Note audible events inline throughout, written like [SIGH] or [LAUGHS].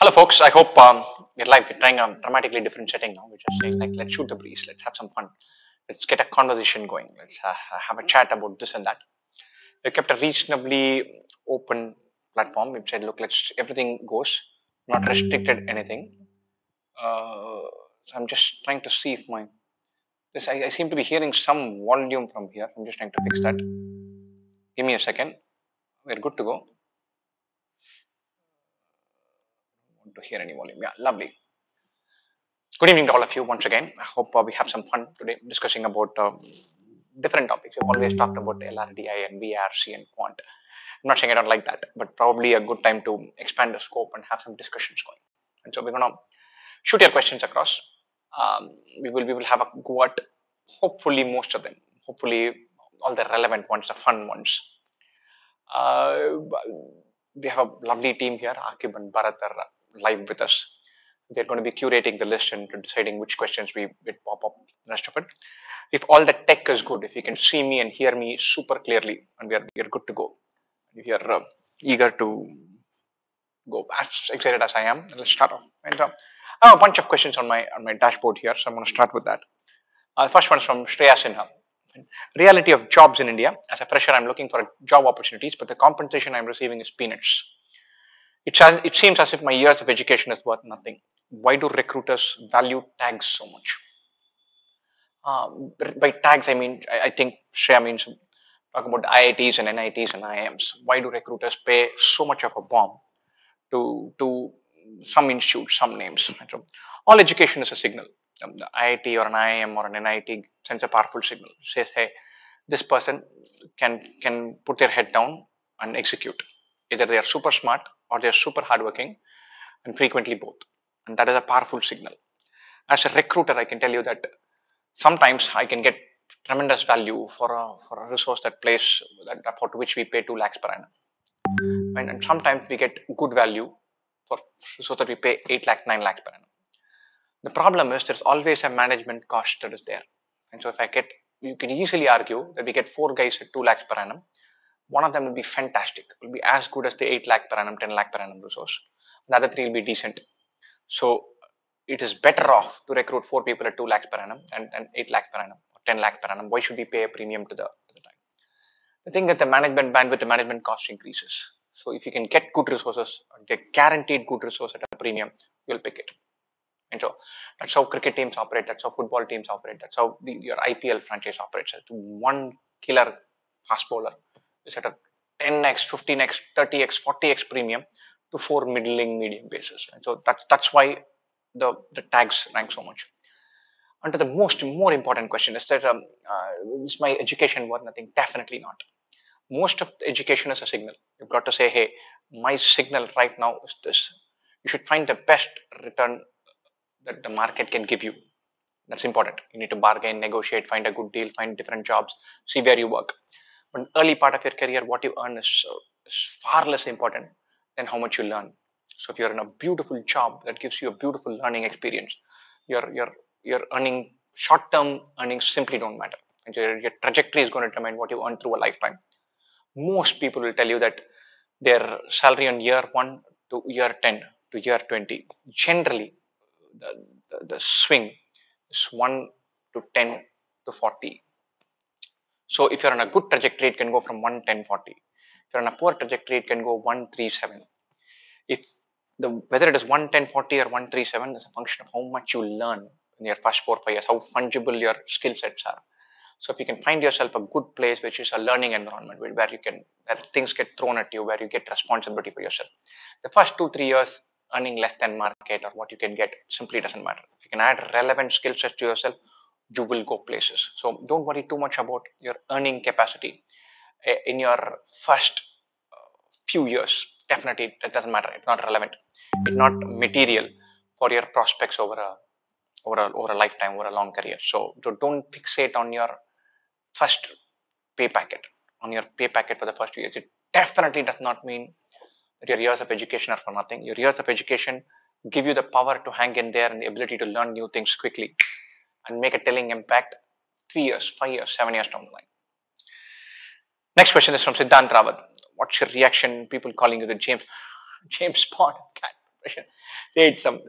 Hello, folks. I hope um, you're live. We're trying a dramatically different setting now. We're just saying, like, let's shoot the breeze. Let's have some fun. Let's get a conversation going. Let's uh, have a chat about this and that. We kept a reasonably open platform. We've said, look, let's everything goes, not restricted anything. Uh, so I'm just trying to see if my this I, I seem to be hearing some volume from here. I'm just trying to fix that. Give me a second. We're good to go. want to hear any volume. Yeah, lovely. Good evening to all of you once again. I hope uh, we have some fun today discussing about um, different topics. We've always talked about LRDI and VRC and quant. I'm not saying I don't like that, but probably a good time to expand the scope and have some discussions going. And so we're gonna shoot your questions across. Um, we will we will have a go at hopefully most of them. Hopefully all the relevant ones, the fun ones. Uh, we have a lovely team here. Akib and Bharat are live with us. They're going to be curating the list and deciding which questions we pop up, rest of it. If all the tech is good, if you can see me and hear me super clearly, and we are, we are good to go. If you're uh, eager to go as excited as I am, let's start off. And uh, I have a bunch of questions on my on my dashboard here, so I'm going to start with that. Uh, the first one is from Shreya Sinha. Reality of jobs in India. As a fresher, I'm looking for job opportunities, but the compensation I'm receiving is peanuts. It, it seems as if my years of education is worth nothing. Why do recruiters value tags so much? Um, by tags, I mean, I, I think Shreya means talk about IITs and NITs and IIMs. Why do recruiters pay so much of a bomb to, to some institutes, some names? So all education is a signal. Um, the IIT or an IIM or an NIT sends a powerful signal. Says, hey, this person can can put their head down and execute. Either they are super smart or they are super hardworking, and frequently both. And that is a powerful signal. As a recruiter, I can tell you that sometimes I can get tremendous value for a, for a resource that plays that for which we pay two lakhs per annum. And, and sometimes we get good value for so that we pay eight lakhs, nine lakhs per annum. The problem is there's always a management cost that is there. And so if I get, you can easily argue that we get four guys at two lakhs per annum. One of them will be fantastic, will be as good as the 8 lakh per annum, 10 lakh per annum resource. The other three will be decent. So it is better off to recruit four people at 2 lakhs per annum and, and 8 lakh per annum or 10 lakh per annum. Why should we pay a premium to the, to the time? The thing is the management bandwidth, the management cost increases. So if you can get good resources, get guaranteed good resource at a premium, you'll pick it. And so that's how cricket teams operate. That's how football teams operate. That's how the, your IPL franchise operates. It's one killer fast bowler is at a 10x, 15x, 30x, 40x premium to four middling medium bases. So that's that's why the the tags rank so much. And the most more important question is that um, uh, is my education worth nothing? Definitely not. Most of the education is a signal. You've got to say, hey, my signal right now is this. You should find the best return that the market can give you. That's important. You need to bargain, negotiate, find a good deal, find different jobs, see where you work. But early part of your career, what you earn is, is far less important than how much you learn. So if you're in a beautiful job that gives you a beautiful learning experience, your your your earning short-term earnings simply don't matter. And your, your trajectory is going to determine what you earn through a lifetime. Most people will tell you that their salary on year one to year 10 to year 20, generally the, the, the swing is 1 to 10 to 40 so if you're on a good trajectory, it can go from 11040. If you're on a poor trajectory, it can go 137. If the whether it is 11040 or 137 is a function of how much you learn in your first four five years, how fungible your skill sets are. So if you can find yourself a good place, which is a learning environment where you can where things get thrown at you, where you get responsibility for yourself. The first two three years earning less than market or what you can get simply doesn't matter. If you can add relevant skill sets to yourself, you will go places. So don't worry too much about your earning capacity eh, in your first uh, few years. Definitely, it doesn't matter. It's not relevant. It's not material for your prospects over a over a, over a lifetime, over a long career. So, so don't fixate on your first pay packet, on your pay packet for the first few years. It definitely does not mean that your years of education are for nothing. Your years of education give you the power to hang in there and the ability to learn new things quickly and make a telling impact three years, five years, seven years down the line. Next question is from Siddhant Rawat. What's your reaction? People calling you the James [LAUGHS] James Bond cat. question. It's some,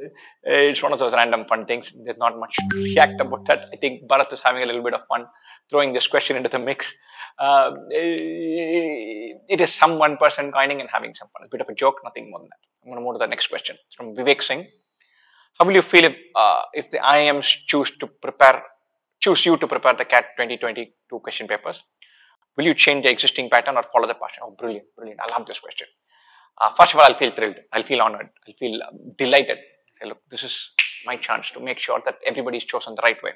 it's one of those random fun things. There's not much to react about that. I think Bharat is having a little bit of fun throwing this question into the mix. Uh, it is some one person coining and having some fun. A bit of a joke, nothing more than that. I'm going to move to the next question. It's from Vivek Singh. How will you feel if, uh, if the IIMs choose to prepare, choose you to prepare the CAT 2022 question papers? Will you change the existing pattern or follow the pattern? Oh, brilliant, brilliant. I love this question. Uh, first of all, I'll feel thrilled. I'll feel honored. I'll feel delighted. Say, look, this is my chance to make sure that everybody's chosen the right way.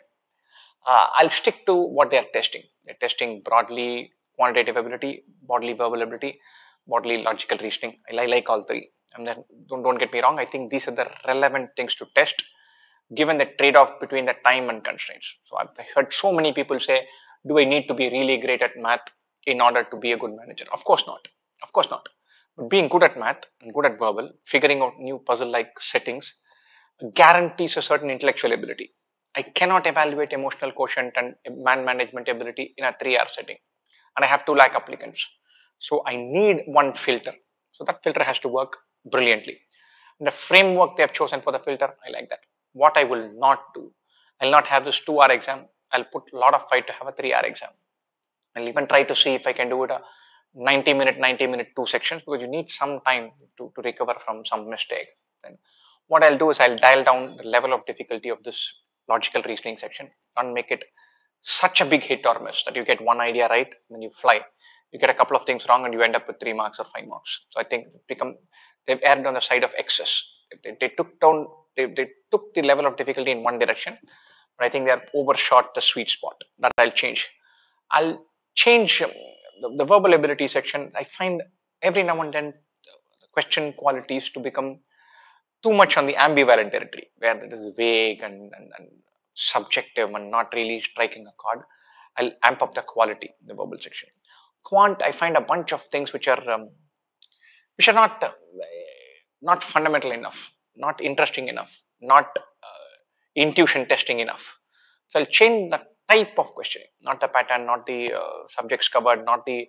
Uh, I'll stick to what they are testing. They're testing broadly quantitative ability, bodily verbal ability, bodily logical reasoning. I like all three. And then don't, don't get me wrong, I think these are the relevant things to test given the trade-off between the time and constraints. So I've heard so many people say, do I need to be really great at math in order to be a good manager? Of course not. Of course not. But being good at math and good at verbal, figuring out new puzzle-like settings guarantees a certain intellectual ability. I cannot evaluate emotional quotient and man management ability in a three-hour setting. And I have two lakh applicants. So I need one filter. So that filter has to work brilliantly. And the framework they have chosen for the filter, I like that. What I will not do, I'll not have this two hour exam. I'll put a lot of fight to have a three hour exam. I'll even try to see if I can do it a 90 minute, 90 minute, two sections because you need some time to, to recover from some mistake. Then what I'll do is I'll dial down the level of difficulty of this logical reasoning section and make it such a big hit or miss that you get one idea right, and then you fly. You get a couple of things wrong and you end up with three marks or five marks. So I think become they've erred on the side of excess. They, they took down, they, they took the level of difficulty in one direction, but I think they are overshot the sweet spot. That I'll change. I'll change um, the, the, verbal ability section. I find every now and then the question qualities to become too much on the ambivalent territory, where it is vague and, and, and subjective and not really striking a chord. I'll amp up the quality, in the verbal section. Quant, I find a bunch of things which are um, which are not uh, not fundamental enough, not interesting enough, not uh, intuition testing enough. So I'll change the type of questioning, not the pattern, not the uh, subjects covered, not the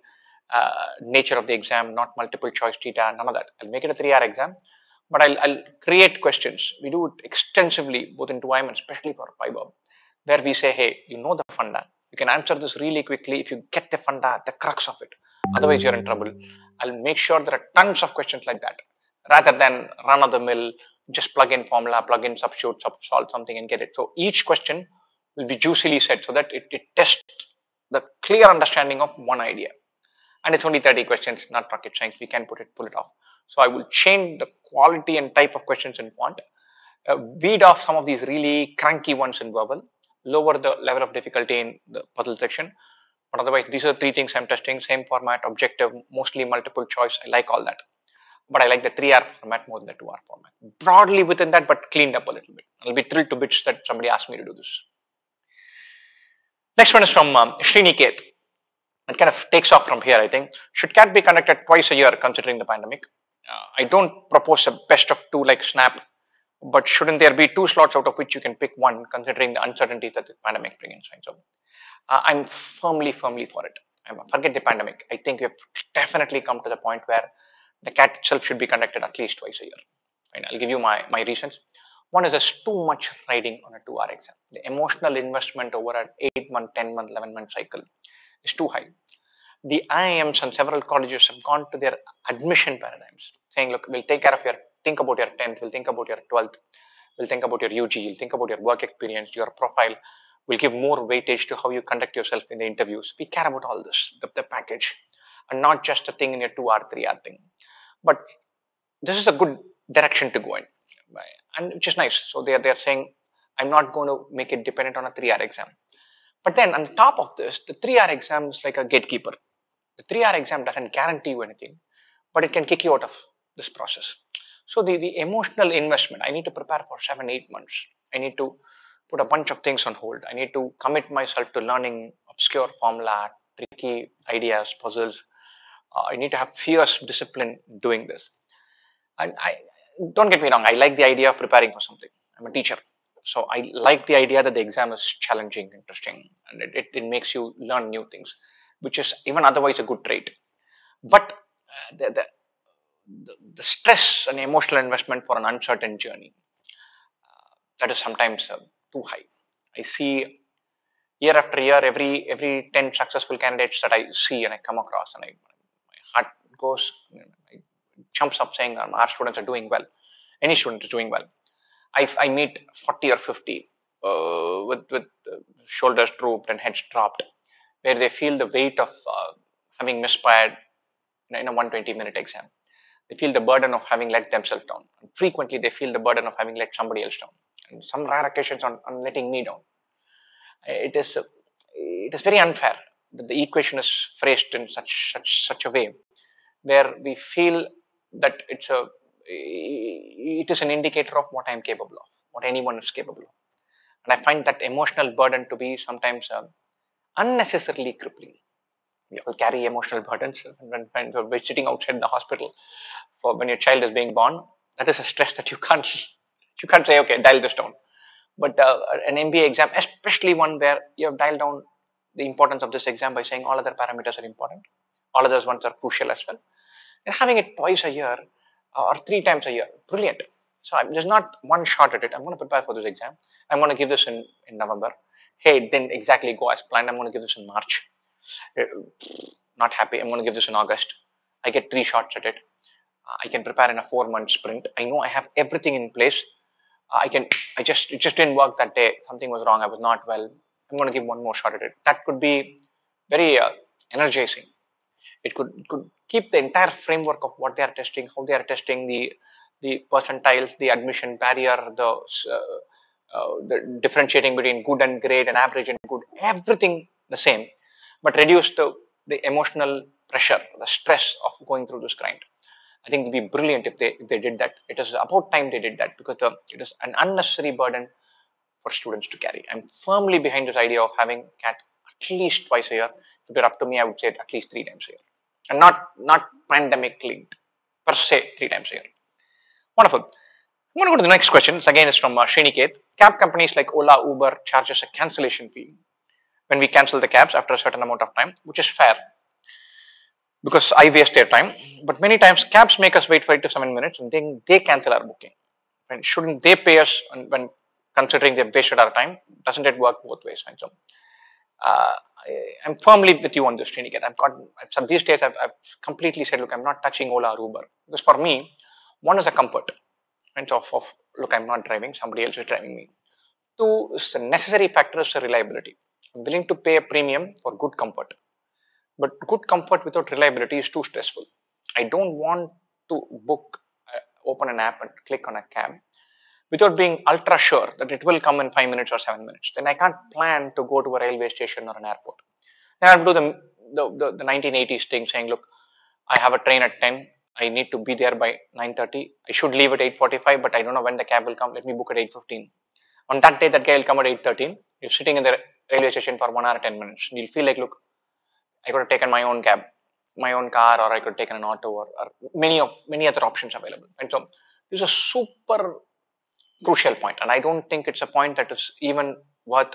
uh, nature of the exam, not multiple choice data, none of that. I'll make it a three-hour exam, but I'll, I'll, create questions. We do it extensively, both in 2IIM and especially for PyBob, where we say, hey, you know the funda. You can answer this really quickly if you get the funda, the crux of it. Otherwise, you're in trouble. I'll make sure there are tons of questions like that rather than run of the mill, just plug in formula, plug in substitute, sub solve something and get it. So each question will be juicily set so that it, it tests the clear understanding of one idea. And it's only 30 questions, not rocket science. We can put it, pull it off. So I will change the quality and type of questions in quant, uh, weed off some of these really cranky ones in verbal, lower the level of difficulty in the puzzle section, but otherwise, these are three things I'm testing, same format, objective, mostly multiple choice. I like all that. But I like the 3R format more than the 2R format. Broadly within that, but cleaned up a little bit. I'll be thrilled to bits that somebody asked me to do this. Next one is from um, Sriniket. It kind of takes off from here, I think. Should CAT be conducted twice a year considering the pandemic? Uh, I don't propose a best of two like Snap, but shouldn't there be two slots out of which you can pick one considering the uncertainties that the pandemic brings? So uh, I'm firmly, firmly for it. I'm, Forget the pandemic. I think we've definitely come to the point where the CAT itself should be conducted at least twice a year. And I'll give you my, my reasons. One is there's too much riding on a two hour exam. The emotional investment over an 8 month, 10 month, 11 month cycle is too high. The IIMs and several colleges have gone to their admission paradigms, saying, look, we'll take care of your, think about your 10th, we'll think about your 12th, we'll think about your UG, we'll think about your work experience, your profile, We'll give more weightage to how you conduct yourself in the interviews. We care about all this, the, the package, and not just a thing in your 2R, 3R thing. But this is a good direction to go in, and which is nice. So they're, they're saying, I'm not going to make it dependent on a 3R exam. But then on top of this, the 3R exam is like a gatekeeper. The 3R exam doesn't guarantee you anything, but it can kick you out of this process. So the, the emotional investment, I need to prepare for seven, eight months. I need to put a bunch of things on hold. I need to commit myself to learning obscure formula, tricky ideas, puzzles. Uh, I need to have fierce discipline doing this. And I don't get me wrong, I like the idea of preparing for something. I'm a teacher. So I like the idea that the exam is challenging, interesting, and it, it, it makes you learn new things, which is even otherwise a good trait. But uh, the, the, the, stress and emotional investment for an uncertain journey uh, that is sometimes too high. I see year after year, every every ten successful candidates that I see and I come across, and I, my heart goes, know, jumps up saying um, our students are doing well. Any student is doing well. I, I meet 40 or 50 uh, with, with uh, shoulders drooped and heads dropped, where they feel the weight of uh, having misfired in a 120 minute exam. They feel the burden of having let themselves down. And frequently, they feel the burden of having let somebody else down. Some rare occasions on, on letting me down. It is, it is very unfair that the equation is phrased in such, such, such a way where we feel that it's a it is an indicator of what I'm capable of, what anyone is capable of. And I find that emotional burden to be sometimes uh, unnecessarily crippling. We all carry emotional burdens when, when we're sitting outside the hospital for when your child is being born. That is a stress that you can't [LAUGHS] you can't say, okay, dial this down. But uh, an MBA exam, especially one where you have dialed down the importance of this exam by saying all other parameters are important, all others ones are crucial as well and having it twice a year uh, or three times a year, brilliant. So I'm, there's not one shot at it. I'm going to prepare for this exam. I'm going to give this in, in November. Hey, it didn't exactly go as planned. I'm going to give this in March. Uh, not happy. I'm going to give this in August. I get three shots at it. I can prepare in a four month sprint. I know I have everything in place. I can. I just it just didn't work that day. Something was wrong. I was not well. I'm going to give one more shot at it. That could be very uh, energizing it could, it could keep the entire framework of what they are testing, how they are testing the the percentiles, the admission barrier, the uh, uh, the differentiating between good and great and average and good, everything the same, but reduce the the emotional pressure, the stress of going through this grind. I think it'd be brilliant if they if they did that. It is about time they did that because the, it is an unnecessary burden for students to carry. I'm firmly behind this idea of having CAT at least twice a year. If it were up to me, I would say at least three times a year and not not pandemic linked per se three times a year. Wonderful. I'm going to go to the next question. This again is from uh, Shriniket. Cab companies like Ola, Uber charges a cancellation fee when we cancel the cabs after a certain amount of time, which is fair because I waste their time. But many times cabs make us wait for eight to seven minutes and then they cancel our booking. And shouldn't they pay us when considering they've wasted our time? Doesn't it work both ways? Right? So uh, I, am firmly with you on this, Sriniket. I've got some these days. I've, I've, completely said, look, I'm not touching Ola or Uber because for me, one is a comfort, right? Of, of look, I'm not driving; somebody else is driving me. Two is the necessary factor is the reliability. I'm willing to pay a premium for good comfort, but good comfort without reliability is too stressful. I don't want to book, uh, open an app and click on a cab without being ultra sure that it will come in five minutes or seven minutes, then I can't plan to go to a railway station or an airport. Then I have to do the, the, the, the 1980s thing saying, look, I have a train at 10. I need to be there by 9.30. I should leave at 8.45, but I don't know when the cab will come. Let me book at 8.15. On that day, that guy will come at 8.13. You're sitting in the railway station for one hour, 10 minutes. You'll feel like, look, I could have taken my own cab, my own car, or I could have taken an auto, or, or many of many other options available. And so, this is a super crucial point and i don't think it's a point that is even worth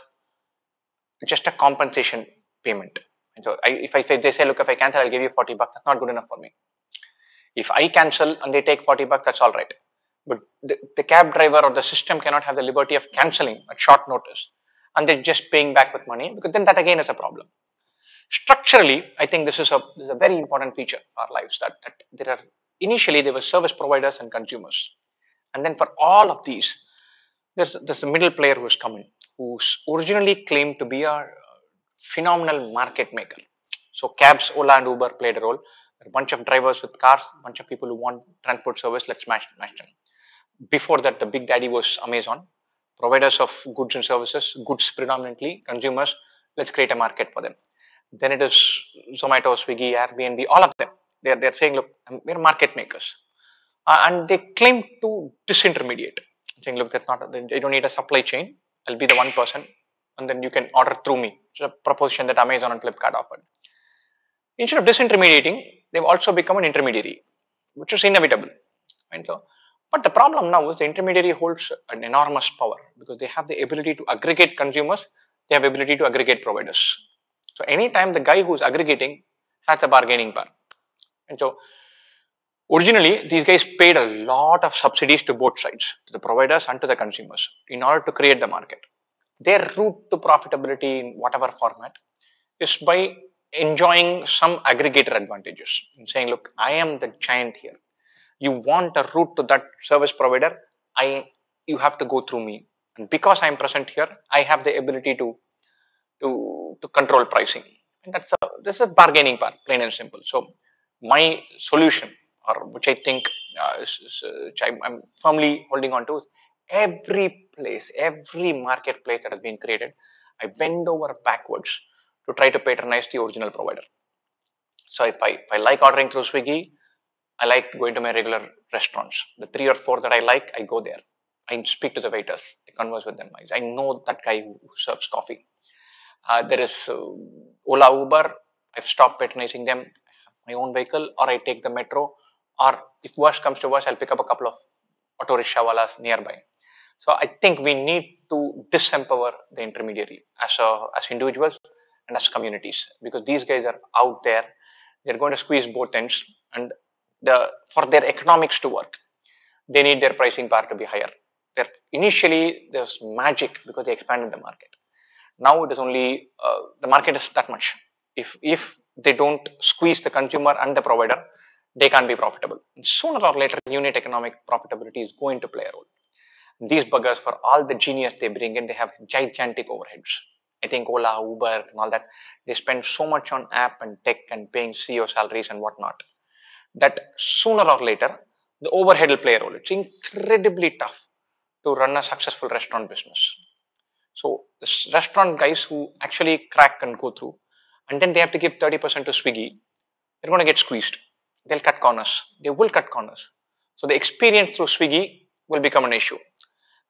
just a compensation payment. And so I, if i say they say look if i cancel i'll give you 40 bucks that's not good enough for me. If i cancel and they take 40 bucks that's all right. But the, the cab driver or the system cannot have the liberty of canceling at short notice and they're just paying back with money because then that again is a problem structurally i think this is a, this is a very important feature of our lives that, that there are initially there were service providers and consumers and then for all of these, there's, there's a middle player who's come in, who's originally claimed to be a uh, phenomenal market maker. So cabs, Ola and Uber played a role. A bunch of drivers with cars, a bunch of people who want transport service, let's match, match them. Before that, the big daddy was Amazon, providers of goods and services, goods predominantly, consumers, let's create a market for them. Then it is Zomato, Swiggy, Airbnb, all of them. They're, they're saying, look, we're market makers uh, and they claim to disintermediate, saying, look, that's not, they don't need a supply chain. I'll be the one person, and then you can order through me. It's a proposition that Amazon and Flipkart offered. Instead of disintermediating, they've also become an intermediary, which is inevitable. And so, but the problem now is the intermediary holds an enormous power because they have the ability to aggregate consumers, they have ability to aggregate providers. So anytime the guy who's aggregating has the bargaining power. And so Originally, these guys paid a lot of subsidies to both sides, to the providers and to the consumers, in order to create the market. Their route to profitability in whatever format is by enjoying some aggregator advantages and saying, look, I am the giant here. You want a route to that service provider, I you have to go through me. And because I'm present here, I have the ability to to, to control pricing. And that's a, this is bargaining part, plain and simple. So my solution, or which I think uh, is, is, uh, which I'm, I'm firmly holding on to, is every place, every marketplace that has been created, I bend over backwards to try to patronize the original provider. So if I, if I like ordering through Swiggy, I like going to my regular restaurants. The three or four that I like, I go there. I speak to the waiters. I converse with them. I know that guy who serves coffee. Uh, there is uh, Ola Uber. I've stopped patronizing them. my own vehicle, or I take the metro, or if worst comes to worst, I'll pick up a couple of auto rickshaw nearby. So I think we need to disempower the intermediary as a, as individuals and as communities because these guys are out there. They're going to squeeze both ends, and the for their economics to work, they need their pricing power to be higher. There initially there's magic because they expanded the market. Now it is only uh, the market is that much. If if they don't squeeze the consumer and the provider, they can't be profitable. And sooner or later, unit economic profitability is going to play a role. These buggers, for all the genius they bring in, they have gigantic overheads. I think Ola, Uber, and all that, they spend so much on app and tech and paying CEO salaries and whatnot that sooner or later, the overhead will play a role. It's incredibly tough to run a successful restaurant business. So, the restaurant guys who actually crack and go through, and then they have to give 30% to Swiggy, they're going to get squeezed. They'll cut corners. They will cut corners. So, the experience through Swiggy will become an issue.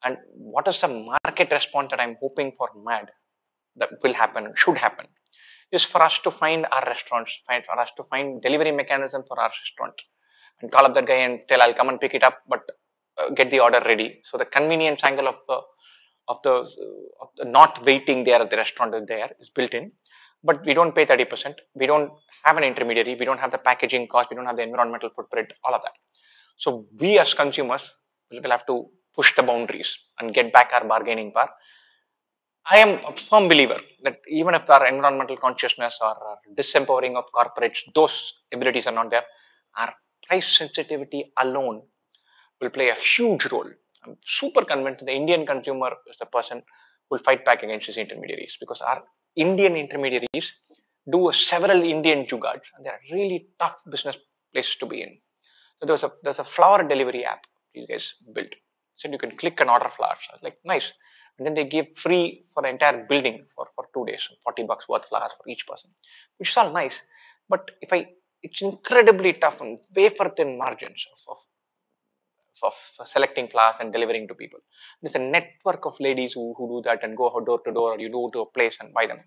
And what is the market response that I'm hoping for MAD that will happen, should happen, is for us to find our restaurants, find for us to find delivery mechanism for our restaurant, and call up that guy and tell I'll come and pick it up, but uh, get the order ready. So the convenience angle of the of the, of the not waiting there at the restaurant is there is built in, but we don't pay 30%. We don't have an intermediary. We don't have the packaging cost. We don't have the environmental footprint. All of that. So we as consumers will have to push the boundaries and get back our bargaining power I am a firm believer that even if our environmental consciousness or our disempowering of corporates, those abilities are not there, our price sensitivity alone will play a huge role. I'm super convinced the Indian consumer is the person who will fight back against these intermediaries because our Indian intermediaries do several Indian jugaads and they are really tough business places to be in. So there's a there's a flower delivery app these guys built. So you can click and order flowers. I was like, nice and then they give free for the entire building for, for two days 40 bucks worth flowers for each person which is all nice but if i it's incredibly tough and wafer thin margins of, of, of selecting flowers and delivering to people there's a network of ladies who, who do that and go door to door or you go to a place and buy them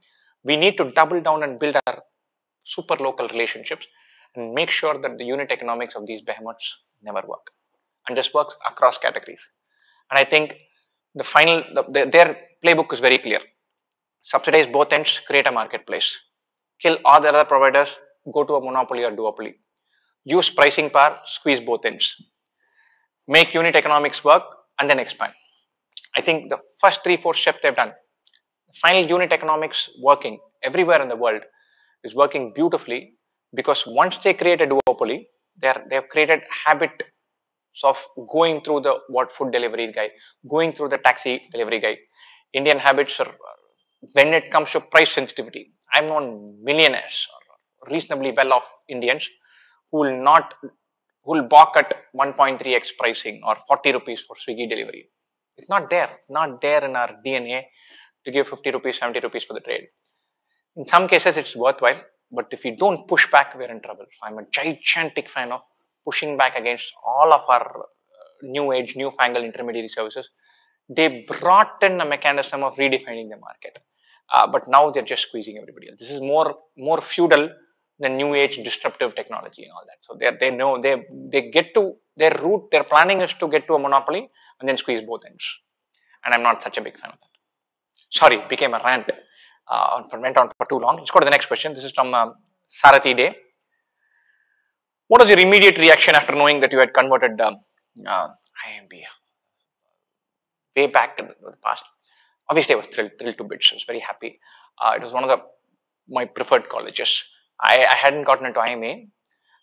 we need to double down and build our super local relationships and make sure that the unit economics of these behemoths never work and just works across categories and i think the final, the, their playbook is very clear. Subsidize both ends, create a marketplace. Kill all the other providers, go to a monopoly or duopoly. Use pricing power, squeeze both ends. Make unit economics work and then expand. I think the first three, four steps they've done. Final unit economics working everywhere in the world is working beautifully because once they create a duopoly, they're, they've created habit of going through the what food delivery guy, going through the taxi delivery guy. Indian habits are when it comes to price sensitivity. I'm known millionaires or reasonably well off Indians who will not will balk at 1.3x pricing or 40 rupees for Swiggy delivery. It's not there, not there in our DNA to give 50 rupees, 70 rupees for the trade. In some cases, it's worthwhile, but if you don't push back, we're in trouble. So I'm a gigantic fan of pushing back against all of our uh, new age, newfangled intermediary services, they brought in a mechanism of redefining the market. Uh, but now they're just squeezing everybody else. This is more more feudal than new age disruptive technology and all that. So they they know they they get to their route. Their planning is to get to a monopoly and then squeeze both ends. And I'm not such a big fan of that. Sorry, became a rant. Uh, went on for too long. Let's go to the next question. This is from um, Sarathi Day. What was your immediate reaction after knowing that you had converted um, uh, IIMB way back in the past? Obviously, I was thrilled, thrilled to bits. I was very happy. Uh, it was one of the my preferred colleges. I, I hadn't gotten into IIMA.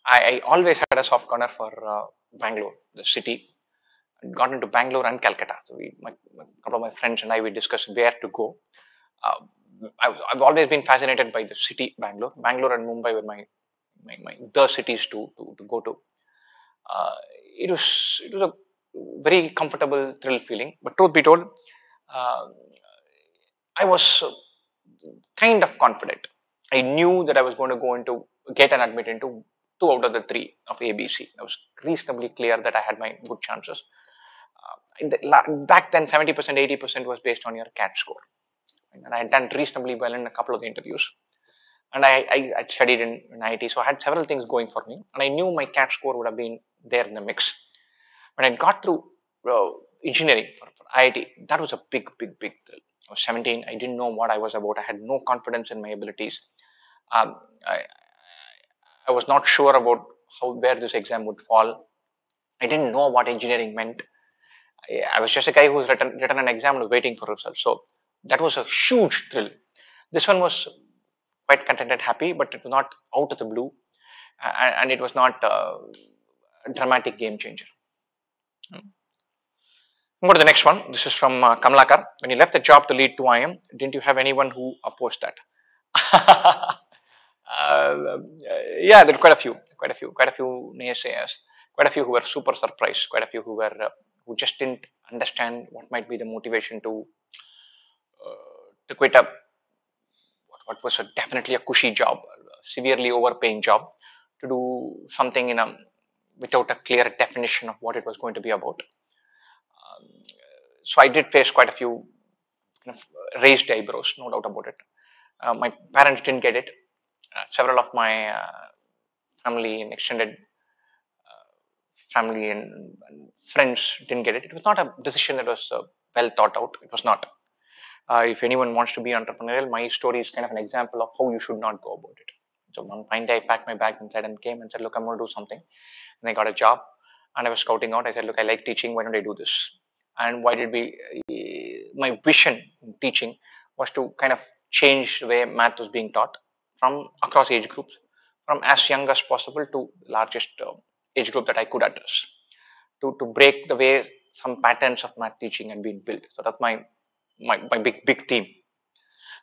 I, I, always had a soft corner for uh, Bangalore, the city. I'd gotten into Bangalore and Calcutta. So we, my, a couple of my friends and I, we discussed where to go. Uh, I, have always been fascinated by the city Bangalore. Bangalore and Mumbai were my my, my the cities to to, to go to. Uh, it was it was a very comfortable thrill feeling. But truth be told, uh, I was kind of confident. I knew that I was going to go into get an admit into two out of the three of ABC. I was reasonably clear that I had my good chances. Uh, the, back then, 70%, 80% was based on your CAT score. And I had done reasonably well in a couple of the interviews and I, I, studied in, in IIT, so I had several things going for me, and I knew my CAT score would have been there in the mix. When I got through uh, engineering for, for, IIT, that was a big, big, big thrill. I was 17, I didn't know what I was about, I had no confidence in my abilities. Um, I, I was not sure about how where this exam would fall. I didn't know what engineering meant. I, I was just a guy who's written, written an exam and waiting for results. So that was a huge thrill. This one was quite contented, happy, but it was not out of the blue, and, and it was not uh, a dramatic game changer. Hmm. Go to the next one. This is from uh, Kamlakar. When you left the job to lead 2IIM, didn't you have anyone who opposed that? [LAUGHS] uh, yeah, there are quite a few, quite a few, quite a few naysayers, quite a few who were super surprised, quite a few who were uh, who just didn't understand what might be the motivation to uh, to quit a what was a, definitely a cushy job, a severely overpaying job, to do something in a without a clear definition of what it was going to be about. Um, so I did face quite a few kind of raised eyebrows, no doubt about it. Uh, my parents didn't get it. Uh, several of my uh, family and extended uh, family and, and, friends didn't get it. It was not a decision that was well thought out. It was not. If anyone wants to be entrepreneurial, my story is kind of an example of how you should not go about it. So one fine day, I packed my bag inside and came and said, look, I'm going to do something. And I got a job and I was scouting out. I said, look, I like teaching. Why don't I do this? And why did we, my vision in teaching was to kind of change the way math was being taught from across age groups, from as young as possible to largest uh, age group that I could address, to, to break the way some patterns of math teaching had been built. So that's my my, my big big team.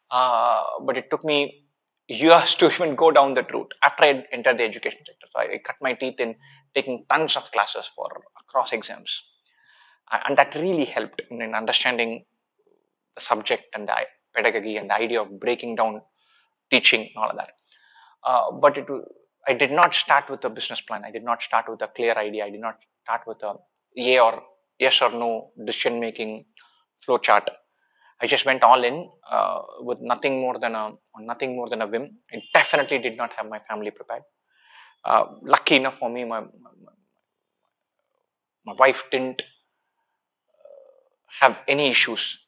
Uh, but it took me years to [LAUGHS] even go down that route after I entered the education sector. So I, I cut my teeth in taking tons of classes for cross exams, and that really helped in, in understanding the subject and the pedagogy and the idea of breaking down teaching and all of that. Uh, but it, I did not start with a business plan. I did not start with a clear idea. I did not start with a yeah or yes or no decision making flow chart. I just went all in uh, with nothing more than a nothing more than a whim. I definitely did not have my family prepared. Uh, lucky enough for me, my my, my wife didn't uh, have any issues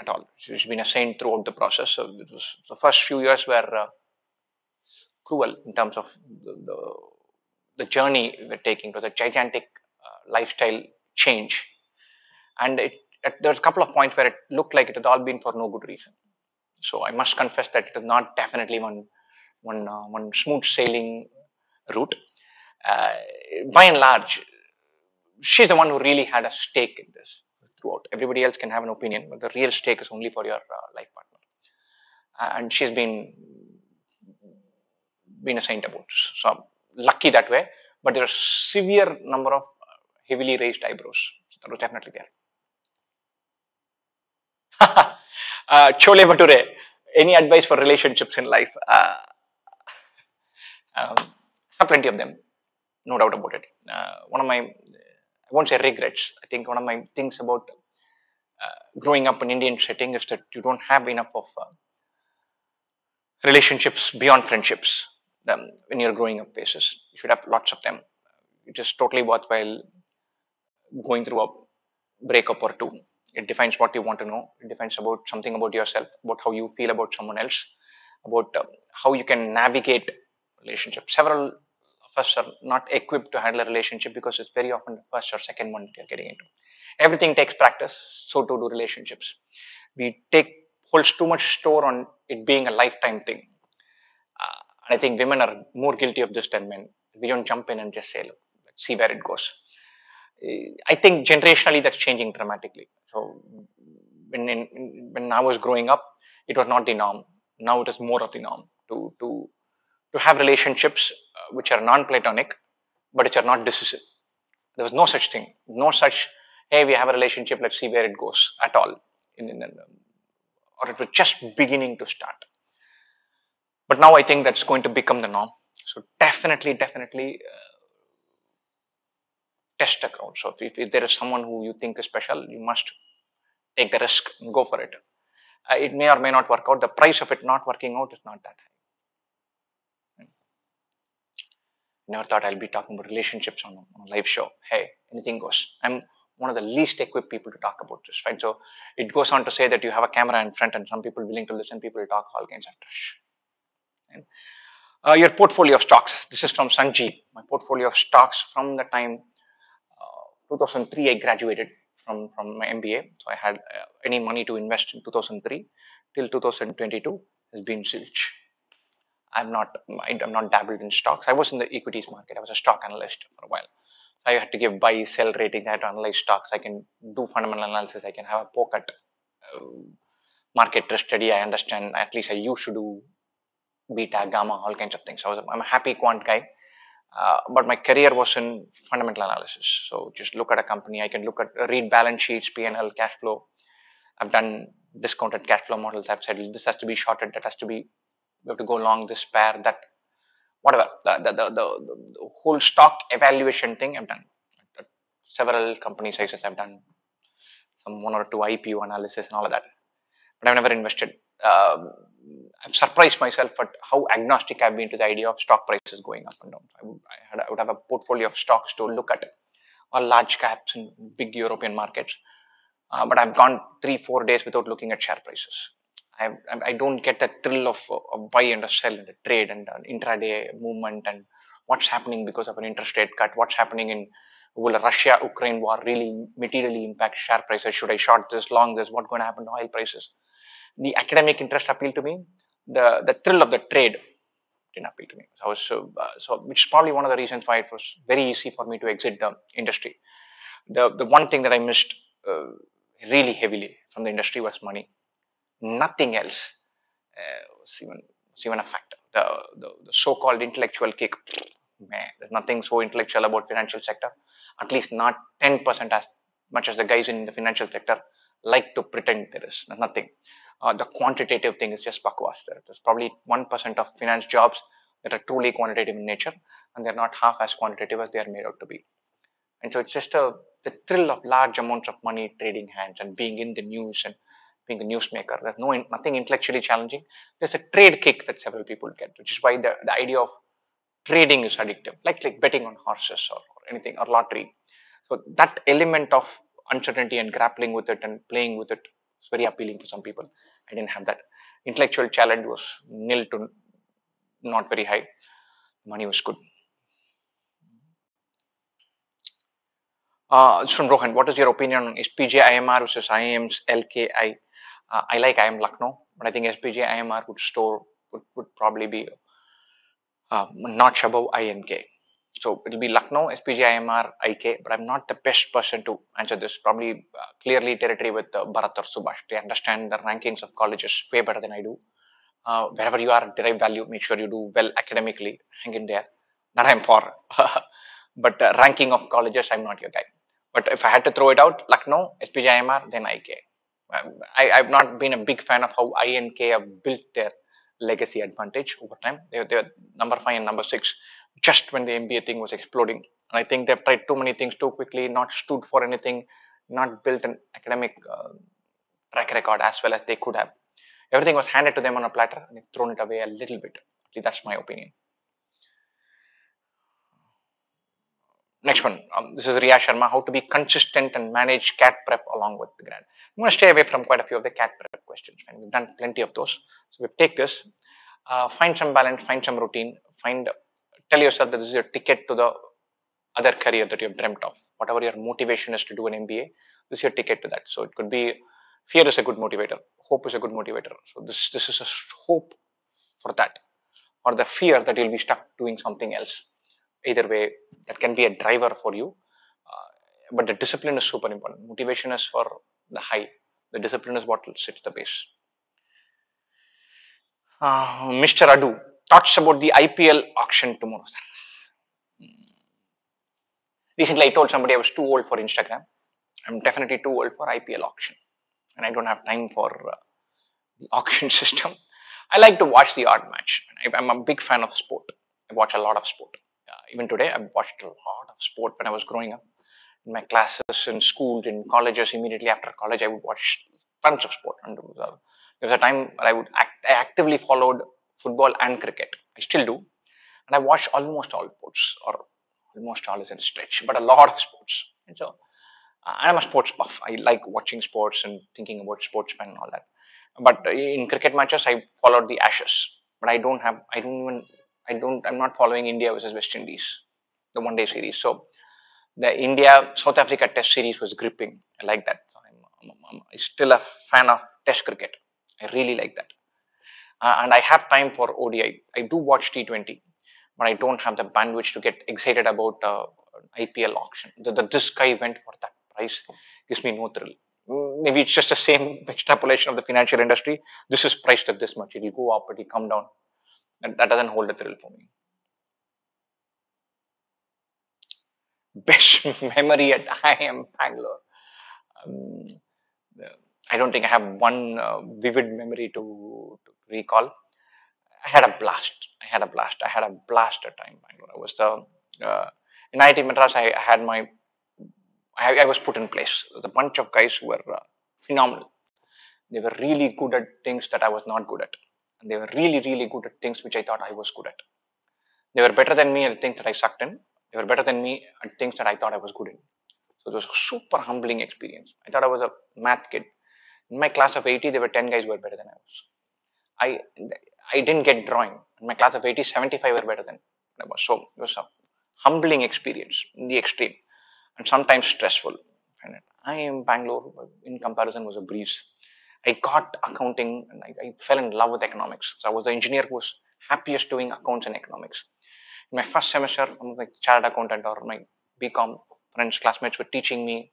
at all. She's been a saint throughout the process. So it was the first few years were uh, cruel in terms of the, the, the journey we're taking to the gigantic uh, lifestyle change, and it there's a couple of points where it looked like it had all been for no good reason. So I must confess that it is not definitely one one uh, one smooth sailing route. Uh, by and large, she's the one who really had a stake in this throughout. Everybody else can have an opinion, but the real stake is only for your uh, life partner. and she's been been a saint about this. So lucky that way. But there are severe number of heavily raised eyebrows. So that was definitely there. [LAUGHS] uh, Chole Bhature, any advice for relationships in life? Uh, um, have plenty of them, no doubt about it. Uh, one of my, I won't say regrets, I think one of my things about uh, growing up in Indian setting is that you don't have enough of uh, relationships beyond friendships um, when you're growing up basis. You should have lots of them. It is totally worthwhile going through a breakup or two it defines what you want to know. It defines about something about yourself, about how you feel about someone else, about uh, how you can navigate relationships. Several us are not equipped to handle a relationship because it's very often the first or second one that you're getting into. Everything takes practice, so too do relationships. We take holds too much store on it being a lifetime thing. Uh, I think women are more guilty of this than men. We don't jump in and just say, look, let's see where it goes. I think generationally that's changing dramatically. So when in, when I was growing up, it was not the norm. Now it is more of the norm to to to have relationships uh, which are non-platonic, but which are not decisive. There was no such thing, no such. Hey, we have a relationship. Let's see where it goes at all. In, in, or it was just beginning to start. But now I think that's going to become the norm. So definitely, definitely. Uh, test the crowd. So if, if, there is someone who you think is special, you must take the risk and go for it. Uh, it may or may not work out. The price of it not working out is not that high. Never thought I'll be talking about relationships on, on a live show. Hey, anything goes. I'm one of the least equipped people to talk about this, right? So it goes on to say that you have a camera in front and some people willing to listen, people talk all kinds of trash. And, uh, your portfolio of stocks. This is from Sanjeev. My portfolio of stocks from the time 2003 I graduated from, from my MBA. So I had uh, any money to invest in 2003 till 2022 has been zilch. I'm not, I'm not dabbled in stocks. I was in the equities market. I was a stock analyst for a while. So I had to give buy, sell ratings. I had to analyze stocks. I can do fundamental analysis. I can have a poke at uh, market study. I understand. At least I used to do beta, gamma, all kinds of things. I was, I'm a happy quant guy. Uh, but my career was in fundamental analysis. So just look at a company. I can look at read balance sheets, P&L, cash flow. I've done discounted cash flow models. I've said this has to be shorted. That has to be. We have to go long this pair. That whatever the the, the, the, the whole stock evaluation thing. I've done several company sizes. I've done some one or two IPO analysis and all of that. But I've never invested. Uh, I've surprised myself at how agnostic I've been to the idea of stock prices going up and down. I would, I, had, I would have a portfolio of stocks to look at or large caps in big European markets. Uh, but I've gone three, four days without looking at share prices. I, I don't get the thrill of, of buy and a sell and a trade and an intraday movement and what's happening because of an interest rate cut, what's happening in will Russia Ukraine war really materially impact share prices? Should I short this, long this? What's going to happen to oil prices? the academic interest appealed to me. The the thrill of the trade didn't appeal to me. So was uh, so which is probably one of the reasons why it was very easy for me to exit the industry. The the one thing that I missed uh, really heavily from the industry was money. Nothing else uh, was even was even a factor. The the, the so-called intellectual kick. Man, there's nothing so intellectual about financial sector. At least not 10% as much as the guys in the financial sector like to pretend there is nothing uh, the quantitative thing is just bakwas. There's probably 1% of finance jobs that are truly quantitative in nature, and they're not half as quantitative as they are made out to be. And so it's just a, the thrill of large amounts of money trading hands and being in the news and being a newsmaker. There's no nothing intellectually challenging. There's a trade kick that several people get, which is why the, the idea of trading is addictive, like like betting on horses or, or anything or lottery. So that element of uncertainty and grappling with it and playing with it's very appealing for some people. I didn't have that. Intellectual challenge was nil to not very high. Money was good. Uh, it's from Rohan. What is your opinion on SPJ IMR versus IIM's LKI? Uh, I like IIM Lucknow, but I think SPJ IMR would store would, would probably be uh, notch above INK. So it'll be Lucknow, SPJ, IMR, IK, but I'm not the best person to answer this. Probably uh, clearly territory with uh, Bharat or Subhash. They understand the rankings of colleges way better than I do. Uh, wherever you are, derive value, make sure you do well academically, hang in there. That I'm for. [LAUGHS] but uh, ranking of colleges, I'm not your guy. But if I had to throw it out, Lucknow, SPJ, IMR, then IK. I, I've not been a big fan of how INK have built their legacy advantage over time. They, they're number five and number six just when the MBA thing was exploding. And I think they've tried too many things too quickly, not stood for anything, not built an academic uh, track record as well as they could have. Everything was handed to them on a platter and they've thrown it away a little bit. That's my opinion. Next one, um, this is Riya Sharma, how to be consistent and manage CAT prep along with the grad. I'm going to stay away from quite a few of the CAT prep questions. And we've done plenty of those. So we take this, uh, find some balance, find some routine, find tell yourself that this is your ticket to the other career that you've dreamt of. Whatever your motivation is to do an MBA, this is your ticket to that. So it could be fear is a good motivator, hope is a good motivator. So this this is a hope for that, or the fear that you'll be stuck doing something else. Either way, that can be a driver for you. Uh, but the discipline is super important. Motivation is for the high. The discipline is what sets the base. Uh, Mr. Adu, thoughts about the IPL auction tomorrow, sir. Recently, I told somebody I was too old for Instagram. I'm definitely too old for IPL auction, and I don't have time for uh, the auction [LAUGHS] system. I like to watch the odd match. I'm a big fan of sport. I watch a lot of sport. Uh, even today, I've watched a lot of sport when I was growing up. In my classes, in schools, in colleges, immediately after college, I would watch tons of sport. And there was a time I would act, I actively followed football and cricket. I still do, and I watch almost all sports, or almost all is in stretch, but a lot of sports. And so, uh, I'm a sports buff. I like watching sports and thinking about sportsmen and all that. But in cricket matches, I followed the Ashes, but I don't have, I don't even, I don't, I'm not following India versus West Indies, the one day series. So the India South Africa Test series was gripping. I like that. So I'm, I'm, I'm still a fan of Test cricket. I really like that. Uh, and I have time for ODI. I do watch T20, but I don't have the bandwidth to get excited about uh, IPL auction. The, the, this guy went for that price gives me no thrill. Maybe it's just the same [LAUGHS] extrapolation of the financial industry. This is priced at this much. It will go up, it will come down. That doesn't hold a thrill for me. Best [LAUGHS] memory at IIM Bangalore. Um, I don't think I have one uh, vivid memory to, to, recall. I had a blast. I had a blast. I had a blast at IIM Bangalore. I was the uh, in IIT Madras. I, I had my I, I, was put in place. a bunch of guys who were uh, phenomenal. They were really good at things that I was not good at. And they were really, really good at things which I thought I was good at. They were better than me at things that I sucked in. They were better than me at things that I thought I was good in. So it was a super humbling experience. I thought I was a math kid. In my class of 80, there were 10 guys who were better than I was. I, I didn't get drawing. In my class of 80, 75 were better than I was. So it was a humbling experience in the extreme and sometimes stressful. IIM Bangalore, in comparison, was a breeze. I got accounting and I, I, fell in love with economics. So I was the engineer who was happiest doing accounts and economics. In my first semester, my chartered accountant or my BCom friends, classmates were teaching me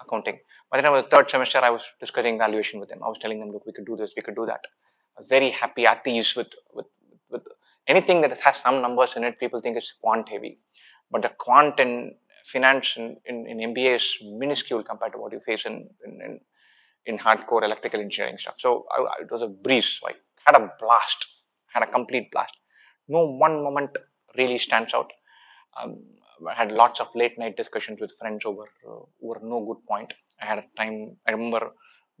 accounting. By the time of the third semester, I was discussing valuation with them. I was telling them, look, we could do this, we could do that. I was very happy at ease with, with, with anything that has some numbers in it, people think it's quant heavy. But the quant in finance in, in, in MBA is minuscule compared to what you face in, in, in, in hardcore electrical engineering stuff. So I, it was a breeze. So I had a blast, had a complete blast. No one moment really stands out. Um, I had lots of late night discussions with friends over uh, over no good point. I had a time. I remember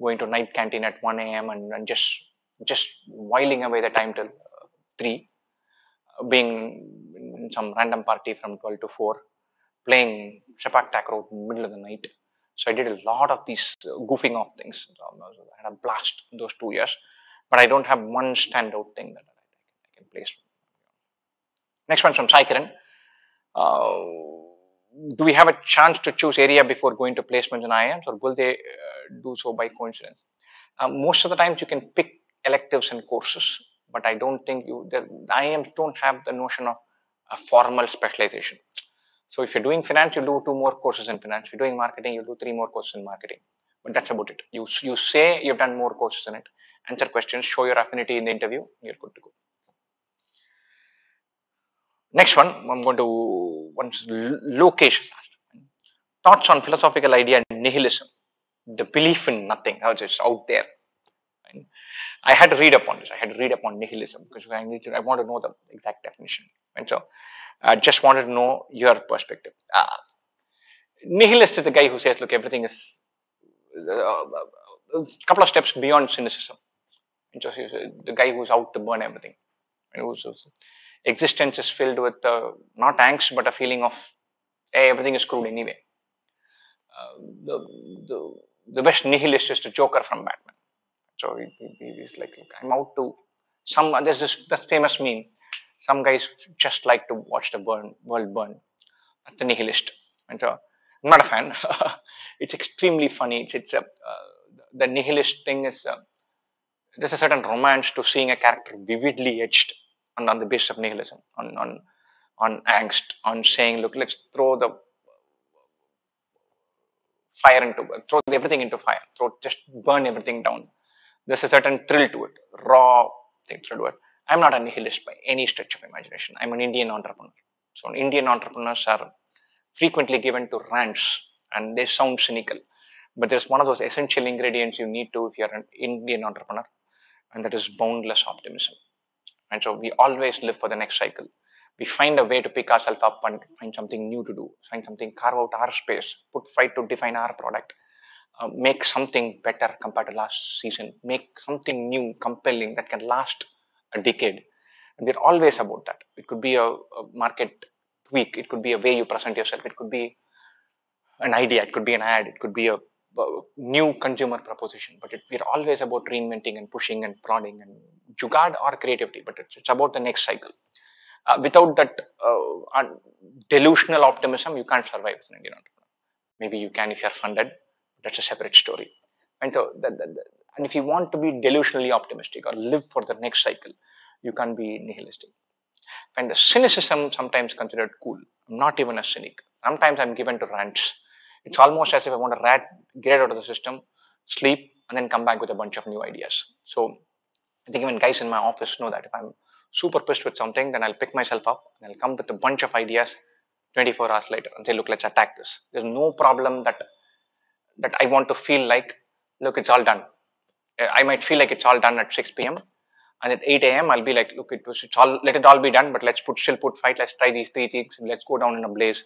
going to night canteen at 1 a.m. And, and just just whiling away the time till uh, three, uh, being in some random party from 12 to 4 playing Sepak Takraw in the middle of the night. So I did a lot of these uh, goofing off things. So I had a blast those two years, but I don't have one standout thing that I can place. Next one from Sai Kiran. Uh, do we have a chance to choose area before going to placements in IIMs or will they uh, do so by coincidence? Uh, most of the times you can pick electives and courses, but I don't think you, the IIMs don't have the notion of a formal specialization. So if you're doing finance, you do two more courses in finance. If you're doing marketing, you do three more courses in marketing. But that's about it. You, you say you've done more courses in it, answer questions, show your affinity in the interview, you're good to go. Next one, I'm going to, once asked. Thoughts on philosophical idea and nihilism, the belief in nothing, how it's out there. I had to read up on this. I had to read up on nihilism because I need to, I want to know the exact definition. And so I just wanted to know your perspective. Uh, nihilist is the guy who says, look, everything is uh, a couple of steps beyond cynicism. And just the guy who's out to burn everything. And who's, who's, existence is filled with uh, not angst, but a feeling of hey, everything is screwed anyway. Uh, the, the, the best nihilist is the Joker from Batman. So he, he, he's like, look, I'm out to some, there's this, this famous meme Some guys just like to watch the burn, world burn. That's the nihilist. And so I'm not a fan. [LAUGHS] it's extremely funny. It's, it's a, uh, the nihilist thing is uh, there's a certain romance to seeing a character vividly etched on, on the basis of nihilism, on, on, on angst, on saying, look, let's throw the fire into, throw everything into fire, throw, just burn everything down. There's a certain thrill to it, raw thing to it. I'm not a nihilist by any stretch of imagination. I'm an Indian entrepreneur. So Indian entrepreneurs are frequently given to rants and they sound cynical. But there's one of those essential ingredients you need to if you're an Indian entrepreneur, and that is boundless optimism. And so we always live for the next cycle. We find a way to pick ourselves up and find something new to do, find something, carve out our space, put fight to define our product, uh, make something better compared to last season, make something new, compelling that can last a decade. And we're always about that. It could be a, a market tweak, it could be a way you present yourself, it could be an idea, it could be an ad, it could be a, a new consumer proposition. But it, we're always about reinventing and pushing and prodding and jugaad or creativity, but it's, it's about the next cycle. Uh, without that uh, delusional optimism, you can't survive as an Indian entrepreneur. Maybe you can if you're funded. That's a separate story. And so, that, the, the, and if you want to be delusionally optimistic or live for the next cycle, you can't be nihilistic. And the cynicism sometimes considered cool. I'm not even a cynic. Sometimes I'm given to rants. It's almost as if I want to rat, get out of the system, sleep, and then come back with a bunch of new ideas. So I think even guys in my office know that if I'm super pissed with something, then I'll pick myself up and I'll come with a bunch of ideas 24 hours later and say, look, let's attack this. There's no problem that that I want to feel like, look, it's all done. I might feel like it's all done at 6 p.m. And at 8 a.m., I'll be like, look, it was, it's all, let it all be done, but let's put, still put fight, let's try these three things, let's go down in a blaze.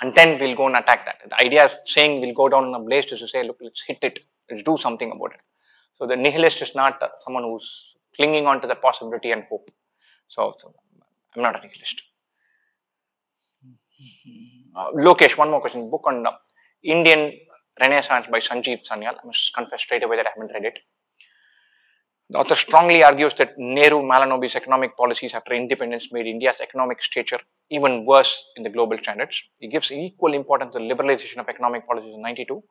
And then we'll go and attack that. The idea of saying we'll go down in a blaze is to say, look, let's hit it, let's do something about it. So the nihilist is not someone who's clinging on to the possibility and hope. So, so I'm not a nihilist. Uh, Lokesh, one more question. Book on uh, Indian Renaissance by Sanjeev Sanyal. I must confess straight away that I haven't read it. The author strongly argues that Nehru Mahalanobis' economic policies after independence made India's economic stature even worse in the global standards. He gives equal importance to the liberalization of economic policies in 92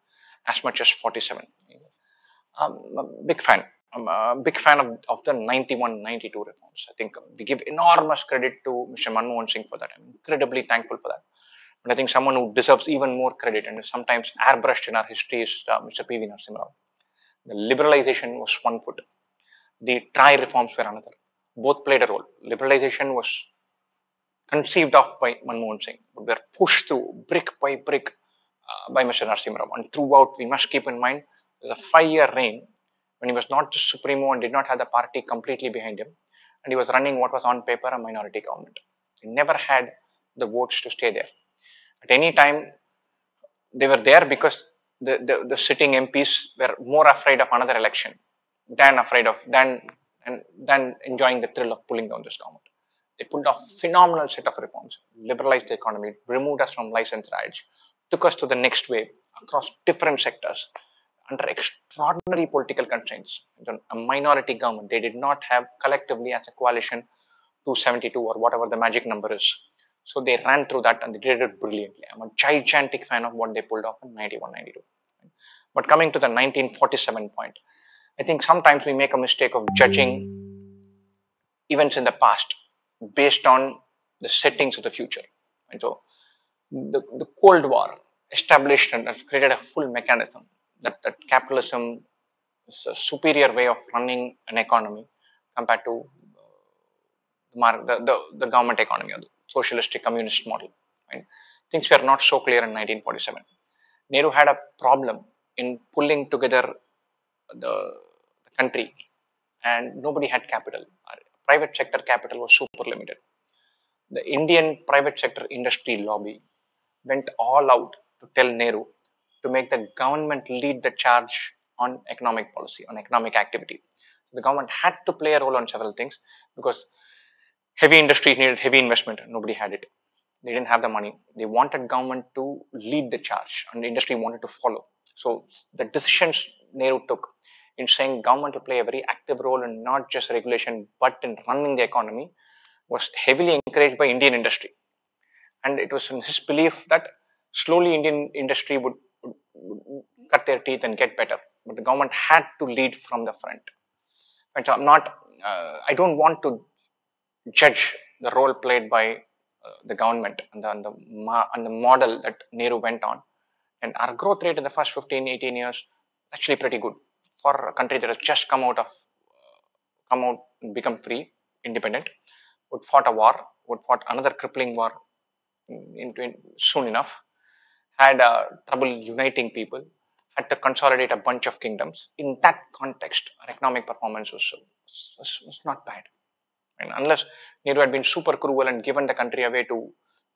as much as 47. I'm a big fan. I'm a big fan of, of the 91 92 reforms. I think we give enormous credit to Mr. Manmohan Singh for that. I'm incredibly thankful for that. But I think someone who deserves even more credit and is sometimes airbrushed in our history is uh, Mr. P.V. Narasimha. The liberalization was one foot the TRAI reforms were another. Both played a role. Liberalization was conceived of by Manmohan Singh, but we were pushed through brick by brick uh, by Mr. Narasimha Rao. And throughout, we must keep in mind there's a five-year reign when he was not just supremo and did not have the party completely behind him, and he was running what was on paper a minority government. He never had the votes to stay there. At any time, they were there because the, the, the sitting MPs were more afraid of another election than afraid of than and than enjoying the thrill of pulling down this government. They pulled off phenomenal set of reforms, liberalized the economy, removed us from license raj, took us to the next wave across different sectors under extraordinary political constraints. A minority government, they did not have collectively as a coalition 272 or whatever the magic number is. So they ran through that and they did it brilliantly. I'm a gigantic fan of what they pulled off in 91 92. But coming to the 1947 point, I think sometimes we make a mistake of judging events in the past based on the settings of the future. And so the, the Cold War established and created a full mechanism that, that capitalism is a superior way of running an economy compared to uh, the, the, the government economy or the socialistic communist model. Right? Things were not so clear in 1947. Nehru had a problem in pulling together the country and nobody had capital. Private sector capital was super limited. The Indian private sector industry lobby went all out to tell Nehru to make the government lead the charge on economic policy, on economic activity. The government had to play a role on several things because heavy industries needed heavy investment. Nobody had it. They didn't have the money. They wanted government to lead the charge and the industry wanted to follow. So the decisions Nehru took in saying government will play a very active role in not just regulation but in running the economy was heavily encouraged by Indian industry. And it was in his belief that slowly Indian industry would, would, would cut their teeth and get better. But the government had to lead from the front. And so I'm not, uh, I don't want to judge the role played by uh, the government and the, and the, and the model that Nehru went on. And our growth rate in the first 15, 18 years actually pretty good for a country that has just come out of, uh, come out and become free, independent, would fought a war, would fought another crippling war in, in, soon enough, had uh, trouble uniting people, had to consolidate a bunch of kingdoms. In that context, our economic performance was, was, was not bad. And unless Nehru had been super cruel and given the country away to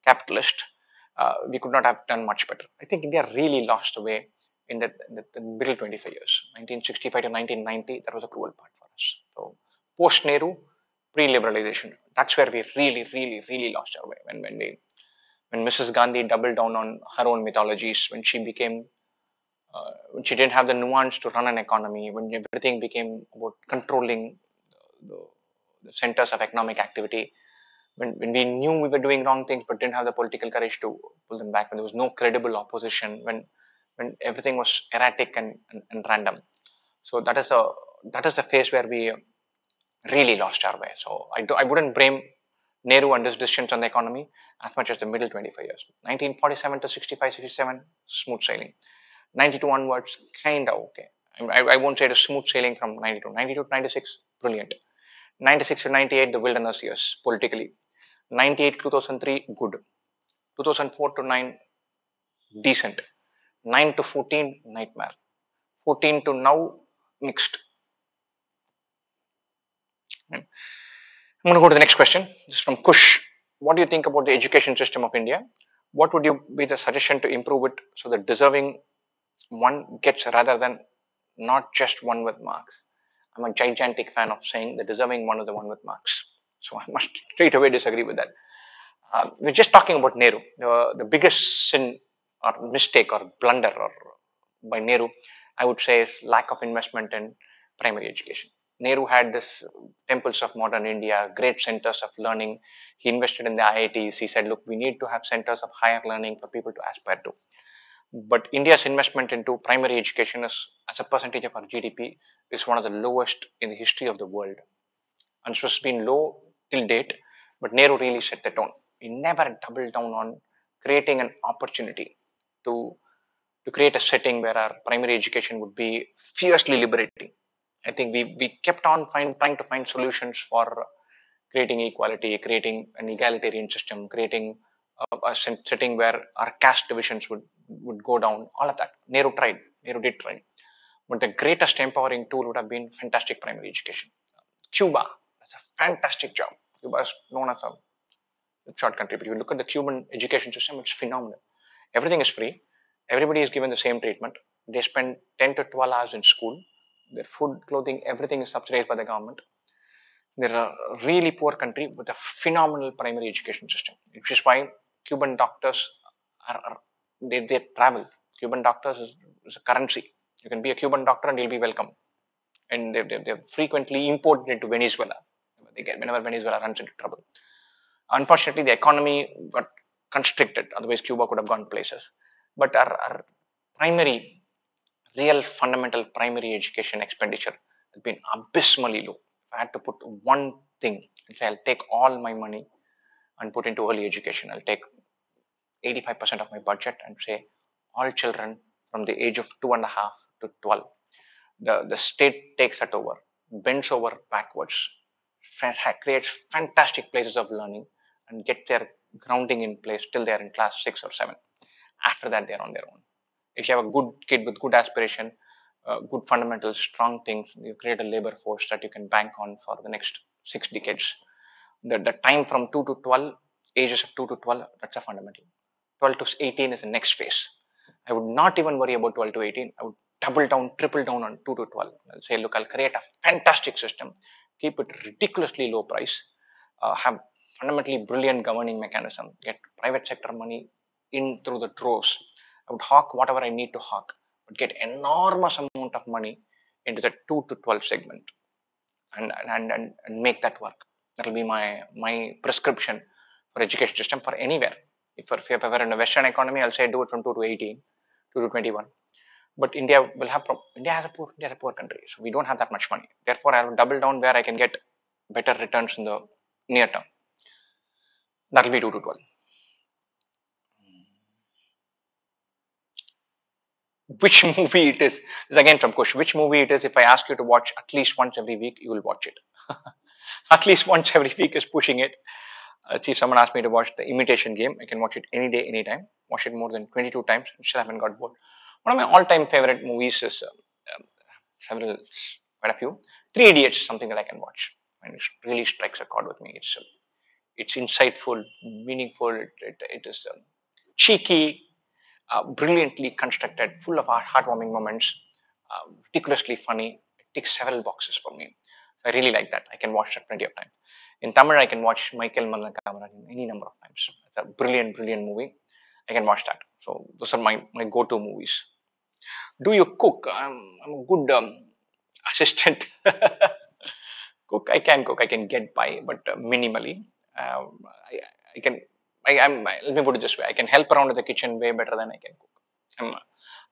capitalists, uh, we could not have done much better. I think India really lost away in the, the, the, middle 25 years, 1965 to 1990. That was a cruel part for us. So post Nehru, pre-liberalization. That's where we really, really, really lost our way. When when we when Mrs. Gandhi doubled down on her own mythologies, when she became uh, when she didn't have the nuance to run an economy, when everything became about controlling the, the centers of economic activity, when, when we knew we were doing wrong things but didn't have the political courage to pull them back, when there was no credible opposition, when when everything was erratic and, and, and random. So that is a that is the phase where we really lost our way. So I do, I wouldn't blame Nehru and his decisions on the economy as much as the middle 25 years. 1947 to 65, 67, smooth sailing. 92 onwards, kind of okay. I, I won't say it is smooth sailing from 92. 92 to 96, brilliant. 96 to 98, the wilderness years, politically. 98 2003, good. 2004 to 9, decent. 9 to 14, nightmare. 14 to now, mixed. Hmm. I'm going to go to the next question. This is from Kush. What do you think about the education system of India? What would you be the suggestion to improve it so that deserving one gets rather than not just one with marks? I'm a gigantic fan of saying the deserving one is the one with marks. So I must [LAUGHS] straight away disagree with that. Uh, we're just talking about Nehru. The, the biggest sin or mistake or blunder or by Nehru, I would say, is lack of investment in primary education. Nehru had this temples of modern India, great centers of learning. He invested in the IITs. He said, look, we need to have centers of higher learning for people to aspire to. But India's investment into primary education is, as a percentage of our GDP, is one of the lowest in the history of the world. And so it's been low till date, but Nehru really set the tone. He never doubled down on creating an opportunity to, to create a setting where our primary education would be fiercely liberating I think we, we kept on find, trying to find solutions for creating equality, creating an egalitarian system, creating Uh, a setting where our caste divisions would, would go down, all of that. Nehru tried, Nehru did try. But the greatest empowering tool would have been fantastic primary education. Cuba, that's a fantastic job. Cuba is known as a short country, but you look at the Cuban education system, it's phenomenal. Everything is free. Everybody is given the same treatment. They spend 10 to 12 hours in school their food, clothing, everything is subsidized by the government. They're a really poor country with a phenomenal primary education system, which is why Cuban doctors are, are they, they travel. Cuban doctors is, is, a currency. You can be a Cuban doctor and you'll be welcome. And they're, they're, they're frequently imported into Venezuela. They get whenever Venezuela runs into trouble. Unfortunately, the economy got constricted. Otherwise, Cuba could have gone places. But our, our primary real fundamental primary education expenditure has been abysmally low. If I had to put one thing, say I'll take all my money and put into early education. I'll take 85% of my budget and say all children from the age of two and a half to 12. The, the state takes that over, bends over backwards, creates fantastic places of learning and get their grounding in place till they're in class six or seven. After that, they're on their own if you have a good kid with good aspiration, uh, good fundamentals, strong things, you create a labor force that you can bank on for the next six decades. The, the time from 2 to 12, ages of 2 to 12, that's a fundamental. 12 to 18 is the next phase. I would not even worry about 12 to 18. I would double down, triple down on 2 to 12. I'll say, look, I'll create a fantastic system, keep it ridiculously low price, uh, have fundamentally brilliant governing mechanism, get private sector money in through the droves, I would hawk whatever I need to hawk, but get enormous amount of money into the 2 to 12 segment and, and, and, and make that work. That will be my my prescription for education system for anywhere. If, if you're ever in a Western economy, I'll say do it from 2 to 18, 2 to 21. But India will have India has a poor India has a poor country, so we don't have that much money. Therefore, I'll double down where I can get better returns in the near term. That will be 2 to 12. Which [LAUGHS] movie it is? This is again from Kush. Which movie it is? If I ask you to watch at least once every week, you will watch it. [LAUGHS] at least once every week is pushing it. Let's see if someone asked me to watch the imitation game. I can watch it any day, anytime. Watch it more than 22 times. Still haven't got bored. One of my all-time favorite movies is uh, uh, several, quite a few. Three Idiots is something that I can watch, and it really strikes a chord with me. It's uh, it's insightful, meaningful. It, it, it is um, cheeky, uh, brilliantly constructed, full of heartwarming moments, uh, ridiculously funny. It ticks several boxes for me. So I really like that. I can watch that plenty of times. In Tamil, I can watch Michael Madana Kama Rajan any number of times. It's a brilliant, brilliant movie. I can watch that. So those are my, my go-to movies. Do you cook? I'm, I'm a good um, assistant. [LAUGHS] cook, I can cook. I can get by, but uh, minimally. Um, I, I can. I, am let me put it this way. I can help around in the kitchen way better than I can cook. I'm,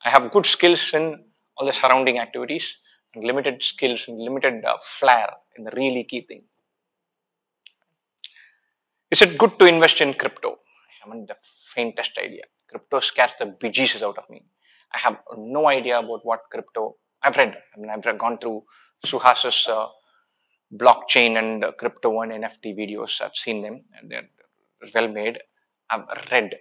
I have good skills in all the surrounding activities, limited skills and limited uh, flair in the really key thing. Is it good to invest in crypto? I haven't the faintest idea. Crypto scares the bejesus out of me. I have no idea about what crypto. I've read. I mean, I've gone through Suhas's uh, blockchain and uh, crypto and NFT videos. I've seen them, and they're well made. I've read,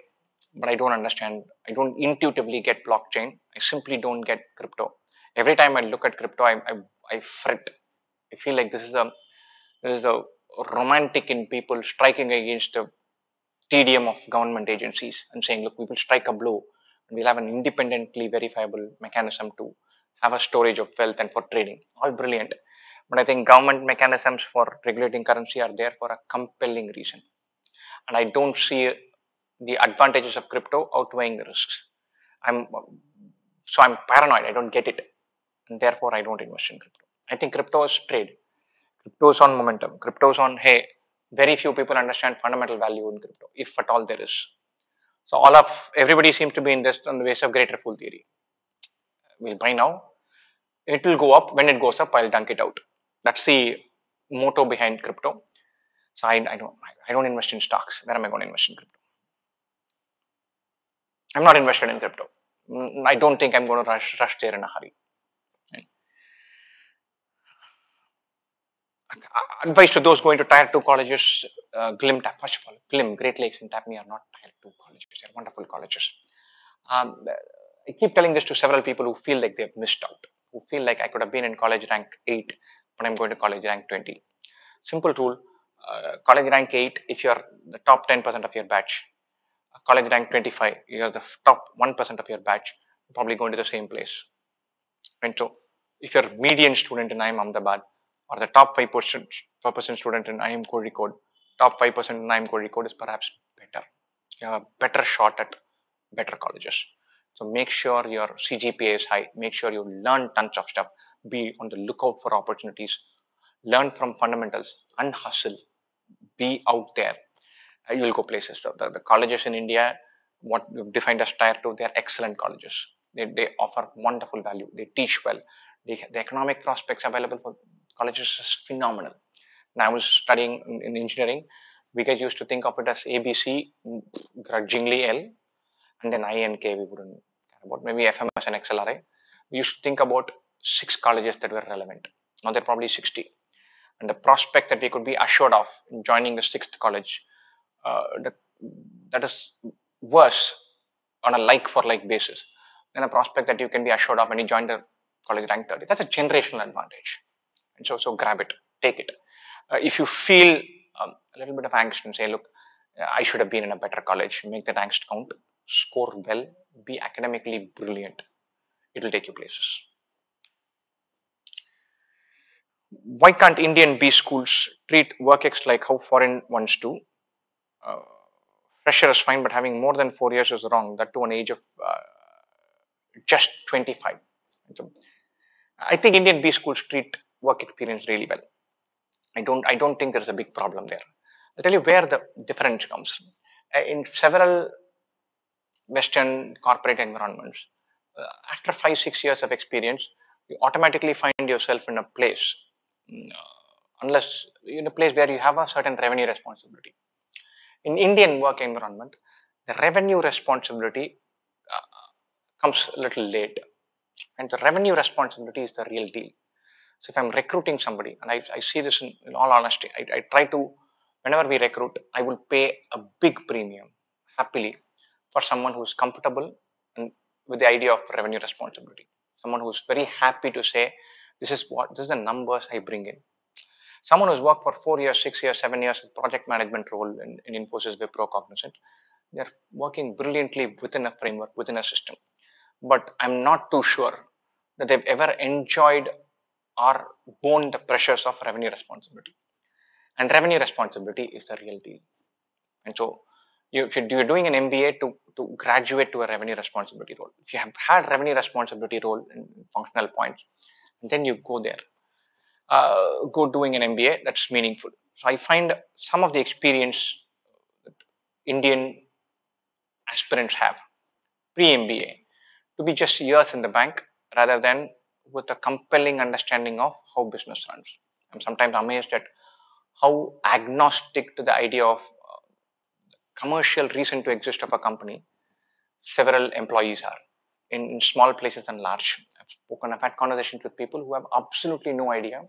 but I don't understand. I don't intuitively get blockchain. I simply don't get crypto. Every time I look at crypto, I I, I fret. I feel like this is a this is a romantic in people striking against the tedium of government agencies and saying, look, we will strike a blow and we'll have an independently verifiable mechanism to have a storage of wealth and for trading. All brilliant. But I think government mechanisms for regulating currency are there for a compelling reason. And I don't see the advantages of crypto outweighing the risks. I'm so I'm paranoid. I don't get it, and therefore I don't invest in crypto. I think crypto is trade. Crypto is on momentum. Crypto is on hey. Very few people understand fundamental value in crypto, if at all there is. So all of everybody seems to be in this on the basis of greater fool theory. We'll buy now. It will go up. When it goes up, I'll dunk it out. That's the motto behind crypto. So I, I don't I don't invest in stocks. Where am I going to invest in crypto? I'm not invested in crypto. Mm, I don't think I'm going to rush rush there in a hurry. Advice to those going to tier 2 colleges, uh, GLIM first of all, GLIM, Great Lakes and TAPMI are not tier 2 colleges, they're wonderful colleges. Um, I keep telling this to several people who feel like they've missed out, who feel like I could have been in college rank 8, but I'm going to college rank 20. Simple rule, uh, college rank 8, if you're the top 10% of your batch, college rank 25, you're the top 1% of your batch, probably going to the same place. And so, if you're a median student in IIM Ahmedabad, or the top 5% 5% student in IIM Kozhikode, top 5% in IIM Kozhikode is perhaps better. You have a better shot at better colleges. So make sure your CGPA is high. Make sure you learn tons of stuff. Be on the lookout for opportunities. Learn from fundamentals and hustle. Be out there. Uh, you will go places. The, the colleges in India, what we've defined as tier two, they are excellent colleges. They, they offer wonderful value. They teach well. They, the economic prospects available for colleges is phenomenal. And I was studying in, in engineering. We guys used to think of it as ABC, grudgingly L, and then I and K we wouldn't care about. Maybe FMS and XLRI. We used to think about six colleges that were relevant. Now there are probably 60. And the prospect that we could be assured of joining the sixth college, uh, the, that is worse on a like for like basis than a prospect that you can be assured of when you join the college rank 30. That's a generational advantage. And so, so grab it, take it. Uh, if you feel um, a little bit of angst and say, look, I should have been in a better college, make that angst count, score well, be academically brilliant. It will take you places. Why can't Indian B schools treat work ex like how foreign ones do? Uh, fresher is fine, but having more than four years is wrong. That to an age of uh, just 25. So, I think Indian B schools treat work experience really well. I don't I don't think there's a big problem there. I'll tell you where the difference comes. Uh, in several Western corporate environments, uh, after five six years of experience, you automatically find yourself in a place, mm, uh, unless in a place where you have a certain revenue responsibility. In Indian work environment, the revenue responsibility uh, comes a little late, and the revenue responsibility is the real deal. So if I'm recruiting somebody, and I, I see this in, in all honesty, I, I try to, whenever we recruit, I will pay a big premium happily for someone who's comfortable and with the idea of revenue responsibility. Someone who's very happy to say, this is what, this is the numbers I bring in. Someone who's worked for four years, six years, seven years in project management role in, in Infosys, Wipro, Cognizant, they're working brilliantly within a framework, within a system. But I'm not too sure that they've ever enjoyed or borne the pressures of revenue responsibility. And revenue responsibility is the real deal. And so, you, if you're doing an MBA to, to graduate to a revenue responsibility role, if you have had revenue responsibility role in functional points, and then you go there, uh, go doing an MBA that's meaningful. So I find some of the experience that Indian aspirants have pre-MBA to be just years in the bank rather than with a compelling understanding of how business runs. I'm sometimes amazed at how agnostic to the idea of uh, commercial reason to exist of a company several employees are in, in, small places and large. I've spoken, I've had conversations with people who have absolutely no idea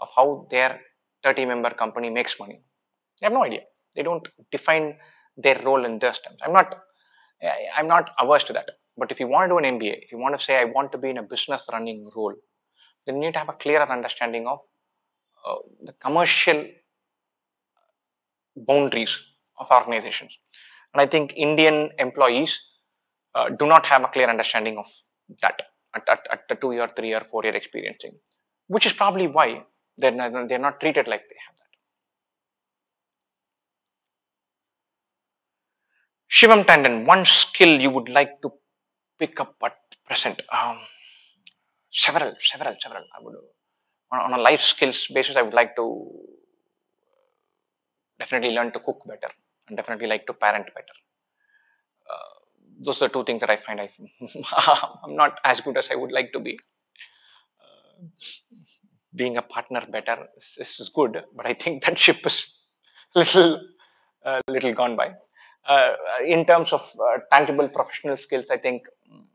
of how their 30 member company makes money. They have no idea. They don't define their role in those terms. I'm not, I'm not averse to that. But if you want to do an MBA, if you want to say, I want to be in a business running role, then you need to have a clearer understanding of uh, the commercial boundaries of organizations. And I think Indian employees uh, do not have a clear understanding of that at, at, at the two year, three year, four year experiencing, which is probably why they're not, they're not treated like they have that. Shivam Tandon, one skill you would like to pick up at present? Um, several, several, several. I would on, on a life skills basis. I would like to definitely learn to cook better and definitely like to parent better. Uh, those are two things that I find I, [LAUGHS] I'm not as good as I would like to be. Uh, being a partner better is, is, good, but I think that ship is [LAUGHS] little uh, little gone by Uh, in terms of uh, tangible professional skills, I think mm,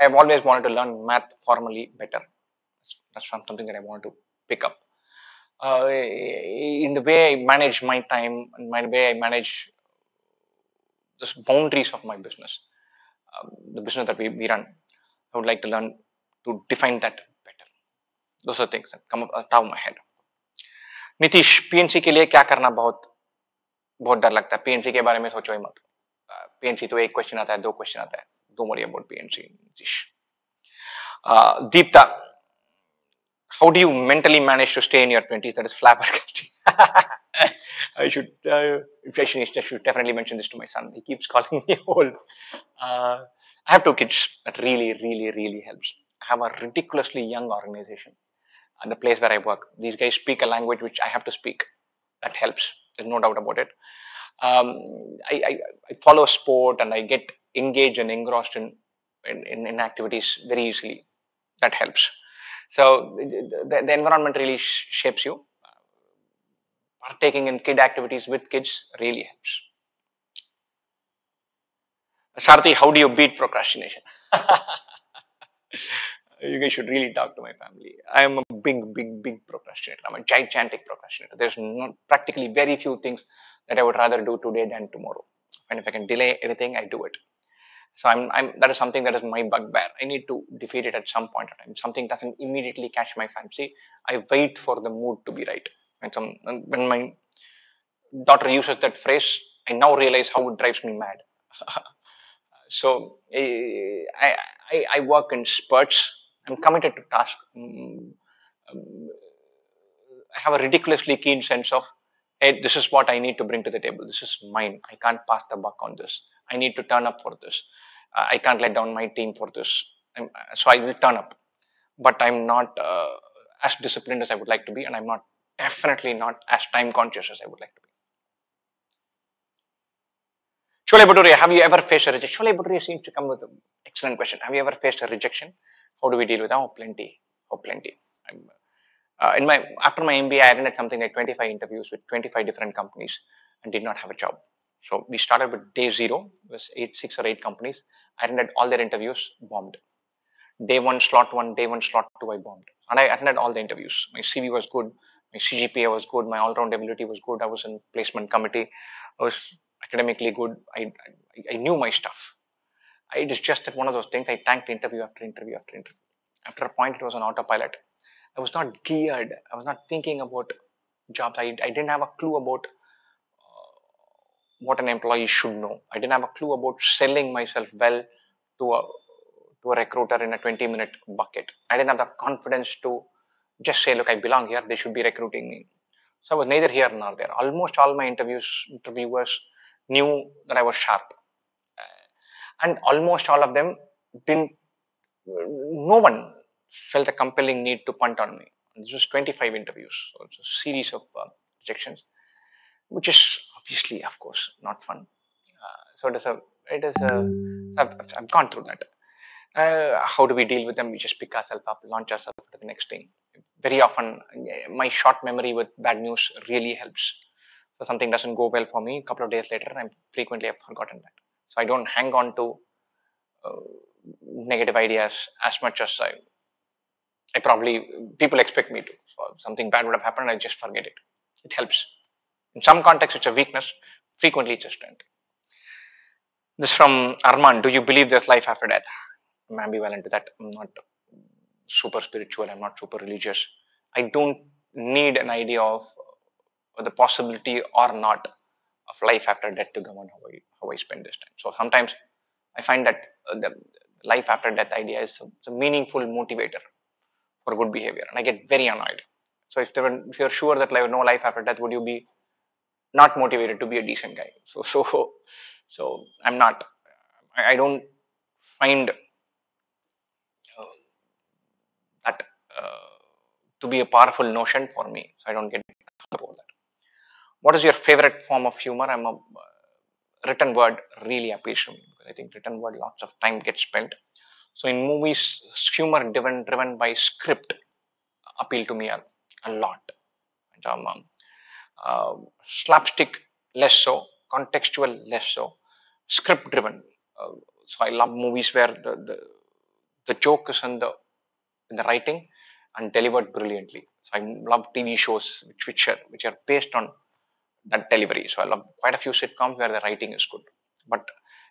I have always wanted to learn math formally better. That's something that I want to pick up. Uh, in the way I manage my time and my way I manage the boundaries of my business, um, the business that we, we run, I would like to learn to define that better. Those are things that come up top of my head. Nitish PNC के लिए क्या करना बहुत बहुत डर लगता है PNC के बारे में सोचो ही मत पीएनसी तो एक क्वेश्चन आता है दो क्वेश्चन आता है don't worry about PNC Nitish uh, Deepta how do you mentally manage to stay in your 20s that is flabbergasting [LAUGHS] I should uh, inflationist I should definitely mention this to my son he keeps calling me old uh, I have two kids that really really really helps I have a ridiculously young organization at the place where I work these guys speak a language which I have to speak that helps there's no doubt about it. Um, I, I, I, follow sport and I get engaged and engrossed in, in, in activities very easily. That helps. So the, the environment really sh shapes you. Partaking in kid activities with kids really helps. Sarthi, how do you beat procrastination? [LAUGHS] [LAUGHS] you guys should really talk to my family. I am a big, big, big procrastinator. I'm a gigantic procrastinator. There's not, practically very few things that I would rather do today than tomorrow. And if I can delay anything, I do it. So I'm, I'm that is something that is my bugbear. I need to defeat it at some point of time. Something doesn't immediately catch my fancy. I wait for the mood to be right. And, some, when my daughter uses that phrase, I now realize how it drives me mad. [LAUGHS] so eh, I, I, I work in spurts I'm committed to task. Um, I have a ridiculously keen sense of, hey, this is what I need to bring to the table. This is mine. I can't pass the buck on this. I need to turn up for this. Uh, I can't let down my team for this. I'm, so I will turn up. But I'm not uh, as disciplined as I would like to be, and I'm not definitely not as time conscious as I would like to be. Shole Bhature, have you ever faced a rejection? Shole Bhature seems to come with an excellent question. Have you ever faced a rejection? How do we deal with that? Oh, plenty. Oh, plenty. Uh, in my after my MBA, I attended something like 25 interviews with 25 different companies and did not have a job. So we started with day zero. It was eight, six or eight companies. I attended all their interviews, bombed. Day one, slot one, day one, slot two, I bombed. And I attended all the interviews. My CV was good. My CGPA was good. My all-round ability was good. I was in placement committee. I was academically good. I, I, I knew my stuff. It is just that one of those things I tanked interview after interview after interview. After a point, it was an autopilot. I was not geared. I was not thinking about jobs. I, I didn't have a clue about uh, what an employee should know. I didn't have a clue about selling myself well to a to a recruiter in a 20 minute bucket. I didn't have the confidence to just say, look, I belong here. They should be recruiting me. So I was neither here nor there. Almost all my interviews interviewers knew that I was sharp. Uh, and almost all of them didn't, no one felt a compelling need to punt on me. This was 25 interviews, so it's a series of uh, rejections, which is obviously, of course, not fun. Uh, so it is a, it is a, I've, I've gone through that. Uh, how do we deal with them? We just pick ourselves up, launch ourselves to the next thing. Very often, my short memory with bad news really helps. So something doesn't go well for me, a couple of days later, I'm frequently have forgotten that. So I don't hang on to uh, negative ideas as much as I, I probably people expect me to. So something bad would have happened, I just forget it. It helps. In some contexts, it's a weakness. Frequently, it's a strength. This from Arman. Do you believe there's life after death? I'm ambivalent to that. I'm not super spiritual. I'm not super religious. I don't need an idea of the possibility or not of life after death to govern how I, how I spend this time. So sometimes I find that uh, the life after death idea is a, a, meaningful motivator for good behavior, and I get very annoyed. So if there were, if you're sure that like no life after death, would you be not motivated to be a decent guy? So [LAUGHS] so so I'm not. I, I don't find uh, that uh, to be a powerful notion for me. So I don't get. What is your favorite form of humor? I'm a uh, written word really appeals to because I think written word lots of time gets spent. So in movies, humor driven driven by script appeal to me a, a lot. And, um, um, uh, slapstick less so, contextual less so, script driven. Uh, so I love movies where the, the the joke is in the in the writing and delivered brilliantly. So I love TV shows which which are which are based on that delivery. So I love quite a few sitcoms where the writing is good. But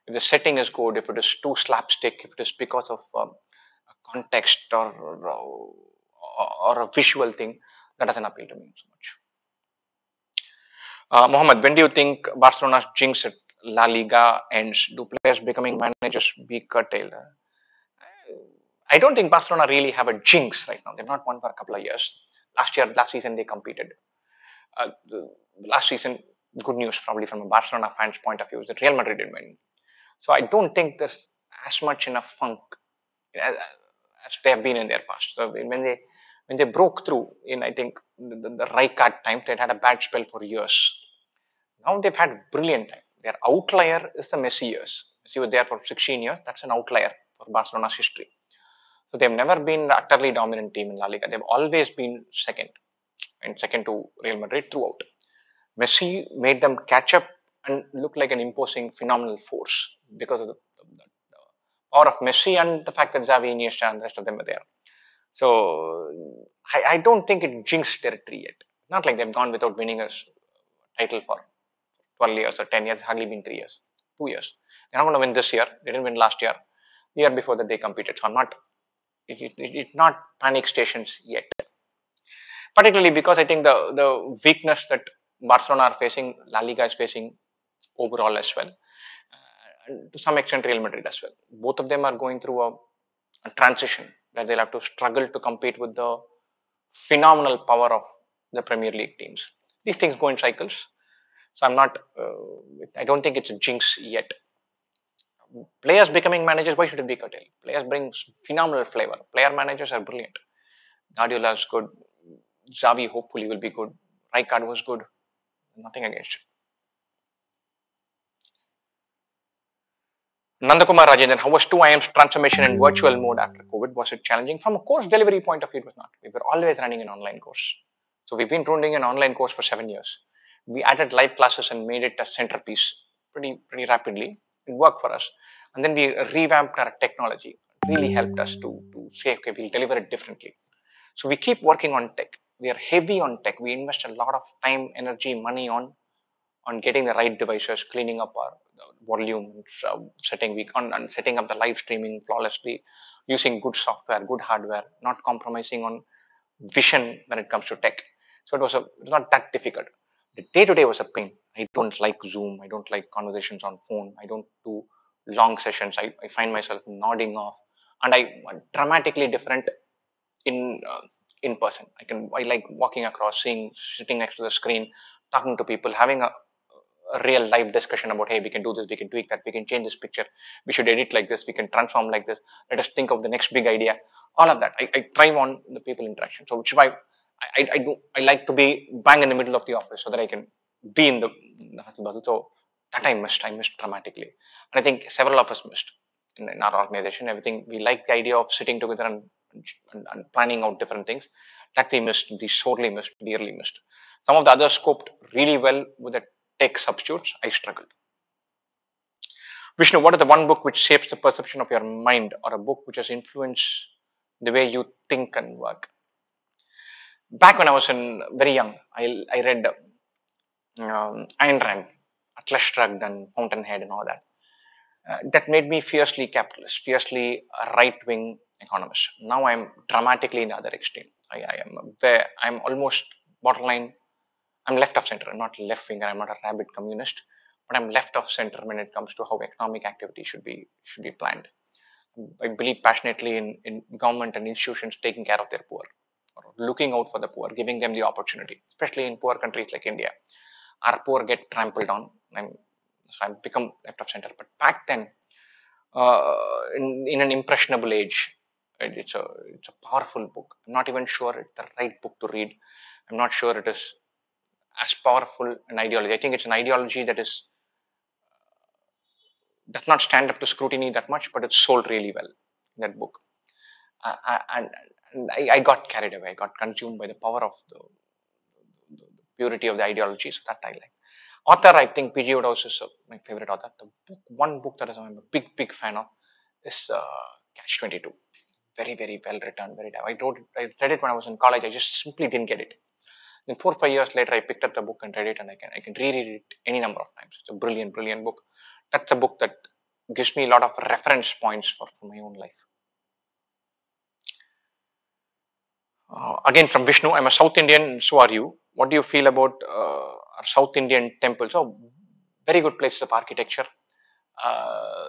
if the setting is good, if it is too slapstick, if it is because of um, a context or, or, or a visual thing, that doesn't appeal to me so much. Uh, Mohammed, when do you think Barcelona's jinx at La Liga ends? Do players becoming managers be curtailed? I don't think Barcelona really have a jinx right now. They've not won for a couple of years. Last year, last season, they competed. Uh, last season, good news probably from a Barcelona fans point of view is that Real Madrid didn't win. So I don't think there's as much in a funk as, as they have been in their past. So when they when they broke through in I think the, the, the Rijkaard times, they had a bad spell for years. Now they've had brilliant time. Their outlier is the Messi years. Messi was there for 16 years. That's an outlier for Barcelona's history. So they've never been the utterly dominant team in La Liga. They've always been second and second to Real Madrid throughout. Messi made them catch up and look like an imposing phenomenal force because of the, the, the power of Messi and the fact that Xavi, Iniesta and the rest of them were there. So I, I don't think it jinxed territory yet. Not like they've gone without winning a title for 12 years or 10 years, hardly been 3 years, 2 years. They're not going to win this year. They didn't win last year. The year before that they competed. So I'm not, it, it, it's not panic stations yet particularly because I think the, the weakness that Barcelona are facing, La Liga is facing overall as well, uh, and to some extent Real Madrid as well. Both of them are going through a, a transition where they'll have to struggle to compete with the phenomenal power of the Premier League teams. These things go in cycles. So I'm not, uh, I don't think it's a jinx yet. Players becoming managers, why should it be curtailed? Players bring phenomenal flavor. Player managers are brilliant Guardiola is good. Xavi hopefully will be good. Rijkaard was good. Nothing against it. Nandakumar Rajendran, how was 2IIM's transformation in virtual mode after COVID? Was it challenging? From a course delivery point of view, it was not. We were always running an online course. So we've been running an online course for seven years. We added live classes and made it a centerpiece pretty pretty rapidly. It worked for us. And then we revamped our technology. It really helped us to, to say, okay, we'll deliver it differently. So we keep working on tech. We are heavy on tech. We invest a lot of time, energy, money on on getting the right devices, cleaning up our volume, uh, setting we setting up the live streaming flawlessly, using good software, good hardware, not compromising on vision when it comes to tech. So it was a it was not that difficult. The day to day was a pain. I don't like Zoom. I don't like conversations on phone. I don't do long sessions. I, I find myself nodding off, and I dramatically different in uh, in person. I can I like walking across, seeing, sitting next to the screen, talking to people, having a a real live discussion about hey we can do this we can tweak that we can change this picture we should edit like this we can transform like this let us think of the next big idea. All of that. I, I thrive on the people interaction. So which is why I, I do i like to be bang in the middle of the office so that i can be in the, the hustle bustle. So that i missed i missed dramatically. And i think several of us missed in, in our organization. Everything we like the idea of sitting together and, and, and planning out different things that we missed we sorely missed dearly missed some of the others scoped really well with the tech substitutes, I struggled. Vishnu, what is the one book which shapes the perception of your mind or a book which has influenced the way you think and work? Back when I was in very young, I, I read um, Ayn Rand, Atlas Shrugged and Fountainhead and all that. Uh, that made me fiercely capitalist, fiercely right-wing economist. Now I'm dramatically in the other extreme. I, I am where I'm almost borderline I'm left of center. I'm not left winger. I'm not a rabid communist, but I'm left of center when it comes to how economic activity should be should be planned. I believe passionately in, in government and institutions taking care of their poor, or looking out for the poor, giving them the opportunity, especially in poor countries like India. Our poor get trampled on. I'm, so I've become left of center. But back then, uh, in, in an impressionable age, it's a it's a powerful book. I'm not even sure it's the right book to read. I'm not sure it is as powerful an ideology. I think it's an ideology that is does not stand up to scrutiny that much, but it's sold really well in that book. Uh, and, and I, I, got carried away. I got consumed by the power of the, the, the purity of the ideology. So that I like. Author, I think P.G. Wodehouse is uh, my favorite author. The book, one book that I'm a big, big fan of is uh, Catch 22. Very, very well written. Very. I wrote. I read it when I was in college. I just simply didn't get it. Then four five years later, I picked up the book and read it, and I can I can reread it any number of times. It's a brilliant, brilliant book. That's a book that gives me a lot of reference points for, for my own life. Uh, again from Vishnu, I'm a South Indian, so are you. What do you feel about uh, our South Indian temples? Oh, very good places of architecture, uh,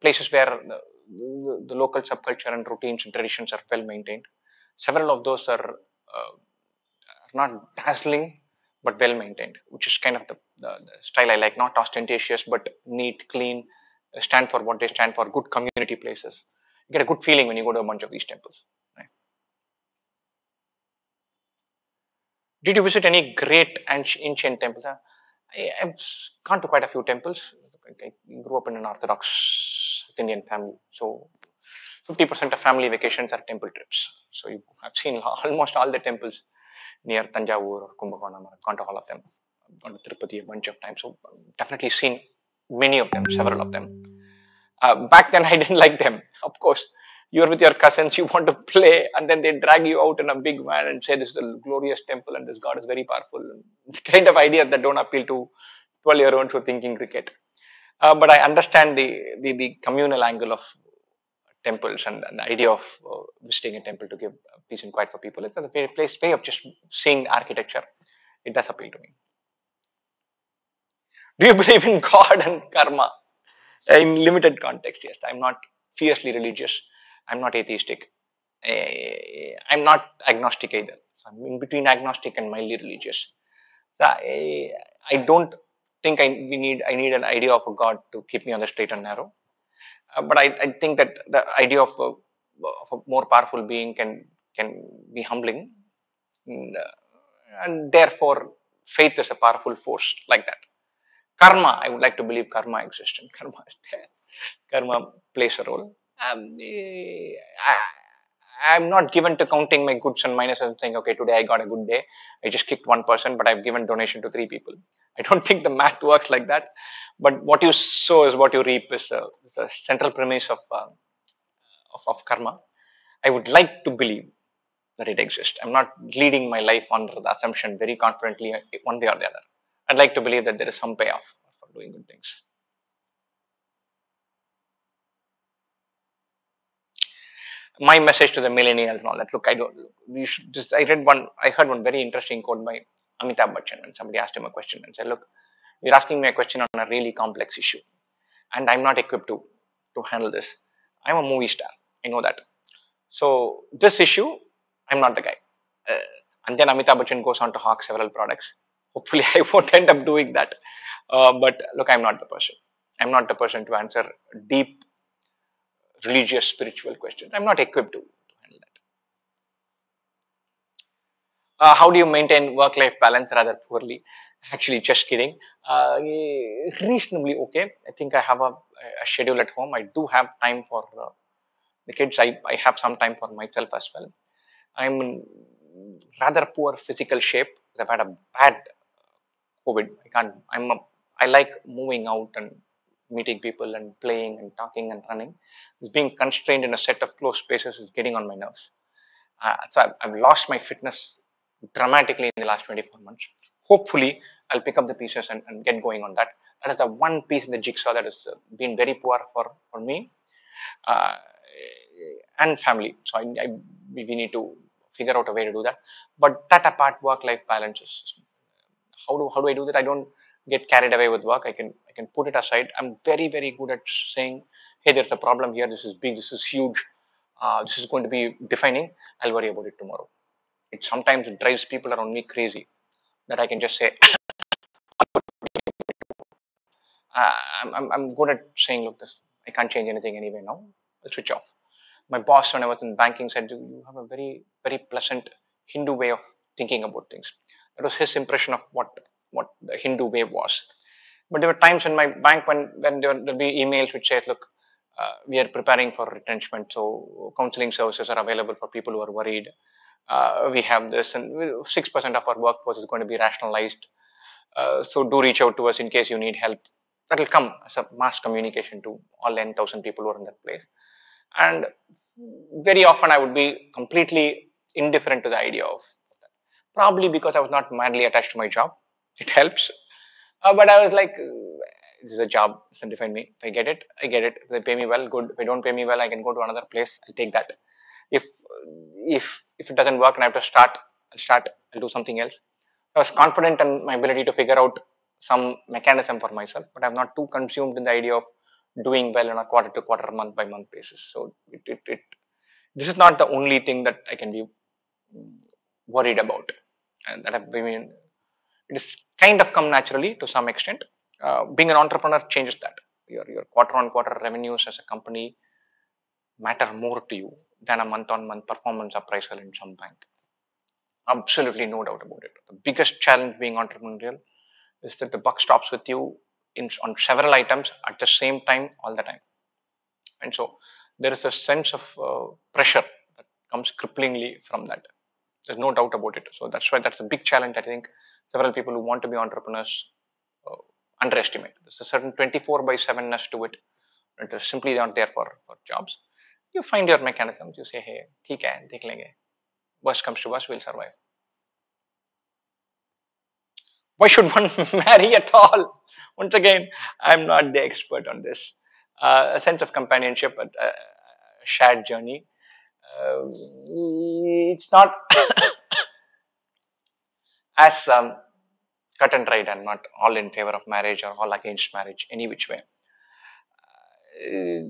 places where the, the, local subculture and routines and traditions are well maintained. Several of those are uh, not dazzling but well maintained, which is kind of the, the, the, style I like, not ostentatious but neat, clean, uh, stand for what they stand for, good community places. You get a good feeling when you go to a bunch of these temples. Right? Did you visit any great ancient temples? I, have gone to quite a few temples. I grew up in an Orthodox Indian family, so 50% of family vacations are temple trips. So you, I've seen [LAUGHS] almost all the temples near Tanjavur or Kumbakonam. I've gone to all of them. I've gone to Tirupati a bunch of times. So definitely seen many of them, several of them. Uh, back then [LAUGHS] I didn't like them. Of course, you're with your cousins, [LAUGHS] you want to play, and then they drag you out in a big van and say this is a glorious temple and this god is very powerful. The [LAUGHS] kind of ideas that don't appeal to 12 year olds who are thinking cricket. Uh, but I understand the, the, the communal angle of temples and, and the idea of uh, visiting a temple to give peace and quiet for people. It's a very place way of just seeing architecture. It does appeal to me. Do you [LAUGHS] believe in God and karma? In limited context, yes. I'm not fiercely religious. I'm not atheistic. Eh, I'm not agnostic either. So I'm in between agnostic and mildly religious. So I, I don't think I we need I need an idea of a God to keep me on the straight and narrow. Uh, but I, I, think that the idea of a, of a, more powerful being can can be humbling. And, uh, and therefore, faith is a powerful force like that. Karma, I would like to believe karma exists and karma is there. Karma plays a role. Um, I, I'm not given to counting my goods and minuses and saying, okay, today I got a good day. I just kicked one person, but I've given donation to three people. I don't [LAUGHS] think the math works like that. But what you sow is what you reap is the, is a central premise of, uh, of, of karma. I would like to believe that it exists. I'm not leading my life under the assumption very confidently one way or the other. I'd like to believe that there is some payoff for doing good things. My message to the millennials and all that. Look, I don't. We should just. I read one. I heard one very interesting quote by Amitabh Bachchan, and somebody asked him a question and said, "Look, you're asking me a question on a really complex issue, and I'm not equipped to to handle this. I'm a movie star. I know that. So this issue, I'm not the guy." Uh, and then Amitabh Bachchan goes on to hawk several products hopefully [LAUGHS] i won't end up doing that uh, but look i'm not the person i'm not the person to answer deep religious spiritual questions i'm not equipped to, handle that uh, how do you maintain work life balance rather poorly actually just kidding uh, reasonably okay i think i have a, a, schedule at home i do have time for uh, the kids I, I have some time for myself as well i'm in rather poor physical shape i've had a bad COVID. I can't. I'm. A, I like moving out and meeting people and playing and talking and running. It's being constrained in a set of closed spaces is getting on my nerves. Uh, so I've, I've, lost my fitness dramatically in the last 24 months. Hopefully, I'll pick up the pieces and, and get going on that. That is the one piece in the jigsaw that has uh, been very poor for for me uh, and family. So I, I, we need to figure out a way to do that. But that apart, work-life balance is how do how do I do that? I don't get carried away with work. I can Can put it aside. I'm very very good at saying, hey, there's a problem here. This is big. This is huge. Uh, this is going to be defining. I'll worry about it tomorrow. It sometimes drives people around me crazy that I can just say. [LAUGHS] uh, I'm, I'm, I'm good at saying, look, this I can't change anything anyway now. I'll switch off. My boss, when I was in banking, said, you have a very, very pleasant Hindu way of thinking about things. That was his impression of what, what the Hindu way was. But there were times in my bank when, when there will be emails which says, look, uh, we are preparing for retrenchment, so counseling services are available for people who are worried. Uh, we have this, and 6% of our workforce is going to be rationalized. Uh, so do reach out to us in case you need help. That will come as a mass communication to all 10,000 people who are in that place. And very often I would be completely indifferent to the idea of that. probably because I was not madly attached to my job. It helps. Uh, but I was like, this is a job, doesn't me. If I get it, I get it. They pay me well, good. If they don't pay me well, I can go to another place. I'll take that. If if if it doesn't work and I have to start, I'll start. I'll do something else. I was confident in my ability to figure out some mechanism for myself, but I'm not too consumed in the idea of doing well on a quarter to quarter, month by month basis. So it, it, it this is not the only thing that I can be worried about and that I mean, it is kind of come naturally to some extent. Uh, being an entrepreneur changes that. Your, your quarter on quarter revenues as a company matter more to you than a month on month performance appraisal in some bank. Absolutely no doubt about it. The biggest challenge being entrepreneurial is that the buck stops with you in, on several items at the same time all the time. And so there is a sense of uh, pressure that comes cripplingly from that. There's no doubt about it. So that's why that's a big challenge. I think several people who want to be entrepreneurs uh, underestimate. There's a certain 24 by 7ness to it. It is simply not there for, for jobs. You find your mechanisms. You say, hey, theek hai, dekh lenge. Worst comes to worst, we'll survive. Why should one [LAUGHS] marry at all? Once again, I'm not the expert on this. Uh, a sense of companionship, a, a shared journey uh, it's not [LAUGHS] as um, cut and dried and not all in favor of marriage or all against marriage any which way. Uh,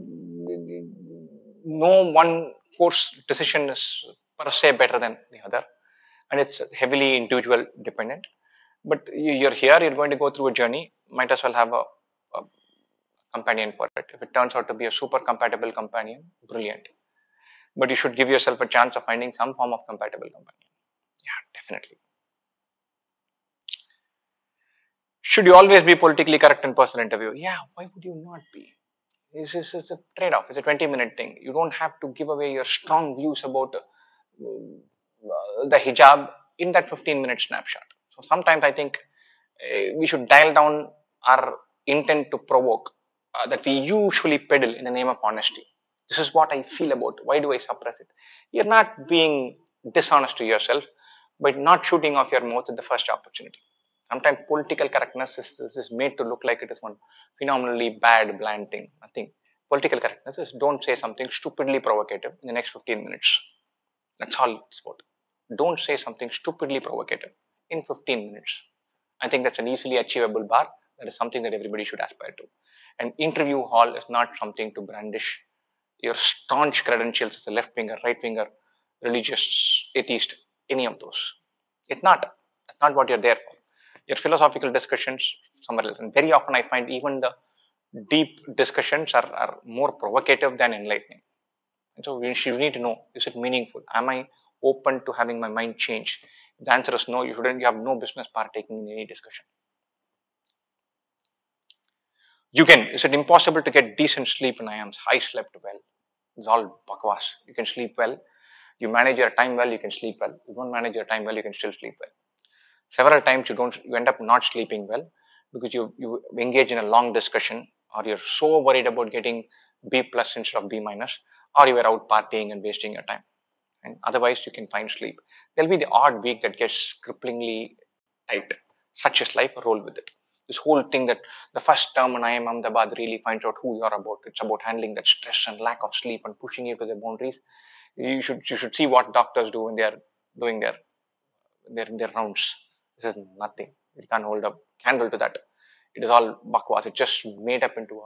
no one course decision is per se better than the other and it's heavily individual dependent but you're here you're going to go through a journey might as well have a, a companion for it if it turns out to be a super compatible companion brilliant but you should give yourself a chance of finding some form of compatible companion. Yeah, definitely. Should you always be politically correct in personal interview? Yeah, why would you not be? This is, is a trade-off. It's a 20-minute thing. You don't have to give away your strong views about uh, the hijab in that 15-minute snapshot. So sometimes I think uh, we should dial down our intent to provoke uh, that we usually peddle in the name of honesty. This is what I feel about. Why do I suppress it? You're not being dishonest to yourself but not shooting off your mouth at the first opportunity. Sometimes political correctness is, is, is made to look like it is one phenomenally bad, bland thing. Nothing. Political correctness is don't say something stupidly provocative in the next 15 minutes. That's all it's about. Don't say something stupidly provocative in 15 minutes. I think that's an easily achievable bar. That is something that everybody should aspire to. An interview hall is not something to brandish your staunch credentials as a left winger, right winger, religious, atheist, any of those. It's not. That's not what you're there for. Your philosophical discussions somewhere else. And very often I find even the deep discussions are, are more provocative than enlightening. And so we should need to know, is it meaningful? Am I open to having my mind change? The answer is no, you shouldn't you have no business partaking in any discussion. You can, is it impossible to get decent sleep in IIMs? I slept well. It's all bakwas. You can sleep well. You manage your time well, you can sleep well. You don't manage your time well, you can still sleep well. Several times you don't you end up not sleeping well because you you engage in a long discussion or you're so worried about getting B plus instead of B minus, or you are out partying and wasting your time. And otherwise, you can find sleep. There'll be the odd week that gets cripplingly tight. Such is life, roll with it. This whole thing that the first term in IIM Ahmedabad really finds out who you're about. It's about handling that stress and lack of sleep and pushing you to the boundaries. You should you should see what doctors do when they are doing their their their rounds. This is nothing. You can't hold a candle to that. It is all bakwas. It's just made up into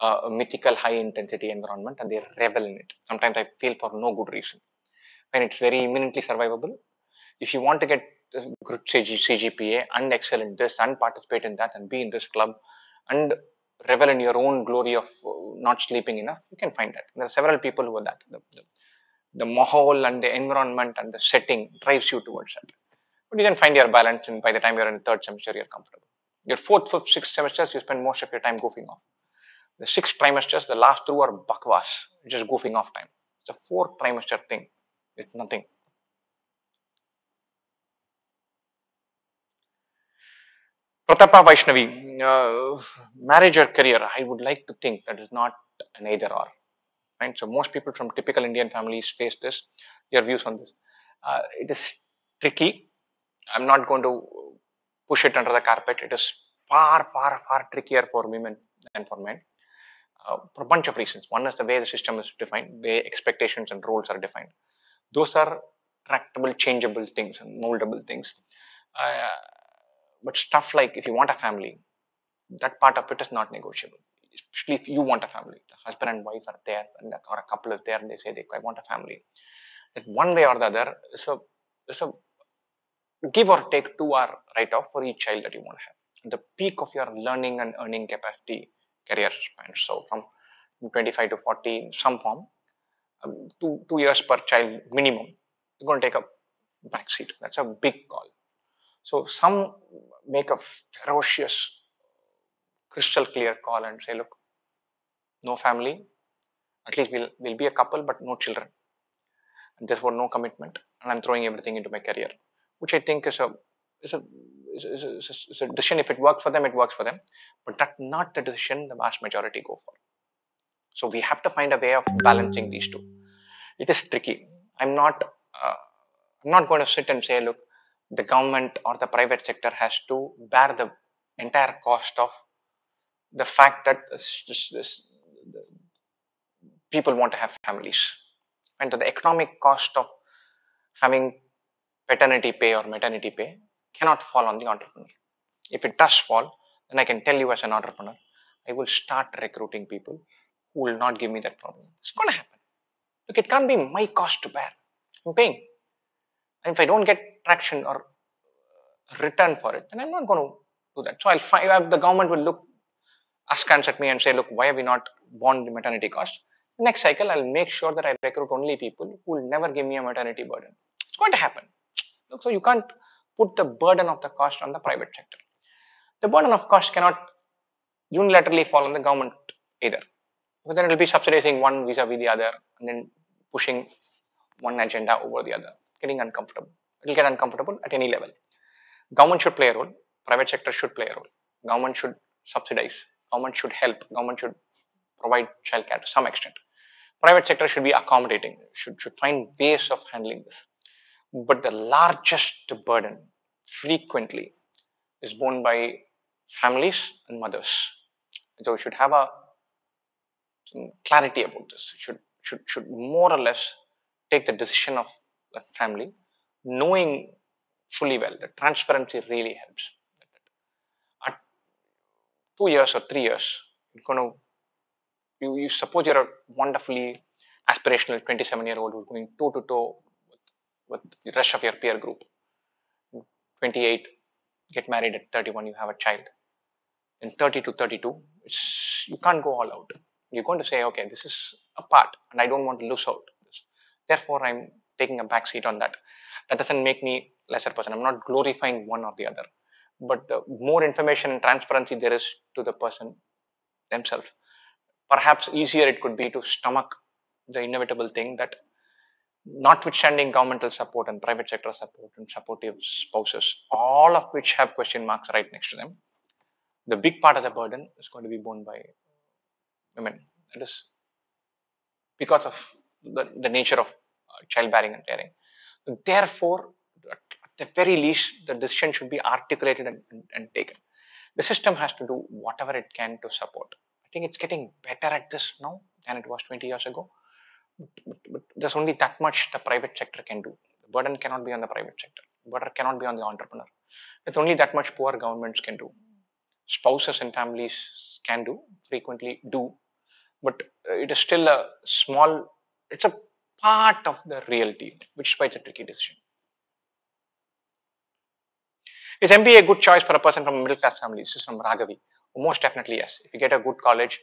a, a mythical high intensity environment and they revel in it. Sometimes I feel for no good reason. When it's very imminently survivable. If you want to get good CGPA and excel in this and participate in that and be in this club and revel in your own glory of uh, not sleeping enough, you can find that. There are several people who are that. The, the, the mahal and the environment and the setting drives you towards that. But you can find your balance and by the time you're in third semester, you're comfortable. Your fourth, fifth, sixth semesters, you spend most of your time goofing off. The sixth trimesters, the last two are bakwas, just goofing off time. It's a four trimester thing. It's nothing. Pratapa Vaishnavi, uh, marriage or career, I would like to think that is not an either or. Right? So most people from typical Indian families face this. Your views on this? Uh, it is tricky. I'm not going to push it under the carpet. It is far, far, far trickier for women than for men. Uh, for a bunch of reasons. One is the way the system is defined, the way expectations and roles are defined. Those are tractable, changeable things and moldable things. Uh, but stuff like if you want a family, that part of it is not negotiable. Especially if you want a family, the husband and wife are there, and or a couple is there, and they say they I want a family. That one way or the other is a a give or take two hour write off for each child that you want to have. The peak of your learning and earning capacity career span. So from 25 to 40 in some form, um, two, two years per child minimum, you're going to take a back seat. That's a big call. So some make a ferocious, crystal clear call and say, look, no family, at least we'll, we'll be a couple, but no children. And therefore no commitment. And I'm throwing everything into my career, which I think is a is a, is a, is a, is a decision. If it works for them, it works for them. But that's not the decision the vast majority go for. So we have to find a way of balancing these two. It is tricky. I'm not. Uh, I'm not going to sit and say, look, the government or the private sector has to bear the entire cost of the fact that this, this, people want to have families. And so the economic cost of having paternity pay or maternity pay cannot fall on the entrepreneur. If it does fall, then I can tell you as an entrepreneur, I will start recruiting people who will not give me that problem. It's going to happen. Look, it can't be my cost to bear. I'm paying. And if I don't get traction or uh, return for it, then I'm not going to do that. So I'll find uh, the government will look askance at me and say, look, why have we not borne the maternity cost? The next cycle, I'll make sure that I recruit only people who will never give me a maternity burden. It's going to happen. So you can't put the burden of the cost on the private sector. The burden of cost cannot unilaterally fall on the government either. But then it will be subsidizing one vis-a-vis the other and then pushing one agenda over the other, getting uncomfortable. It will get uncomfortable at any level. Government should play a role, private sector should play a role. Government should subsidize, government should help, government should provide childcare to some extent. Private sector should be accommodating, should, should find ways of handling this. But the largest burden frequently is borne by families and mothers. So we should have a clarity about this. Should should should more or less take the decision of the family, knowing fully well that transparency really helps. At two years or three years, you're to you, you suppose you're a wonderfully aspirational 27 year old who's going toe to toe with the rest of your peer group. 28, get married at 31, you have a child. In 30 to 32, you can't go all out. You're going to say, okay, this is a part and I don't want to lose out. Therefore, I'm taking a back seat on that. That doesn't make me lesser person. I'm not glorifying one or the other. But the more information and transparency there is to the person themselves, perhaps easier it could be to stomach the inevitable thing that notwithstanding governmental support and private sector support and supportive spouses, all of which have question marks right next to them, the big part of the burden is going to be borne by women. That is because of the, the nature of uh, childbearing and rearing. Therefore, at the very least, the decision should be articulated and, and, and taken. The system has to do whatever it can to support. I think it's getting better at this now than it was 20 years ago. There's only that much the private sector can do. The burden cannot be on the private sector. The burden cannot be on the entrepreneur. It's only that much poor governments can do. Spouses and families can do, frequently do, but it is still a small, it's a part of the reality, which is why it's a tricky decision. Is MBA a good choice for a person from a middle class family? This is from Raghavi. Most definitely, yes. If you get a good college,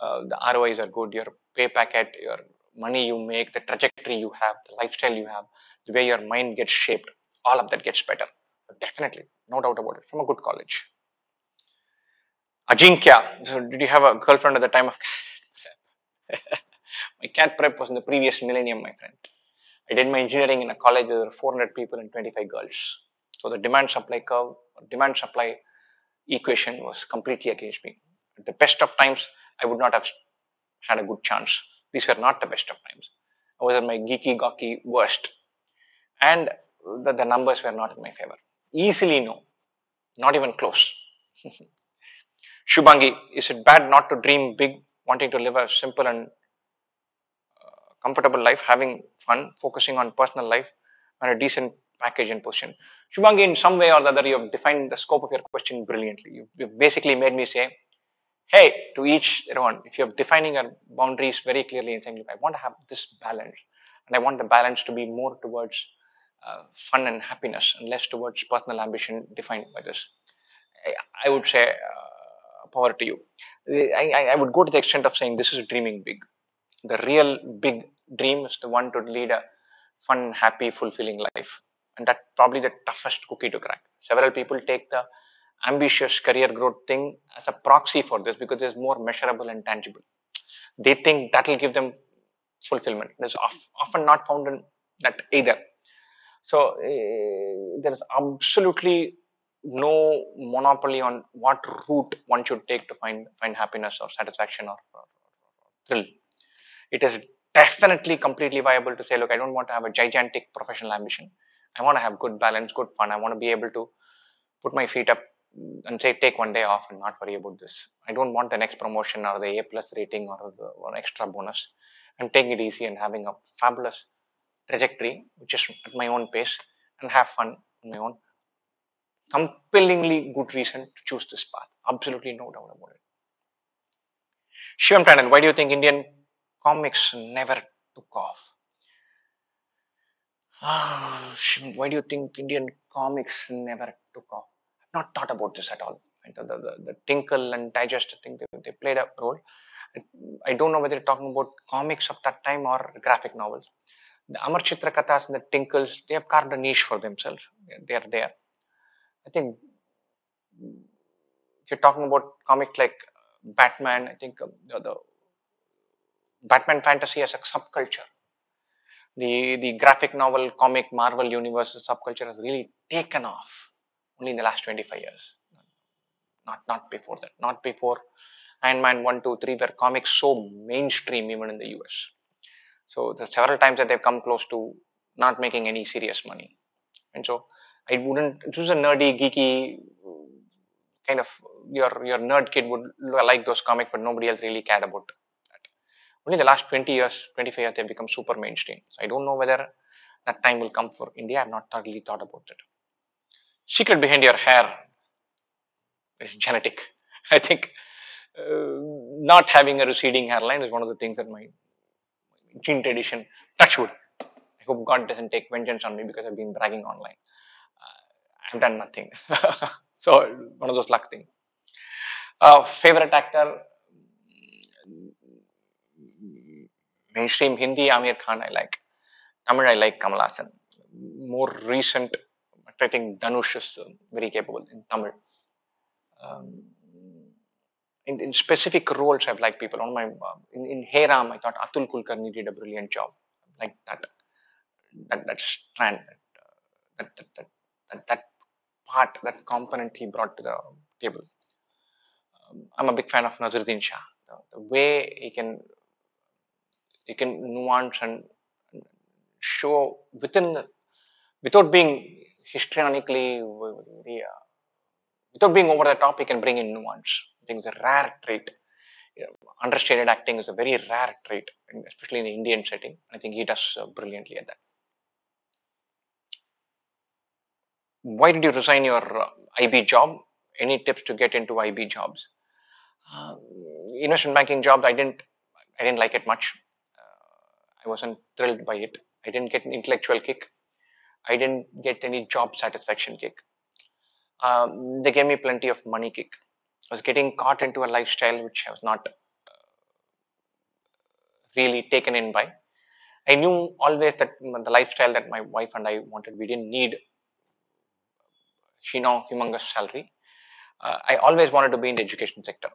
uh, the ROIs are good, your pay packet, your money you make, the trajectory you have, the lifestyle you have, the way your mind gets shaped, all of that gets better. But definitely, no doubt about it, from a good college. Ajinkya, so did you have a girlfriend at the time of [LAUGHS] my CAT prep was in the previous millennium, my friend. I did my engineering in a college where there were 400 people and 25 girls. So the demand supply curve, demand supply equation was completely against me. At the best of times, I would not have had a good chance. These were not the best of times. I was at my geeky, gawky worst. And the, the numbers were not in my favor. Easily no, not even close. [LAUGHS] Shubangi, is it bad not to dream big, wanting to live a simple and uh, comfortable life, having fun, focusing on personal life and a decent package and position? Shubangi, in some way or the other, you have defined the scope of your question brilliantly. You've, you've basically made me say, hey, to each own. If you're defining your boundaries very clearly and saying, look, I want to have this balance, and I want the balance to be more towards uh, fun and happiness and less towards personal ambition defined by this. I, I would say, uh, power to you. I, I would go to the extent of saying this is dreaming big. The real big dream is the one to lead a fun, happy, fulfilling life. And that's probably the toughest cookie to crack. Several people take the ambitious career growth thing as a proxy for this because it's more measurable and tangible. They think that will give them fulfillment. It's often not found in that either. So uh, there is absolutely no monopoly on what route one should take to find find happiness or satisfaction or, or, or, thrill. It is definitely completely viable to say, look, I don't want to have a gigantic professional ambition. I want to have good balance, good fun. I want to be able to put my feet up and say take one day off and not worry about this. I don't want the next promotion or the A plus rating or the or extra bonus. I'm taking it easy and having a fabulous trajectory, which is at my own pace, and have fun on my own. Compellingly good reason to choose this path. Absolutely no doubt about it. Shivam Tandon, why do you think Indian comics never took off? Ah, why do you think Indian comics never took off? Not thought about this at all. The, the, the, Tinkle and Digest, I think they, they played a role. I don't know whether you're talking about comics of that time or graphic novels. The Amar Chitra Kathas and the Tinkles, they have carved a niche for themselves. They are there. I think if you're talking about comics like Batman, I think um, the, the Batman fantasy as a subculture. The, the graphic novel, comic, Marvel universe subculture has really taken off only in the last 25 years. Not, not before that. Not before Iron Man 1, 2, 3 were comics so mainstream even in the US. So there's several times that they've come close to not making any serious money. And so I wouldn't, it was a nerdy, geeky kind of your your nerd kid would like those comics, but nobody else really cared about that. Only the last 20 years, 25 years, they've become super mainstream. So I don't know whether that time will come for India. I've not really thought about it. Secret behind your hair is genetic. [LAUGHS] I think uh, not having a receding hairline is one of the things that my gene tradition, touch wood. I hope God doesn't take vengeance on me because I've been bragging online. Uh, I've done nothing. [LAUGHS] so, one of those luck things. Uh, favorite actor? Mainstream Hindi, Aamir Khan, I like. Tamil, I like Kamal Haasan. More recent, I think Dhanush is very capable in Tamil. Um, in, in, specific roles, I've liked people. On my in, in Hey Ram, I thought Atul Kulkarni did a brilliant job. Like that, that that strand, that that, that that that part, that component he brought to the table. Um, I'm a big fan of Naseeruddin Shah. The, the, way he can he can nuance and show within without being histrionically uh, without being over the top, he can bring in nuance. I think it's a rare trait. Understated acting is a very rare trait, especially in the Indian setting. I think he does uh, brilliantly at that. Why did you resign your uh, IB job? Any tips to get into IB jobs? Uh, investment banking jobs, I didn't, I didn't like it much. Uh, I wasn't thrilled by it. I didn't get an intellectual kick. I didn't get any job satisfaction kick. Um, they gave me plenty of money kick. I was getting caught into a lifestyle which I was not uh, really taken in by. I knew always that the lifestyle that my wife and I wanted, we didn't need you know humongous salary. Uh, I always wanted to be in the education sector.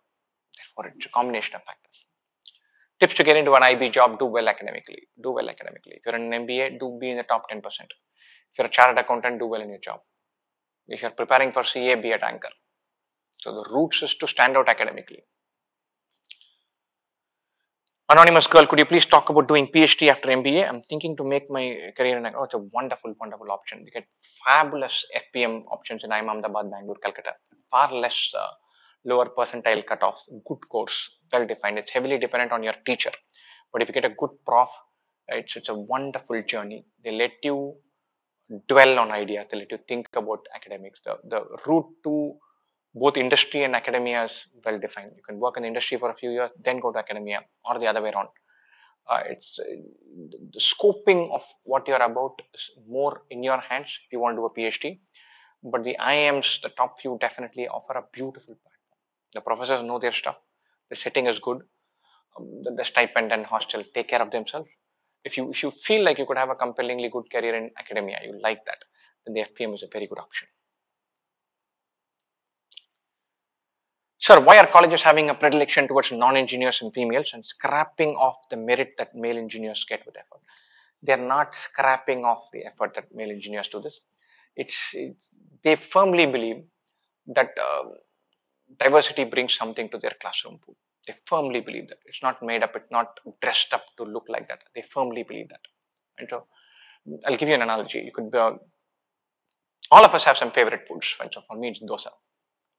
Therefore, it's a combination of factors. Tips to get into an IB job: do well academically. Do well academically. If you're in an MBA, do be in the top 10%. If you're a chartered accountant, do well in your job. If you're preparing for CA, be at anchor. So the roots is to stand out academically. Anonymous girl, could you please talk about doing PhD after MBA? I'm thinking to make my career in, oh, it's a wonderful, wonderful option. You get fabulous FPM options in IIM Ahmedabad, Bangalore, Calcutta. Far less uh, lower percentile cutoffs, good course, well defined. It's heavily dependent on your teacher. But if you get a good prof, it's, it's a wonderful journey. They let you dwell on ideas, they let you think about academics. The, the route to both industry and academia is well defined. You can work in industry for a few years, then go to academia, or the other way around. Uh, it's uh, the scoping of what you're about is more in your hands if you want to do a PhD. But the IIMs, the top few, definitely offer a beautiful platform. The professors know their stuff. The setting is good. Um, the, the stipend and hostel take care of themselves. If you if you feel like you could have a compellingly good career in academia, you like that, then the FPM is a very good option. Sir, why are colleges having a predilection towards non-engineers and females and scrapping off the merit that male engineers get with effort? They're not scrapping off the effort that male engineers do this. It's, it's they firmly believe that uh, diversity brings something to their classroom pool. They firmly believe that it's not made up, it's not dressed up to look like that. They firmly believe that. And so, I'll give you an analogy. You could be, uh, all of us have some favorite foods. Right? So for me, it's dosa.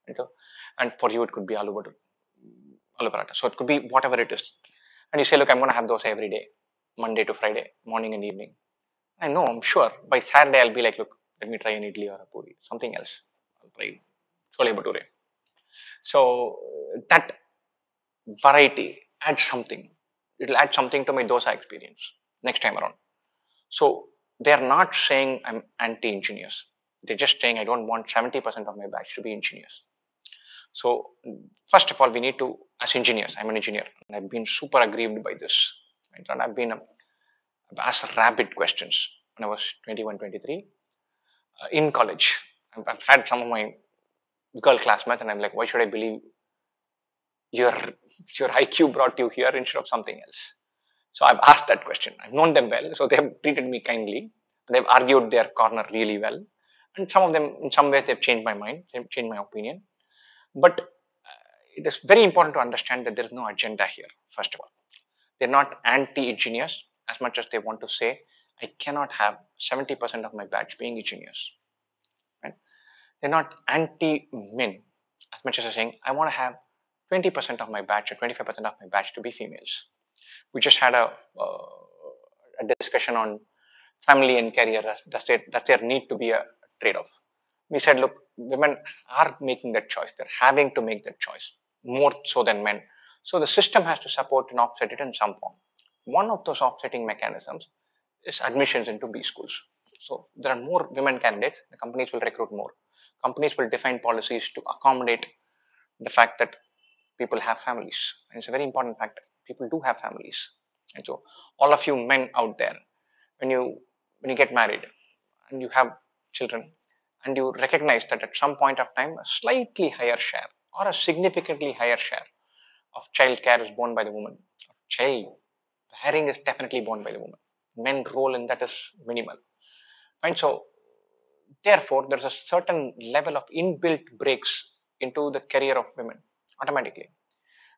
Right? So, and for you, it could be aloo aloo paratha. So it could be whatever it is. And you say, look, I'm going to have dosa every day, Monday to Friday, morning and evening. I know, I'm sure. By Saturday, I'll be like, look, let me try an idli or a puri, something else. I'll try chole bhature. So that variety adds something. It'll add something to my dosa experience next time around. So they're not saying I'm anti-engineers. They're just saying I don't want 70% of my batch to be engineers. So first of all, we need to, as engineers, I'm an engineer, and I've been super aggrieved by this. And I've been, I've asked rabid questions when I was 21, 23 uh, in college. I've, I've had some of my girl classmates, and I'm like, why should I believe your your IQ brought you here instead of something else? So I've asked that question. I've known them well, so they have treated me kindly. They've argued their corner really well, and some of them, in some ways, they've changed my mind, they've changed my opinion. But uh, it is very important to understand that there is no agenda here. First of all, they're not anti-engineers as much as they want to say, I cannot have 70% of my batch being engineers. Right? They're not anti-men as much as they're saying, I want to have 20% of my batch or 25% of my batch to be females. We just had a, uh, a discussion on family and career. Does there, does there need to be a trade-off? We said, look, women are making that choice. They're having to make that choice more so than men. So the system has to support and offset it in some form. One of those offsetting mechanisms is admissions into B schools. So there are more women candidates, the companies will recruit more. Companies will define policies to accommodate the fact that people have families. And it's a very important factor. People do have families. And so all of you men out there, when you when you get married and you have children and you recognize that at some point of time a slightly higher share or a significantly higher share of child care is borne by the woman. Child bearing is definitely borne by the woman. Men role in that is minimal. Fine. So therefore, there's a certain level of inbuilt breaks into the career of women automatically.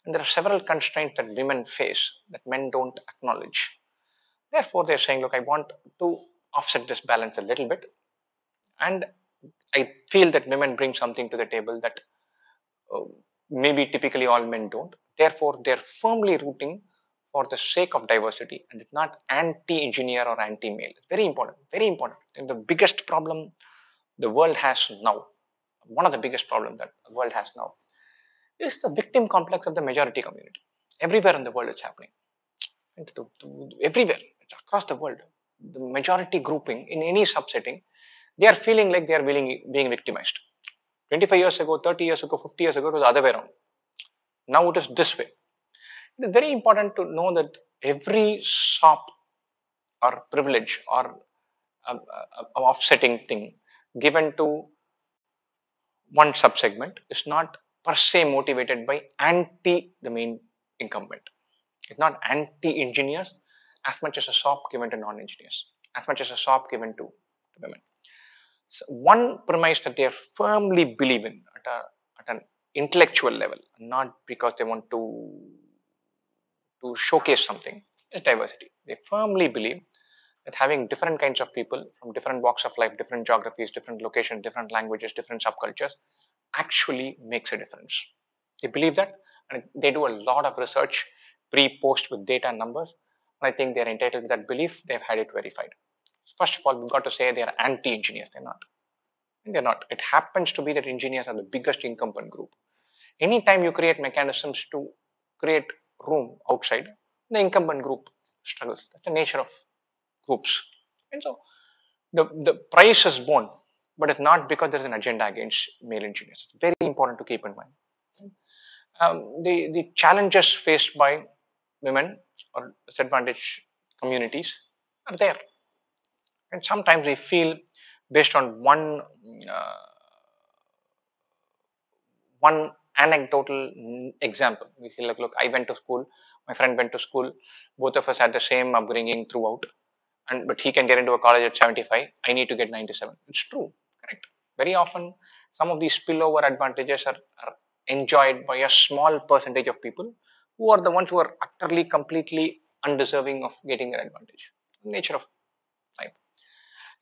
And there are several constraints that women face that men don't acknowledge. Therefore, they're saying, look, I want to offset this balance a little bit. And I feel that women bring something to the table that uh, maybe typically all men don't. Therefore, they're firmly rooting for the sake of diversity and it's not anti-engineer or anti-male. It's very important, very important. And the biggest problem the world has now, one of the biggest problems that the world has now, is the victim complex of the majority community. Everywhere in the world it's happening. Everywhere, across the world. The majority grouping in any subsetting, they are feeling like they are being, victimized. 25 years ago, 30 years ago, 50 years ago, it was the other way around. Now it is this way. It is very important to know that every SOP or privilege or um, uh, offsetting thing given to one subsegment is not per se motivated by anti the main incumbent. It's not anti engineers as much as a SOP given to non engineers, as much as a SOP given to, women. So one premise that they firmly believe in at, a, at an intellectual level, not because they want to to showcase something is diversity. They firmly believe that having different kinds of people from different walks of life, different geographies, different locations, different languages, different subcultures actually makes a difference. They believe that and they do a lot of research pre-post with data and numbers. And I think they're entitled to that belief. They've had it verified. First of all, we've got to say they're anti-engineers. They're not. They're not. It happens to be that engineers are the biggest incumbent group. Anytime you create mechanisms to create room outside, the incumbent group struggles. That's the nature of groups. And so the, the price is borne, but it's not because there's an agenda against male engineers. It's very important to keep in mind. Um, the, the challenges faced by women or disadvantaged communities are there. And sometimes we feel based on one uh, one anecdotal example. We feel like, look, I went to school, my friend went to school, both of us had the same upbringing throughout, and but he can get into a college at 75. I need to get 97. It's true. Very often, some of these spillover advantages are, are enjoyed by a small percentage of people who are the ones who are utterly, completely undeserving of getting that advantage. Nature of life.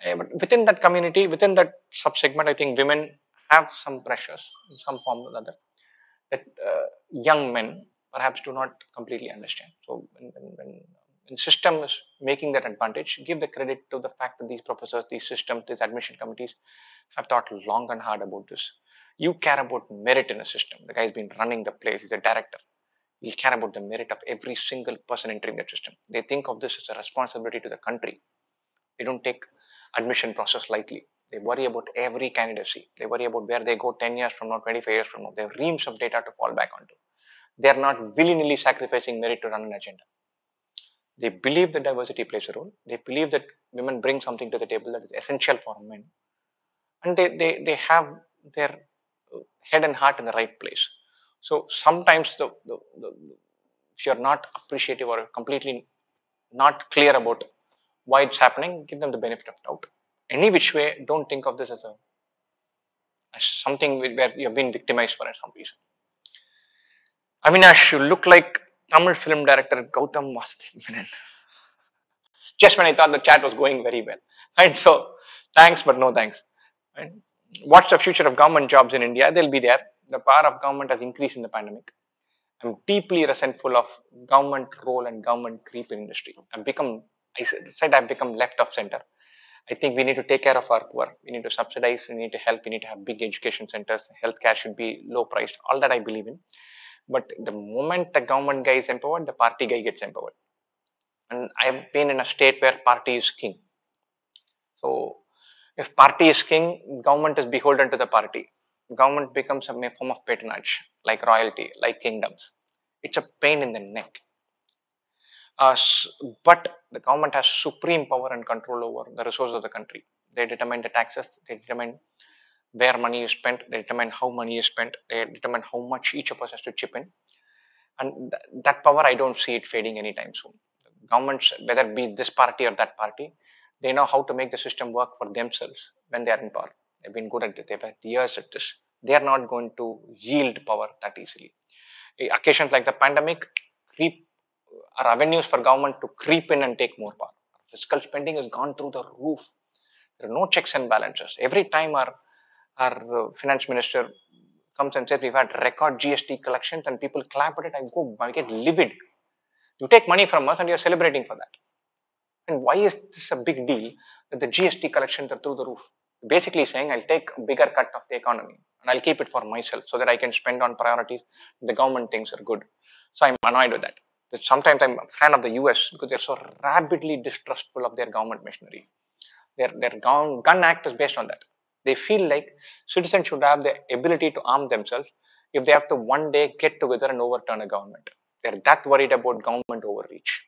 Uh, but within that community, within that subsegment, I think women have some pressures in some form or other that uh, young men perhaps do not completely understand. So when, when, when, when system is making that advantage, give the credit to the fact that these professors, these systems, these admission committees have thought long and hard about this. You care about merit in a system. The guy's been running the place, he's a director. He'll care about the merit of every single person entering that system. They think of this as a responsibility to the country. They don't take admission process lightly. They worry about every candidacy. They worry about where they go 10 years from now, 25 years from now. They have reams of data to fall back onto. They are not willy-nilly sacrificing merit to run an agenda. They believe that diversity plays a role. They believe that women bring something to the table that is essential for men. And they, they, they have their head and heart in the right place. So sometimes the, the, the, if you're not appreciative or completely not clear about why it's happening, give them the benefit of doubt. Any which way, don't think of this as a as something where you have been victimized for some reason. Avinash, you look like Tamil film director Gautam Vastuthevan. Just when I thought the chat was going very well. And so, thanks, but no thanks. And what's the future of government jobs in India? They'll be there. The power of government has increased in the pandemic. I'm deeply resentful of government role and government creep in industry. I've become, I said I've become left of center. I think we need to take care of our poor. We need to subsidize, we need to help, we need to have big education centers. Healthcare should be low priced, all that I believe in. But the moment the government guy is empowered, the party guy gets empowered. And I've been in a state where party is king. So if party is king, government is beholden to the party. Government becomes a form of patronage, like royalty, like kingdoms. It's a pain in the neck. Uh, but the government has supreme power and control over the resources of the country. They determine the taxes, they determine where money is spent, they determine how money is spent, they determine how much each of us has to chip in. And th that power, I don't see it fading anytime soon. Governments, whether it be this party or that party, they know how to make the system work for themselves when they are in power. They've been good at it, they've had years at this. They are not going to yield power that easily. Eh, occasions like the pandemic creep are avenues for government to creep in and take more power. Fiscal spending has gone through the roof. There are no checks and balances. Every time our our uh, finance minister comes and says we've had record GST collections and people clap at it, I go, I get livid. You take money from us and you're celebrating for that. And why is this a big deal that the GST collections are through the roof? Basically saying I'll take a bigger cut of the economy and I'll keep it for myself so that I can spend on priorities the government thinks are good. So I'm annoyed with that. Sometimes I'm a fan of the US because they're so rabidly distrustful of their government machinery. Their, their gun act is based on that. They feel like citizens should have the ability to arm themselves if they have to one day get together and overturn a government. They're that worried about government overreach.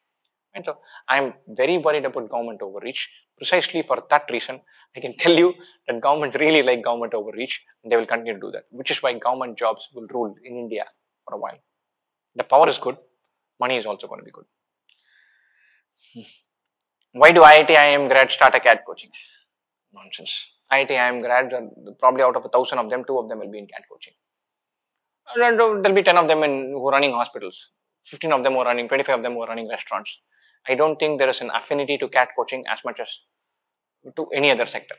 And so I'm very worried about government overreach. Precisely for that reason, I can [LAUGHS] tell you that governments really like government overreach and they will continue to do that, which is why government jobs will rule in India for a while. The power is good, money is also going to be good. Hmm. Why do IIT IIM grads start a CAT coaching? Nonsense. IIT IIM grads probably out of a thousand of them, two of them will be in CAT coaching. And there'll be 10 of them in, who are running hospitals, 15 of them who are running, 25 of them who are running restaurants. I don't think there is an affinity to CAT coaching as much as to any other sector.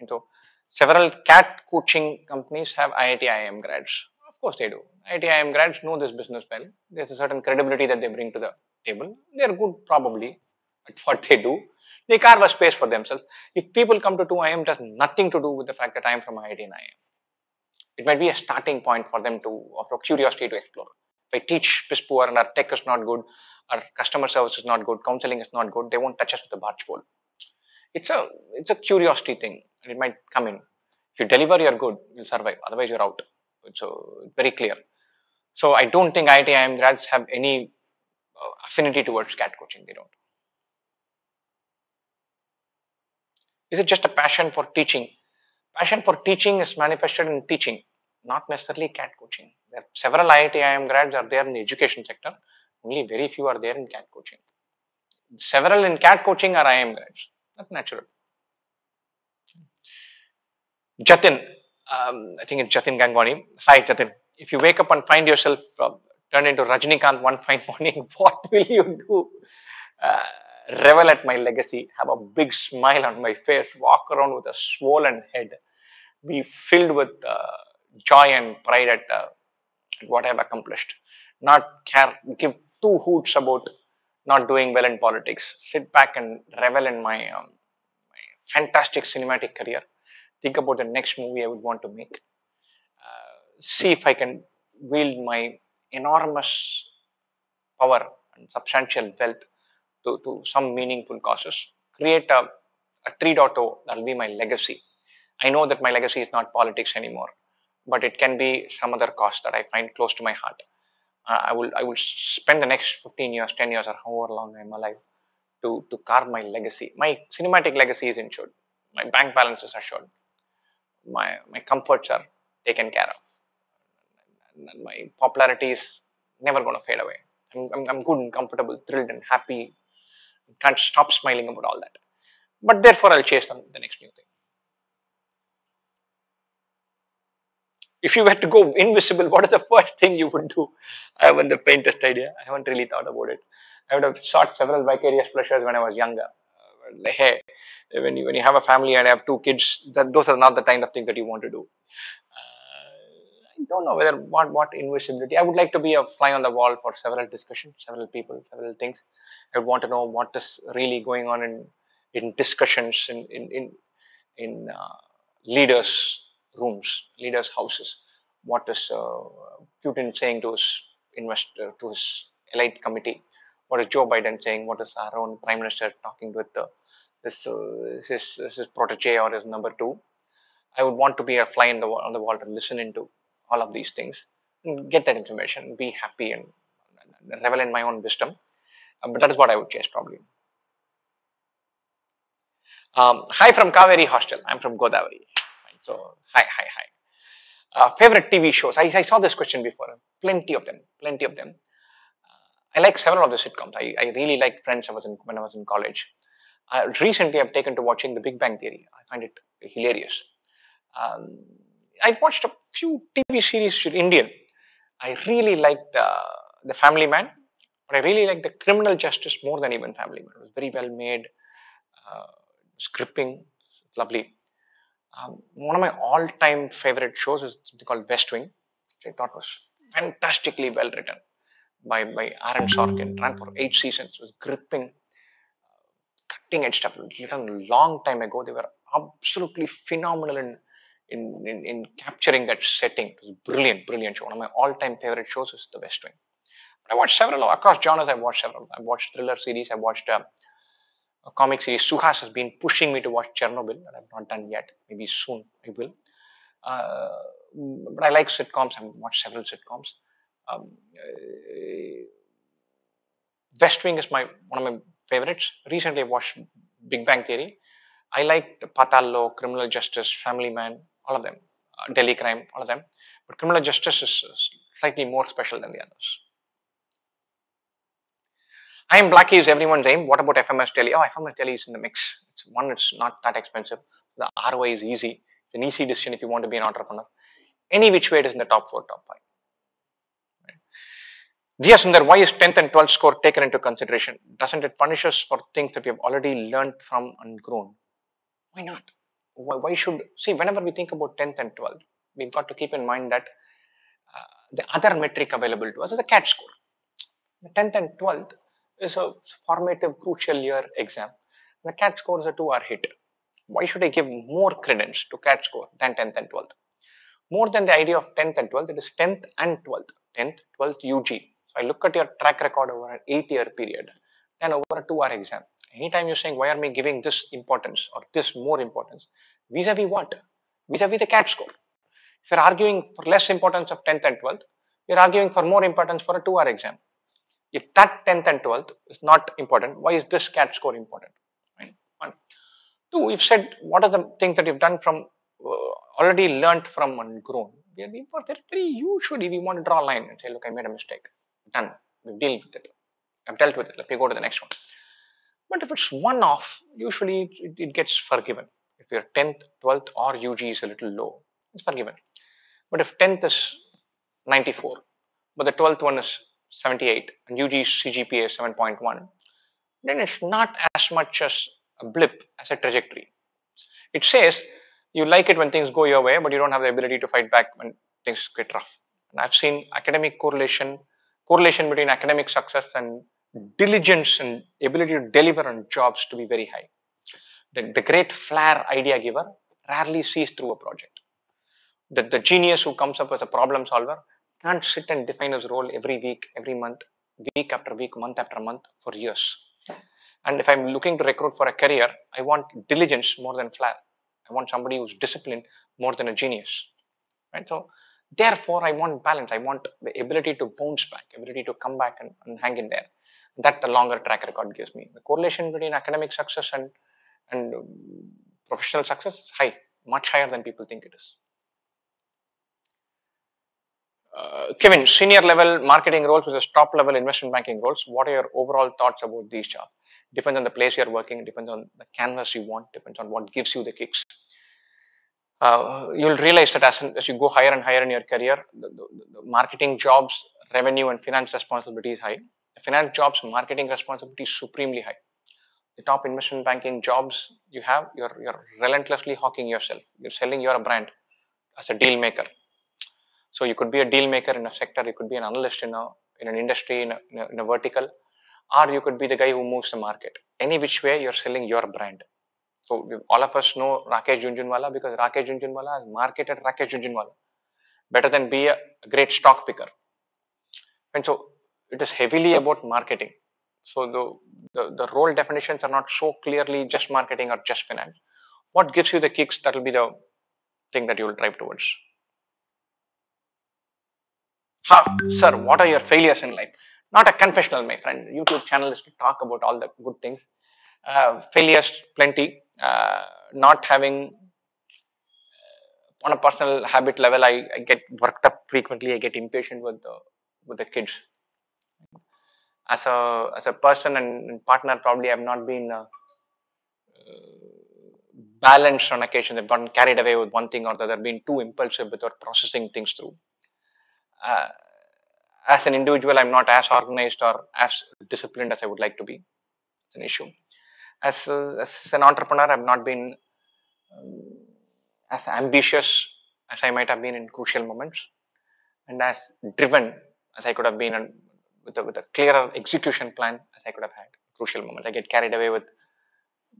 And so several CAT coaching companies have IIT IIM grads. Of course they do. IIT IIM grads know this business well. There's a certain credibility that they bring to the table. They're good probably at what they do. They carve a space for themselves. If people come to 2IIM, it has nothing to do with the fact that I am from IIT and IIM. It might be a starting point for them to, of curiosity to explore. If I teach piss poor and our tech is not good, our customer service is not good, counseling is not good, they won't touch us with a barge pole. It's a, it's a curiosity thing and it might come in. If you deliver, you're good, you'll survive. Otherwise, you're out. So very clear. So I don't think IIT IIM grads have any uh, affinity towards CAT coaching. They don't. Is it just a passion for teaching? Passion for teaching is manifested in teaching, not necessarily CAT coaching. There are several IIT IIM grads are there in the education sector. Only very few are there in CAT coaching. Several in CAT coaching are IIM grads. That's natural. Jatin, um, I think it's Jatin Gangwani. Hi, Jatin. If you wake up and find yourself uh, turned into Rajnikant one fine morning, [LAUGHS] what will you do? Uh, revel at my legacy, have a big smile on my face, walk around with a swollen head, be filled with uh, joy and pride at, uh, at what I've accomplished. Not care, give two hoots about not doing well in politics. Sit back and revel in my, um, my fantastic cinematic career. Think about the next movie I would want to make. Uh, see if I can wield my enormous power and substantial wealth to, to some meaningful causes. Create a, a 3.0 that will be my legacy. I know that my legacy is not politics anymore, but it can be some other cause that I find close to my heart. Uh, I will I will spend the next 15 years, 10 years, or however long I'm alive to to carve my legacy. My cinematic legacy is insured. My bank balances are assured. My my comforts are taken care of. My popularity is never going to fade away. I'm, I'm, I'm good and comfortable, thrilled and happy. Can't stop smiling about all that. But therefore, I'll chase the, the next new thing. If you were to go invisible, what is the [LAUGHS] first thing you would do? I haven't the faintest idea. I haven't really thought about it. I would have sought several vicarious pleasures when I was younger. Hey, when you, when you have a family and have two kids, that, those are not the kind of things that you want to do. Uh, don't know whether what what invisibility. I would like to be a fly on the wall for several discussions, several people, several things. I want to know what is really going on in in discussions in in in, in uh, leaders' rooms, leaders' houses. What is uh, Putin saying to his investor, to his elite committee? What is Joe Biden saying? What is our own prime minister talking with the, this, uh, his, his protege or his number two? I would want to be a fly the, on the wall to listen into all of these things and get that information, be happy and, revel in my own wisdom. Uh, but that is what I would chase probably. Um, hi from Kaveri Hostel. I'm from Godavari. So, hi, hi, hi. Uh, favorite TV shows? I, I, saw this question before. Plenty of them. Plenty of them. Uh, I like several of the sitcoms. I, I really liked Friends I was in, when I was in college. Uh, recently, I've taken to watching The Big Bang Theory. I find it hilarious. Um, I've watched a few TV series Indian. I really liked uh, The Family Man, but I really liked The Criminal Justice more than even Family Man. It was very well made. Uh, gripping, lovely. Um, one of my all-time favorite shows is something called West Wing, which I thought was fantastically well written by, by Aaron Sorkin. Ran for eight seasons, it was gripping, uh, cutting edge stuff. Written a long time ago, they were absolutely phenomenal in, in, in, in capturing that setting. It was brilliant, brilliant show. One of my all-time favorite shows is The West Wing. But I watched several across genres. I've watched several. I've watched thriller series. I've watched uh, a comic series. Suhas has been pushing me to watch Chernobyl, that I've not done yet. Maybe soon I will. Uh, but I like sitcoms. I've watched several sitcoms. Um, uh, West Wing is my one of my favorites. Recently, I watched Big Bang Theory. I liked Paatal Lok, Criminal Justice, Family Man, all of them. Uh, Delhi Crime, all of them. But Criminal Justice is slightly more special than the others. IIM BLACKI is everyone's aim. What about FMS Delhi? Oh, FMS Delhi is in the mix. It's one, it's not that expensive. The ROI is easy. It's an easy decision if you want to be an entrepreneur. Any which way it is in the top four, top five. Jia Sundar, why is 10th and 12th score taken into consideration? Doesn't it punish us for things that we have already learned from and grown? Why not? Why, why should, see, whenever we think about 10th and 12th, we've got to keep in mind that uh, the other metric available to us is the CAT score. The 10th and 12th is a formative, crucial year exam. The CAT scores are two are hit. Why should I give more credence to CAT score than 10th and 12th? More than the idea of 10th and 12th, it is 10th and 12th, 10th, 12th UG. So I look at your track record over an eight year period and over a two hour exam. Anytime you're saying, why are we giving this importance or this more importance? Vis-a-vis what? Vis-a-vis the CAT score. If you're arguing for less importance of 10th and 12th, you're arguing for more importance for a two hour exam. If that 10th and 12th is not important, why is this CAT score important? Right? One. Two, we've said what are the things that you've done from uh, already learned from and grown. We are very, very usually we want to draw a line and say, look, I made a mistake. Done. We deal with it. I've dealt with it. Let me go to the next one. But if it's one off, usually it, it gets forgiven. If your 10th, 12th, or UG is a little low, it's forgiven. But if 10th is 94, but the 12th one is 78 and UG CGPA is 7.1, then it's not as much as a blip as a trajectory. It says you like it when things go your way, but you don't have the ability to fight back when things get rough. And I've seen academic correlation, correlation between academic success and diligence and ability to deliver on jobs to be very high. The, the great flair idea giver rarely sees through a project. The, the genius who comes up as a problem solver can't sit and define his role every week, every month, week after week, month after month for years. And if I'm looking to recruit for a career, I want diligence more than flair. I want somebody who's disciplined more than a genius. Right? So therefore I want balance. I want the ability to bounce back, ability to come back and, and hang in there. That the longer track record gives me. The correlation between academic success and and professional success is high, much higher than people think it is. Uh, Kevin, senior level marketing roles versus top level investment banking roles. What are your overall thoughts about these jobs? Depends on the place you're working, depends on the canvas you want, depends on what gives you the kicks. Uh, you'll realize that as, as you go higher and higher in your career, the, the, the marketing jobs, revenue, and finance responsibility is high. The finance jobs, marketing responsibility is supremely high. The top investment banking jobs you have, you're, you're relentlessly hawking yourself. You're selling your brand as a deal maker so you could be a deal maker in a sector, you could be an analyst in a in an industry in a, in a, in a vertical, or you could be the guy who moves the market. Any which way, you're selling your brand. So all of us know Rakesh Jhunjhunwala because Rakesh Jhunjhunwala has marketed Rakesh Jhunjhunwala better than be a great stock picker. And so it is heavily about marketing. So the, the, the role definitions are not so clearly just marketing or just finance. What gives you the kicks, that will be the thing that you will drive towards. Huh, sir, what are your failures in life? Not a confessional, my friend. YouTube channel is to talk about all the good things. Uh, failures, plenty. Uh, not having, uh, on a personal habit level, I, I, get worked up frequently. I get impatient with the with the kids. As a as a person and partner, probably I've not been uh, balanced on occasion. I've gotten carried away with one thing or the other, been too impulsive without processing things through uh, as an individual, I'm not as organized or as disciplined as I would like to be. It's an issue. As, uh, as an entrepreneur, I've not been um, as ambitious as I might have been in crucial moments, and as driven as I could have been with, a, with a clearer execution plan as I could have had. Crucial moment. I get carried away with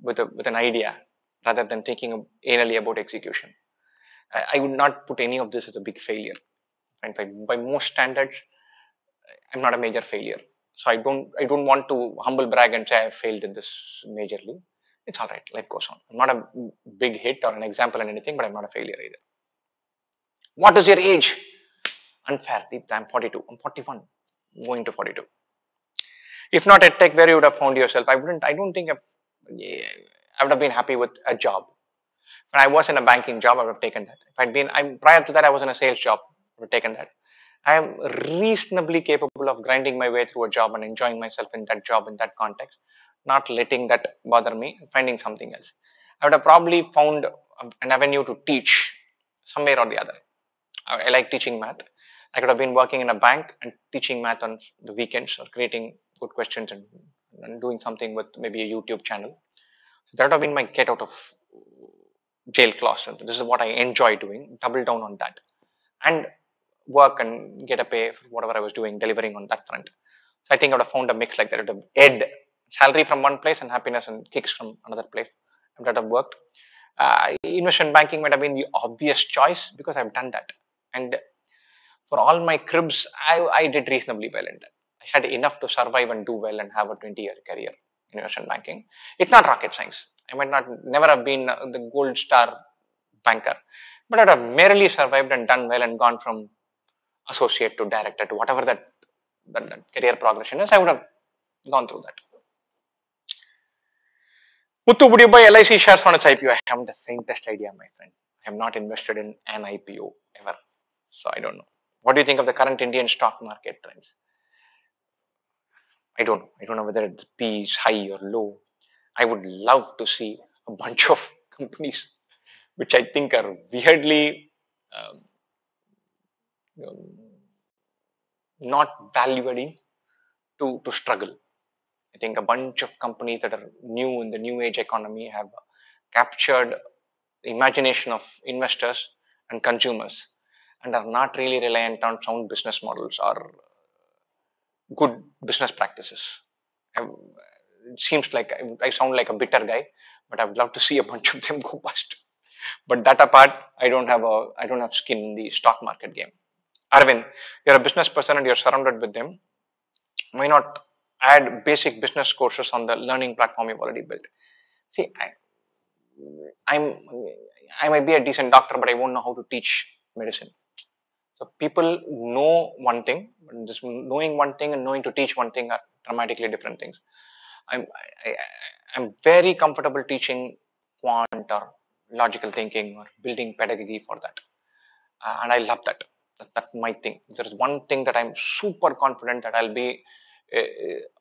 with a, with an idea rather than thinking anally about execution. I, I would not put any of this as a big failure. And by, by most standards i'm not a major failure. So i don't i don't want to humble brag and say i failed in this majorly. It's all right. Life goes on. I'm not a big hit or an example in anything but i'm not a failure either. What is your age? Unfair i'm 42 i'm 41 going to 42 if not at tech where you would have found yourself i wouldn't i don't think I've, i would have been happy with a job when i was in a banking job i would have taken that if i'd been i'm prior to that i was in a sales job I would have taken that. I am reasonably capable of grinding my way through a job and enjoying myself in that job in that context, not letting that bother me, finding something else. I would have probably found an avenue to teach somewhere or the other. I like teaching math. I could have been working in a bank and teaching math on the weekends or creating good questions and, and doing something with maybe a YouTube channel. So that would have been my get out of jail clause. And this is what I enjoy doing, double down on that. And work and get a pay for whatever I was doing, delivering on that front. So I think I would have found a mix like that. It would have ed salary from one place and happiness and kicks from another place. That would have worked. Uh, investment banking might have been the obvious choice because I've done that. And for all my cribs, I, I did reasonably well in that. I had enough to survive and do well and have a 20 year career in investment banking. It's not rocket science. I might not never have been uh, the gold star banker, but I'd have merely survived and done well and gone from associate to director to whatever that, that, that career progression is, I would have gone through that. Muthu, would you buy LIC shares on its IPO? I have the faintest idea, my friend. I have not invested in an IPO ever. So I don't know. What do you think of the current Indian stock market trends? I don't know. I don't know whether it's P is high or low. I would love to see a bunch of [LAUGHS] companies which I think are weirdly um, not value adding to, to struggle. I think a bunch of companies that are new in the new age economy have captured the imagination of investors and consumers and are not really reliant on sound business models or good business practices. It seems like I sound like a bitter guy, but I would love to see a bunch of them go bust. But that apart, I don't have a I don't have skin in the stock market game. Arvind, you're a business person and you're surrounded with them. Why not add basic business courses on the learning platform you've already built? See, I, I'm I might be a decent doctor, but I won't know how to teach medicine. So people know one thing, just knowing one thing and knowing to teach one thing are dramatically different things. I'm I, I'm very comfortable teaching quant or logical thinking or building pedagogy for that, uh, and I love that. that. That's my thing. There's one thing that I'm super confident that I'll be uh,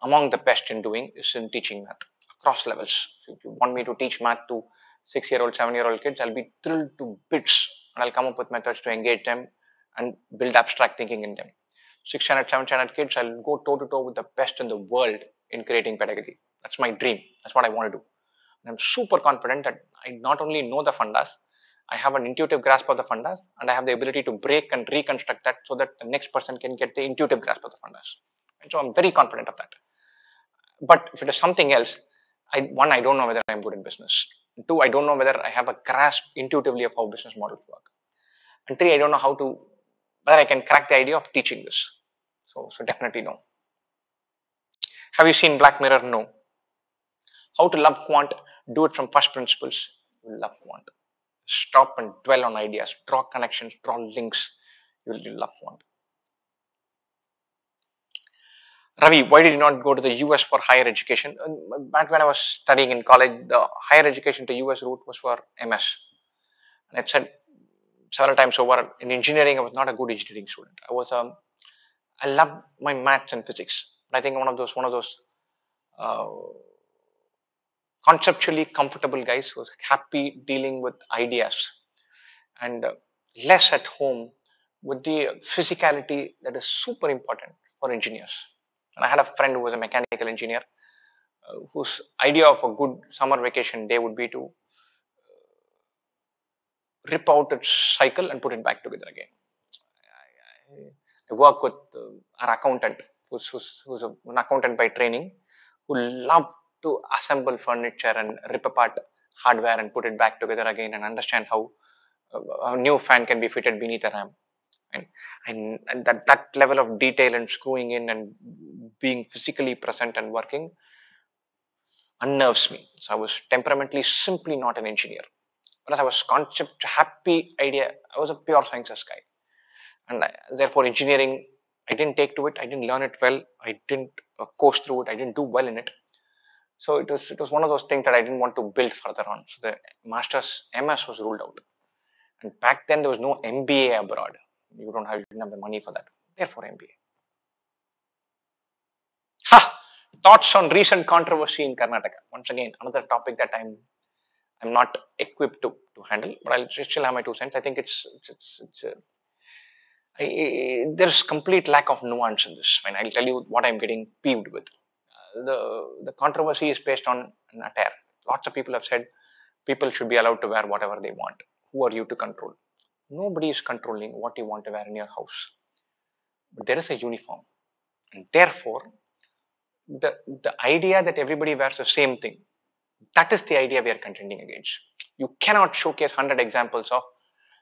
among the best in doing is in teaching math across levels. So if you want me to teach math to six-year-old, seven-year-old kids, I'll be thrilled to bits, and I'll come up with methods to engage them and build abstract thinking in them. Six standard, seven standard kids, I'll go toe to toe with the best in the world in creating pedagogy. That's my dream. That's what I want to do. And I'm super confident that I not only know the fundas, I have an intuitive grasp of the fundas, and I have the ability to break and reconstruct that so that the next person can get the intuitive grasp of the fundas. And so I'm very confident of that. But if it is something else, I, one, I don't know whether I'm good in business. Two, I don't know whether I have a grasp intuitively of how business models work. And three, I don't know how to, whether I can crack the idea of teaching this. So, so definitely no. Have you seen Black Mirror? No. How to love quant? Do it from first principles. You love quant. Stop and dwell on ideas. Draw connections. Draw links. You'll, you'll love quant. Ravi, why did you not go to the US for higher education? Um, back when I was studying in college, the higher education to US route was for MS. And I've said several times over, in engineering, I was not a good engineering student. I was um, I loved my maths and physics. I think one of those one of those uh, conceptually comfortable guys who was happy dealing with ideas and uh, less at home with the physicality that is super important for engineers. And I had a friend who was a mechanical engineer uh, whose idea of a good summer vacation day would be to rip out its cycle and put it back together again. I, I work with uh, our accountant, who's, who's, who's a, an accountant by training, who loved to assemble furniture and rip apart hardware and put it back together again and understand how uh, a new fan can be fitted beneath a RAM and, and, and that, that level of detail and screwing in and being physically present and working unnerves me. So I was temperamentally simply not an engineer. Whereas I was concept happy idea. I was a pure sciences guy. And I, therefore engineering, I didn't take to it. I didn't learn it well. I didn't uh, course through it. I didn't do well in it. So it was it was one of those things that I didn't want to build further on. So the master's MS was ruled out. And back then there was no MBA abroad you don't have, you didn't have the money for that. Therefore, MBA. Ha! Thoughts on recent controversy in Karnataka. Once again, another topic that I'm I'm not equipped to, to handle, but I'll still have my two cents. I think it's it's it's, it's uh, I, there's complete lack of nuance in this. And I'll tell you what I'm getting peeved with. Uh, the the controversy is based on an attire. Lots of people have said people should be allowed to wear whatever they want. Who are you to control? Nobody is controlling what you want to wear in your house. But there is a uniform. And therefore, the, the idea that everybody wears the same thing, that is the idea we are contending against. You cannot showcase 100 examples of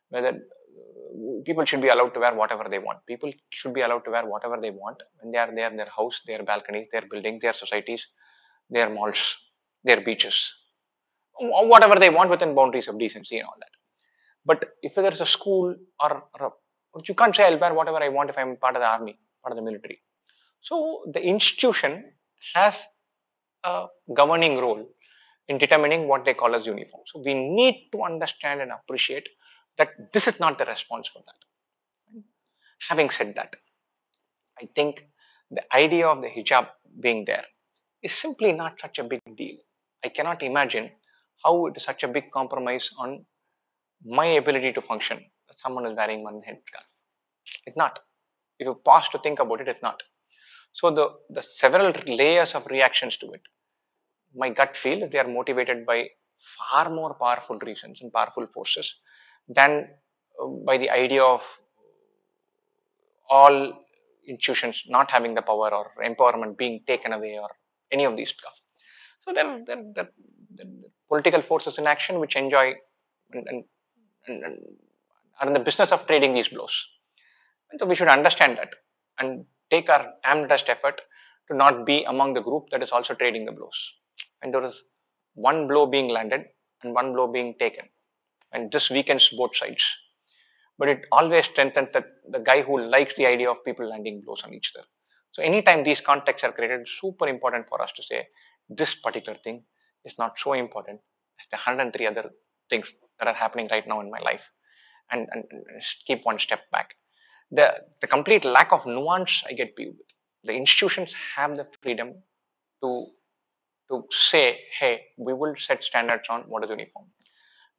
whether uh, people should be allowed to wear whatever they want. People should be allowed to wear whatever they want when they are there in their house, their balconies, their buildings, their societies, their malls, their beaches, whatever they want within boundaries of decency and all that. But if there's a school or, or a, you can't say I'll wear whatever I want if I'm part of the army, part of the military. So the institution has a governing role in determining what they call as uniform. So we need to understand and appreciate that this is not the response for that. Having said that, I think the idea of the hijab being there is simply not such a big deal. I cannot imagine how it is such a big compromise on my ability to function that someone is wearing one headscarf. It's not. If you pause to think about it, it's not. So the, the several layers of reactions to it, my gut feel is they are motivated by far more powerful reasons and powerful forces than uh, by the idea of all institutions not having the power or empowerment being taken away or any of these stuff. So there, there, there, political forces in action which enjoy and, and and, are in the business of trading these blows. And so we should understand that and take our damn best effort to not be among the group that is also trading the blows. And there is one blow being landed and one blow being taken. And this weakens both sides. But it always strengthens the, the guy who likes the idea of people landing blows on each other. So anytime these contexts are created, super important for us to say this particular thing is not so important as the 103 other things that are happening right now in my life and, and, keep one step back. The, the complete lack of nuance I get peeved with. The institutions have the freedom to, to say, hey, we will set standards on what is uniform.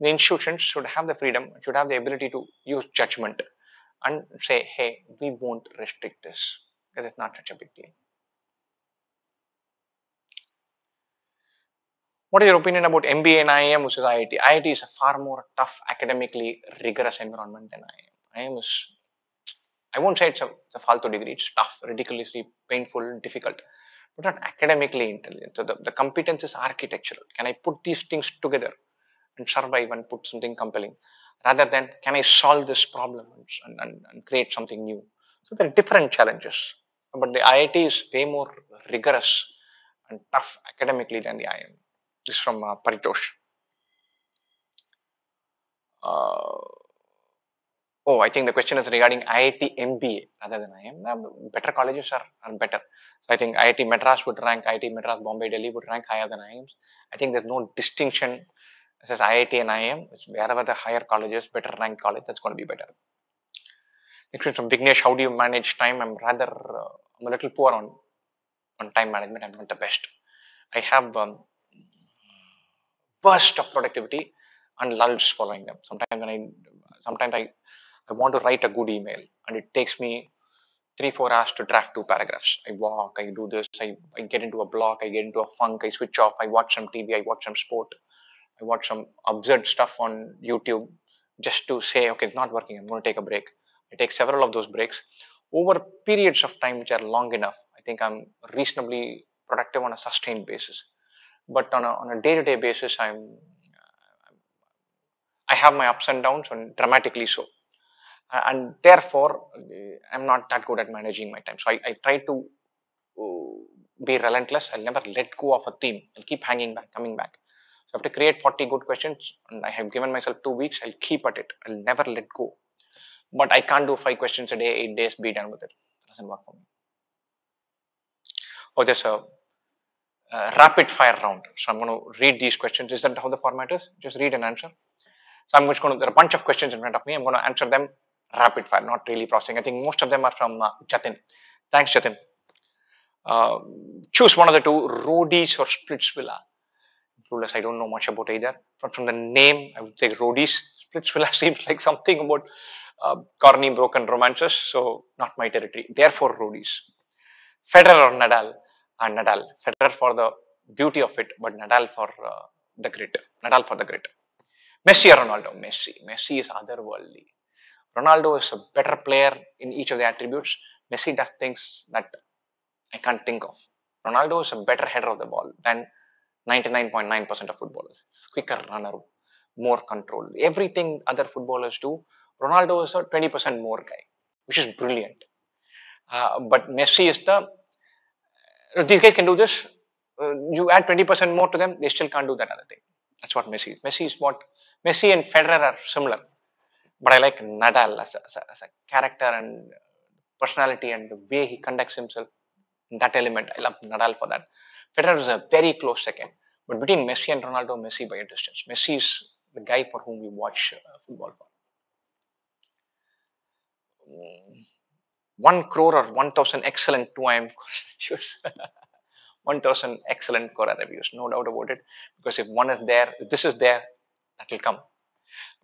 The institutions should have the freedom, should have the ability to use judgment and say, hey, we won't restrict this because it's not such a big deal. What is your opinion about MBA and IIM versus IIT? IIT is a far more tough, academically rigorous environment than IIM. IIM is, I won't say it's a, it's a degree, it's tough, ridiculously painful, difficult, but not academically intelligent. So the, the competence is architectural. Can I put these things together and survive and put something compelling? Rather than, can I solve this problem and, and, and create something new? So there are different challenges. But the IIT is way more rigorous and tough academically than the IIM. This is from uh, Paritosh. Uh, oh, I think the question is regarding IIT MBA rather than IIM. better colleges are, are better. So I think IIT Madras would rank, IIT Madras, Bombay, Delhi would rank higher than IIMs. I think there's no distinction as IIT and IIM. It's wherever the higher colleges, better ranked college, that's going to be better. Next question from Vignesh, how do you manage time? I'm rather, uh, I'm a little poor on, on time management. I'm not the best. I have um, burst of productivity and lulls following them. Sometimes when I sometimes I, I want to write a good email and it takes me three, four hours to draft two paragraphs. I walk, I do this, I, I get into a block, I get into a funk, I switch off, I watch some TV, I watch some sport, I watch some absurd stuff on YouTube just to say, okay, it's not working, I'm going to take a break. I take several of those breaks over periods of time which are long enough. I think I'm reasonably productive on a sustained basis but on a, on a day-to-day basis i'm i have my ups and downs and dramatically so and therefore i'm not that good at managing my time so i, I try to uh, be relentless i'll never let go of a theme i'll keep hanging back coming back so i have to create 40 good questions and i have given myself two weeks i'll keep at it i'll never let go but i can't do five questions a day eight days be done with it, doesn't work for me oh there's a uh, rapid fire round. So I'm going to read these questions. Is that how the format is? Just read and answer. So I'm just going to, there are a bunch of questions in front of me. I'm going to answer them rapid fire, not really processing. I think most of them are from uh, Jatin. Thanks, Jatin. Uh, choose one of the two, Roadies or Splitsvilla. Clueless, I don't know much about either. But from the name, I would say Roadies. Splitsvilla [LAUGHS] seems like something about uh, corny, broken romances. So not my territory. Therefore, Roadies. Federer or Nadal and Nadal. Federer for the beauty of it, but Nadal for uh, the grit. Nadal for the grit. Messi or Ronaldo? Messi. Messi is otherworldly. Ronaldo is a better player in each of the attributes. Messi does things that I can't think of. Ronaldo is a better header of the ball than 99.9% of footballers. He's quicker runner, more control. Everything other footballers do, Ronaldo is a 20% more guy, which is brilliant. Uh, but Messi is the these guys can do this. Uh, you add 20% more to them, they still can't do that other thing. That's what Messi is. Messi is what Messi and Federer are similar, but I like Nadal as a, as a, as a character and personality and the way he conducts himself. That element, I love Nadal for that. Federer is a very close second, but between Messi and Ronaldo, Messi by a distance. Messi is the guy for whom we watch uh, football for. Mm. 1 crore or 1000 excellent 2IIM [LAUGHS] reviews. 1000 excellent Quora reviews, no doubt about it. Because if one is there, if this is there, that will come.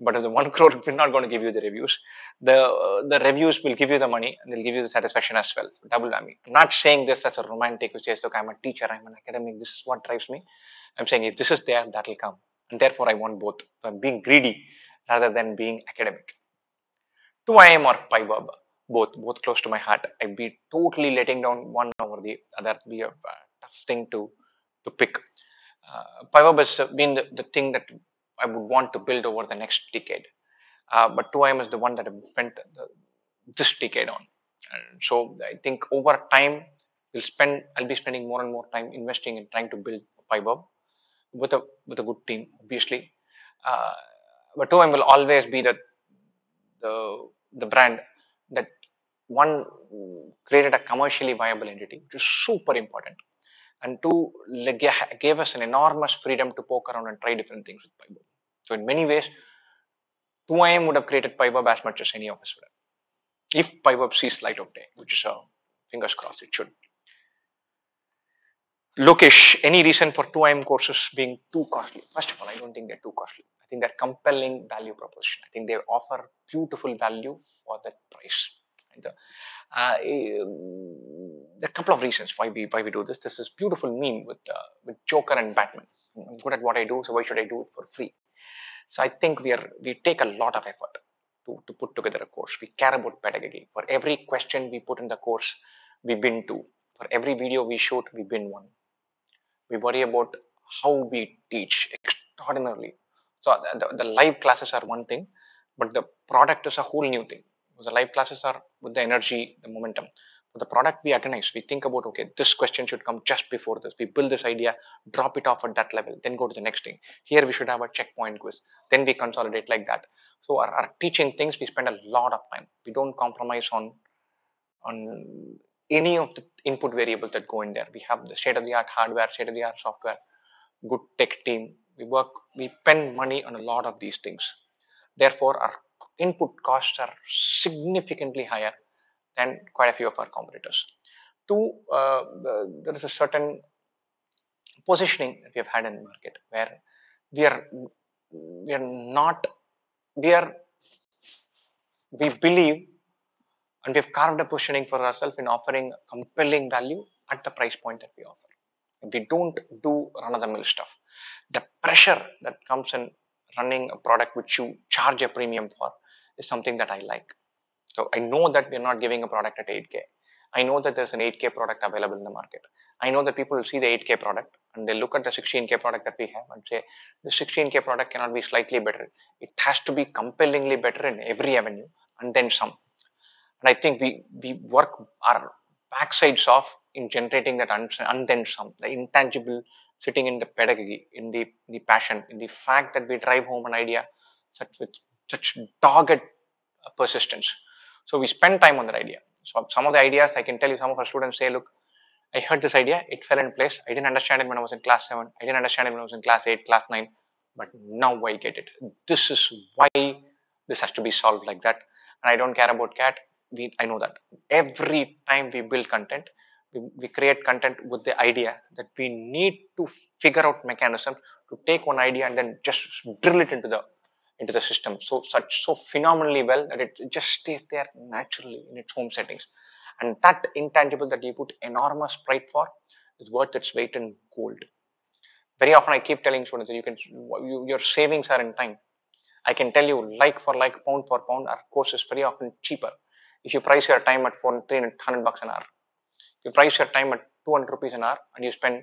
But if the 1 [LAUGHS] crore, we're not going to give you the reviews, the uh, the reviews will give you the money and they'll give you the satisfaction as well. Double whammy. I'm not saying this as a romantic who says, look, I'm a teacher, I'm an academic, this is what drives me. I'm saying if this is there, that will come. And therefore, I want both. So I'm being greedy rather than being academic. 2IIM or PyVerb both both close to my heart i'd be totally letting down one over the other be a uh, tough thing to to pick uh, has been the, the thing that i would want to build over the next decade. Uh, but 2IIM is the one that i've spent the, this decade on. And so i think over time we'll spend i'll be spending more and more time investing in trying to build PyVerb with a with a good team obviously. Uh, but 2M will always be the the the brand that one created a commercially viable entity, which is super important, and two gave us an enormous freedom to poke around and try different things with PyBob. So in many ways, 2IIM would have created PyBob as much as any of us would have. If PyBob sees light of day, which is a fingers crossed, it should. Lokesh, any reason for 2IIM courses being too costly? First of all, I don't think they're too costly. I think they're compelling value proposition. I think they offer beautiful value for that price. And, uh, uh, there are a couple of reasons why we why we do this. This is beautiful meme with uh, with Joker and Batman. I'm good at what I do, so why should I do it for free? So I think we are we take a lot of effort to, to put together a course. We care about pedagogy. For every question we put in the course, we bin two. For every video we shoot, we bin one we worry about how we teach extraordinarily. So the, the live classes are one thing, but the product is a whole new thing. The live classes are with the energy, the momentum. For the product we organize, we think about, okay, this question should come just before this. We build this idea, drop it off at that level, then go to the next thing. Here we should have a checkpoint quiz. Then we consolidate like that. So our, our teaching things, we spend a lot of time. We don't compromise on on any of the input variables that go in there. We have the state of the art hardware, state of the art software, good tech team. We work, we spend money on a lot of these things. Therefore, our input costs are significantly higher than quite a few of our competitors. Two, uh, the, there is a certain positioning that we have had in the market where we are we are not we are we believe and we've carved a positioning for ourselves in offering compelling value at the price point that we offer. We don't do run-of-the-mill stuff. The pressure that comes in running a product which you charge a premium for is something that I like. So I know that we're not giving a product at 8K. I know that there's an 8K product available in the market. I know that people will see the 8K product and they look at the 16K product that we have and say, the 16K product cannot be slightly better. It has to be compellingly better in every avenue and then some. And I think we, we work our backsides off in generating that and then some, the intangible sitting in the pedagogy, in the, the passion, in the fact that we drive home an idea such with such dogged persistence. So we spend time on that idea. So some of the ideas I can tell you, some of our students say, look, I heard this idea, it fell in place. I didn't understand it when I was in class 7. I didn't understand it when I was in class 8, class 9. But now I get it. This is why this has to be solved like that. And I don't care about CAT we i know that every time we build content we, we create content with the idea that we need to figure out mechanisms to take one idea and then just drill it into the into the system. So such so phenomenally well that it just stays there naturally in its home settings. And that intangible that you put enormous pride for is worth its weight in gold. Very often i keep telling students that you can you, your savings are in time. I can tell you like for like pound for pound our course is very often cheaper. If you price your time at 300 bucks an hour, you price your time at 200 rupees an hour and you spend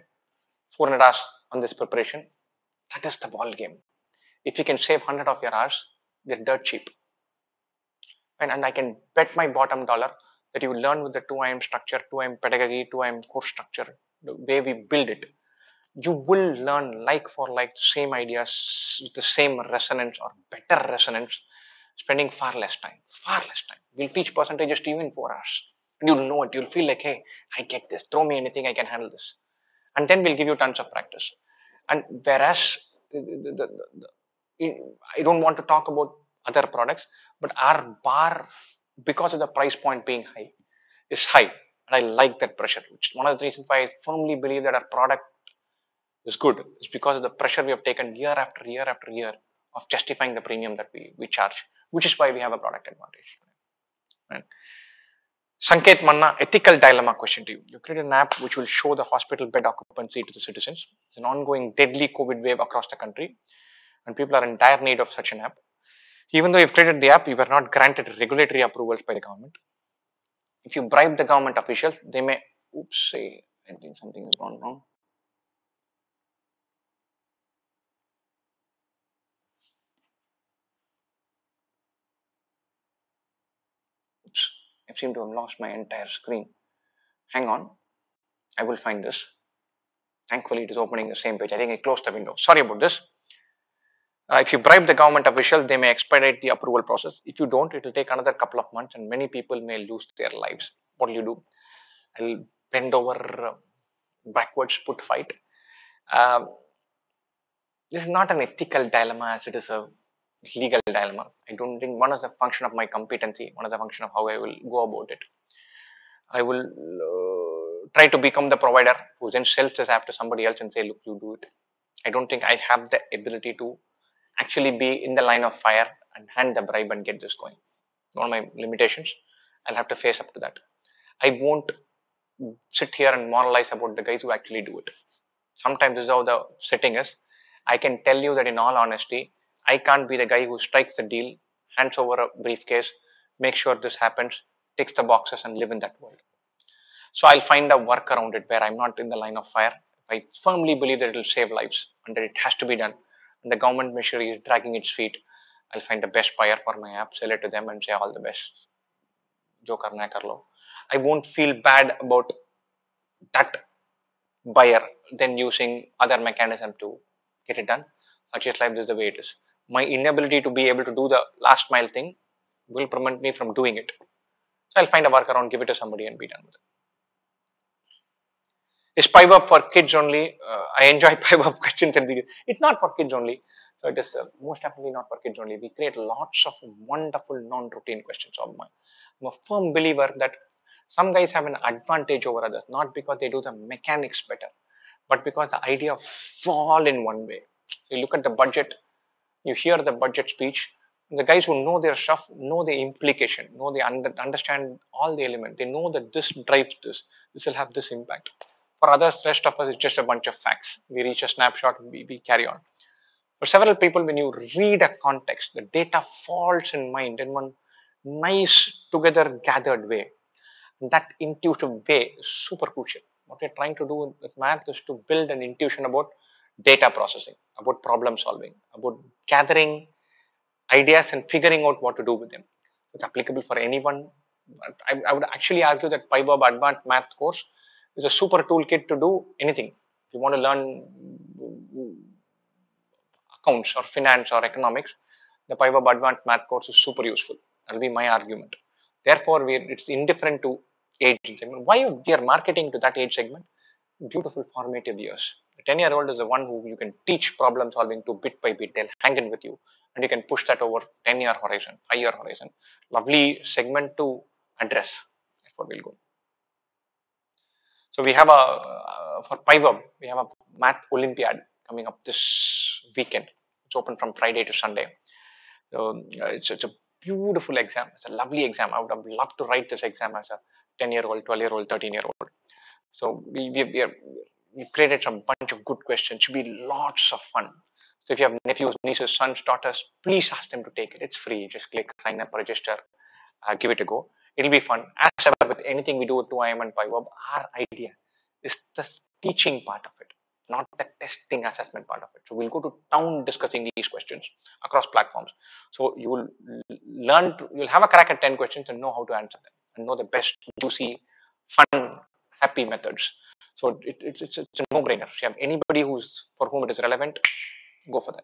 400 hours on this preparation, that is the ball game. If you can save 100 of your hours, they're dirt cheap. And, and I can bet my bottom dollar that you learn with the 2IIM structure, 2IIM pedagogy, 2IIM course structure, the way we build it. You will learn like for like the same ideas with the same resonance or better resonance spending far less time, far less time. We'll teach percentages to you in four hours. And you'll know it. You'll feel like, hey, I get this. Throw me anything, I can handle this. And then we'll give you tons of practice. And whereas the, the, the, I don't want to talk about other products, but our bar, because of the price point being high, is high. And I like that pressure, which is one of the reasons why I firmly believe that our product is good. Is because of the pressure we have taken year after year after year of justifying the premium that we, we charge, which is why we have a product advantage. Right? Sanket Manna, ethical dilemma question to you. You created an app which will show the hospital bed occupancy to the citizens. It's an ongoing deadly COVID wave across the country, and people are in dire need of such an app. Even though you've created the app, you were not granted regulatory approvals by the government. If you bribe the government officials, they may, oops, say, I think something has gone wrong. Oops, I seem to have lost my entire screen. Hang on. I will find this. Thankfully, it is opening the same page. I think I closed the window. Sorry about this. Uh, if you bribe the government official, they may expedite the approval process. If you don't, it will take another couple of months and many people may lose their lives. What will you do? I'll bend over uh, backwards, put fight. Um, this is not an ethical dilemma as it is a legal dilemma. I don't think one is a function of my competency, one is a function of how I will go about it. I will uh, try to become the provider who then sells this app to somebody else and say, look, you do it. I don't think I have the ability to actually be in the line of fire and hand the bribe and get this going. One of my limitations. I'll have to face up to that. I won't sit here and moralize about the guys who actually do it. Sometimes this is how the setting is. I can tell you that in all honesty, I can't be the guy who strikes the deal, hands over a briefcase, make sure this happens, ticks the boxes and live in that world. So I'll find a work around it where I'm not in the line of fire. I firmly believe that it will save lives and that it has to be done. The government machinery is dragging its feet. I'll find the best buyer for my app, sell it to them and say all the best. Jo karna karlo. I won't feel bad about that buyer then using other mechanism to get it done. Such a life, this is the way it is. My inability to be able to do the last mile thing will prevent me from doing it. So I'll find a workaround, give it to somebody and be done with it. Is PipeUp for kids only? Uh, I enjoy [LAUGHS] PipeUp questions and videos. It's not for kids only. So it is uh, most definitely not for kids only. We create lots of wonderful non-routine questions. I'm a firm believer that some guys have an advantage over others, not because they do the mechanics better, but because the idea fall in one way. You look at the budget, you hear the budget speech, the guys who know their stuff know the implication, know they under, understand all the element. They know that this drives this, this will have this impact. For others, rest of us, it's just a bunch of facts. We reach a snapshot, we, we carry on. For several people, when you read a context, the data falls in mind in one nice, together gathered way. That intuitive way is super crucial. What we're trying to do with math is to build an intuition about data processing, about problem solving, about gathering ideas and figuring out what to do with them. It's applicable for anyone. I, I would actually argue that PipeUp Advanced Math course is a super toolkit to do anything. If you want to learn uh, accounts or finance or economics, the PipeUp Advanced Math course is super useful. That will be my argument. Therefore, we it's indifferent to age segment. Why we are marketing to that age segment? Beautiful formative years. A 10 year old is the one who you can teach problem solving to bit by bit. They'll hang in with you and you can push that over 10 year horizon, 5 year horizon. Lovely segment to address. Therefore, we'll go. So we have a, uh, for PipeUp, we have a math Olympiad coming up this weekend. It's open from Friday to Sunday. So uh, it's, it's a beautiful exam. It's a lovely exam. I would have loved to write this exam as a 10 year old, 12 year old, 13 year old. So we, we, we, are, we created some bunch of good questions. Should be lots of fun. So if you have nephews, nieces, sons, daughters, please ask them to take it. It's free. Just click sign up, register, uh, give it a go. It'll be fun. As ever with anything we do with 2IIM and PipeUp, our idea is the teaching part of it, not the testing assessment part of it. So we'll go to town discussing these questions across platforms. So you will learn, to, you'll have a crack at 10 questions and know how to answer them and know the best juicy, fun, happy methods. So it, it's, it's, it's a no-brainer. If you have anybody who's for whom it is relevant, go for that.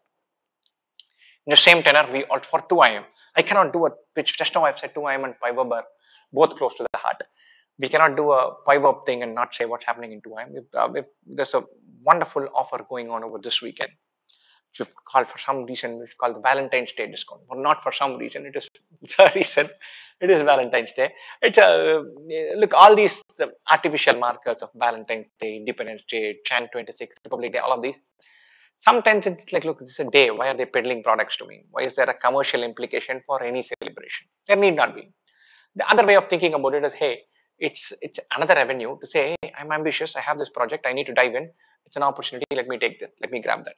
In the same tenor, we opt for 2IIM. I cannot do a pitch. Just now I've said 2IIM and PipeUp are both close to the heart. We cannot do a PipeUp thing and not say what's happening in 2IIM. If, uh, if there's a wonderful offer going on over this weekend. If you call for some reason, we call the Valentine's Day discount, or not for some reason, it is [LAUGHS] the reason. It is Valentine's Day. It's a look. All these uh, artificial markers of Valentine's Day, Independence Day, Jan 26, Republic Day, all of these sometimes it's like look it's a day. Why are they peddling products to me? Why is there a commercial implication for any celebration? There need not be. The other way of thinking about it is hey it's it's another avenue to say hey i'm ambitious. I have this project. I need to dive in. It's an opportunity. Let me take that. Let me grab that.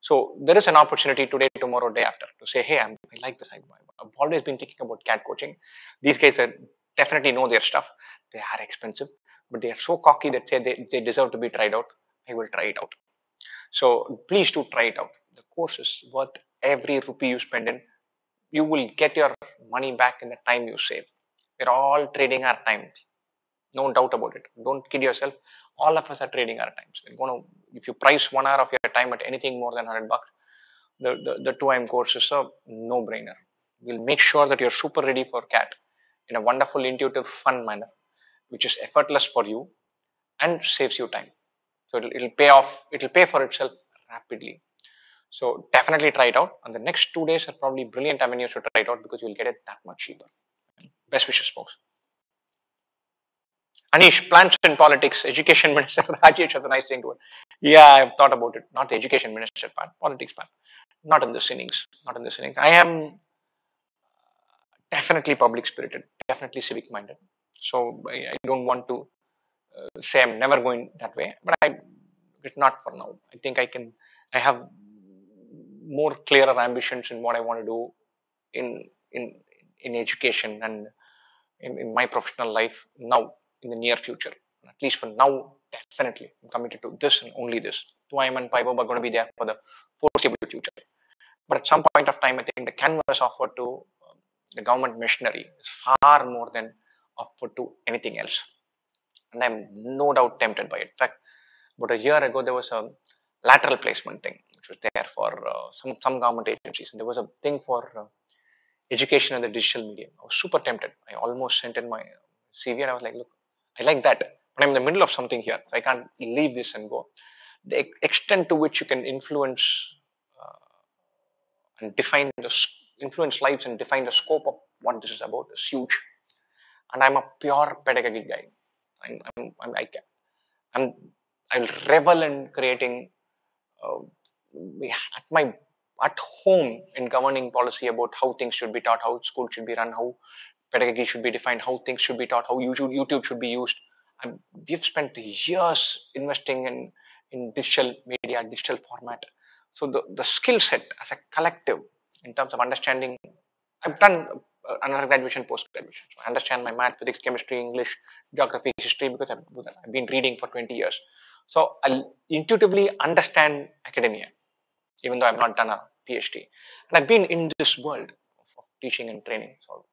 So there is an opportunity today tomorrow day after to say hey I'm, i like this. I've always been thinking about cat coaching. These guys are definitely know their stuff. They are expensive but they are so cocky that say they, they deserve to be tried out. I will try it out so please do try it out. The course is worth every rupee you spend in. You will get your money back in the time you save. We're all trading our times. No doubt about it. Don't kid yourself. All of us are trading our times. We're to, if you price one hour of your time at anything more than 100 bucks, the, the, the 2IIM course is a no-brainer. We'll make sure that you're super ready for CAT in a wonderful, intuitive, fun manner, which is effortless for you and saves you time. So it'll, it'll pay off, it'll pay for itself rapidly. So definitely try it out. And the next two days are probably brilliant avenues to try it out because you'll get it that much cheaper. Best wishes, folks. Anish, plans in politics, education [LAUGHS] minister, Rajesh has a nice thing to it. Yeah, I've thought about it. Not the education minister part, politics part. Not in this innings. Not in this innings. I am definitely public spirited, definitely civic minded. So I don't want to uh, say I'm never going that way, but I it's not for now. I think I can. I have more clearer ambitions in what I want to do in in in education and in, in my professional life now in the near future. At least for now, definitely I'm committed to this and only this. 2IIM and PipeUp are going to be there for the foreseeable future. But at some point of time, I think the canvas offered to um, the government machinery is far more than offered to anything else. And I'm no doubt tempted by it. In fact, about a year ago, there was a lateral placement thing, which was there for uh, some, some government agencies. And there was a thing for uh, education and the digital medium. I was super tempted. I almost sent in my CV and I was like, look, I like that, but I'm in the middle of something here. So I can't leave this and go. The extent to which you can influence uh, and define the influence lives and define the scope of what this is about is huge. And I'm a pure pedagogy guy. I'm, I'm, I'm, I, I'm, I'll revel in creating uh, at my at home in governing policy about how things should be taught, how school should be run, how pedagogy should be defined, how things should be taught, how YouTube should be used. And we've spent years investing in, in digital media, digital format. So the, the skill set as a collective in terms of understanding, I've done uh, undergraduation, post-graduation. So I understand my math, physics, chemistry, English, geography, history because I've, I've been reading for 20 years. So I intuitively understand academia, even though I've not done a PhD. And I've been in this world of, of teaching and training. So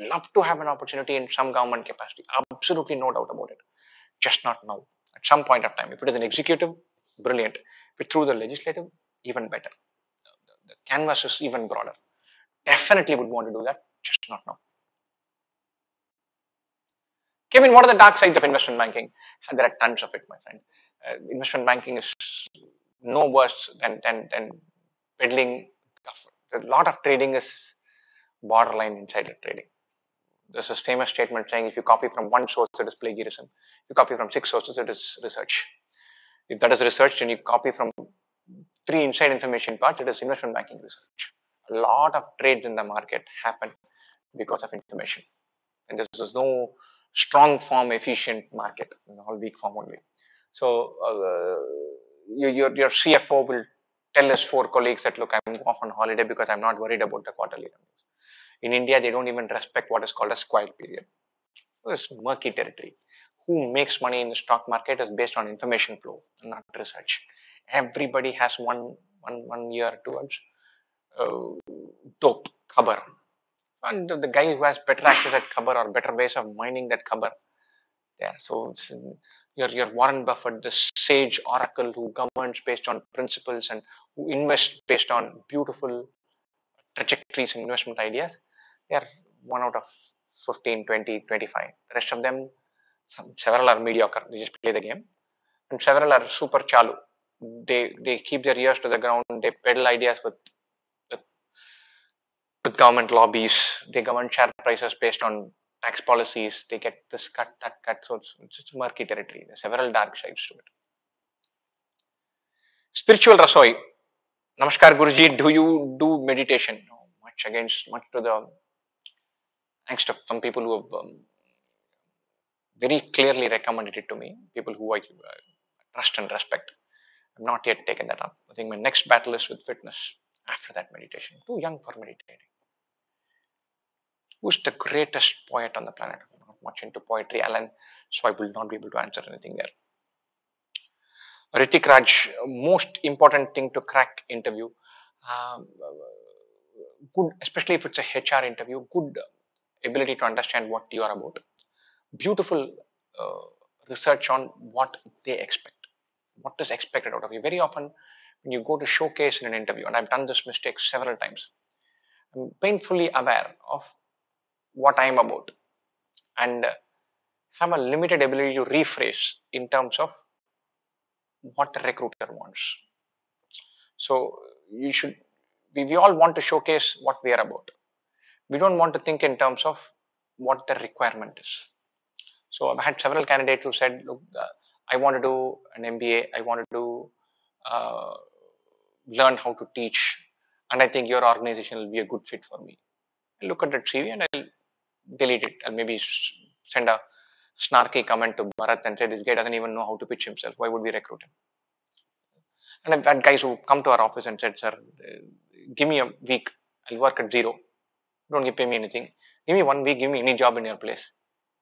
love to have an opportunity in some government capacity. Absolutely no doubt about it. Just not now. At some point of time. If it is an executive, brilliant. If it's through the legislative, even better. The, the, the canvas is even broader. Definitely would want to do that, just not now. Kevin, what are the dark sides of investment banking? There are tons of it, my friend. Uh, investment banking is no worse than, than, than peddling. A lot of trading is borderline insider trading. There's this famous statement saying if you copy from one source, it is plagiarism. If you copy from six sources, it is research. If that is research and you copy from three inside information parts, it is investment banking research. A lot of trades in the market happen because of information. And there's, no strong form efficient market, it's all weak form only. So uh, your, your CFO will tell his four colleagues that look, I'm off on holiday because I'm not worried about the quarterly revenues. In India, they don't even respect what is called a quiet period. So it's murky territory. Who makes money in the stock market is based on information flow, not research. Everybody has one, one, one year towards Uh, dope, cover. And the, guy who has better access at cover or better ways of mining that cover, there. So uh, your, your Warren Buffett, the sage oracle who governs based on principles and who invests based on beautiful trajectories and investment ideas they are one out of 15, 20, 25. The rest of them, some, several are mediocre. They just play the game. And several are super chalu. They, they keep their ears to the ground. They peddle ideas with, with government lobbies. They govern share prices based on tax policies. They get this cut, that cut. So it's, it's murky territory. There's several dark sides to it. Spiritual Rasoi. Namaskar Guruji, do you do meditation? No, much against, much to the thanks to some people who have um, very clearly recommended it to me, people who I uh, trust and respect. I've not yet taken that up. I think my next battle is with fitness after that meditation. Too young for meditating. Who's the greatest poet on the planet? I'm not much into poetry, Alan, so I will not be able to answer anything there. Ritik Raj, most important thing to crack interview. Um, good, especially if it's a HR interview, good ability to understand what you are about. Beautiful uh, research on what they expect, what is expected out of you. Very often, when you go to showcase in an interview, and I've done this mistake several times, I'm painfully aware of what I'm about and have a limited ability to rephrase in terms of what the recruiter wants. So you should, we, we all want to showcase what we are about. We don't want to think in terms of what the requirement is. So I've had several candidates who said, look, uh, I want to do an MBA, I want to do uh, learn how to teach, and I think your organization will be a good fit for me. I look at the CV and I'll delete it. I'll maybe send a snarky comment to Bharat and say, this guy doesn't even know how to pitch himself. Why would we recruit him? And I've had guys who come to our office and said, sir, uh, give me a week. I'll work at zero. Don't give pay me anything. Give me one week. Give me any job in your place.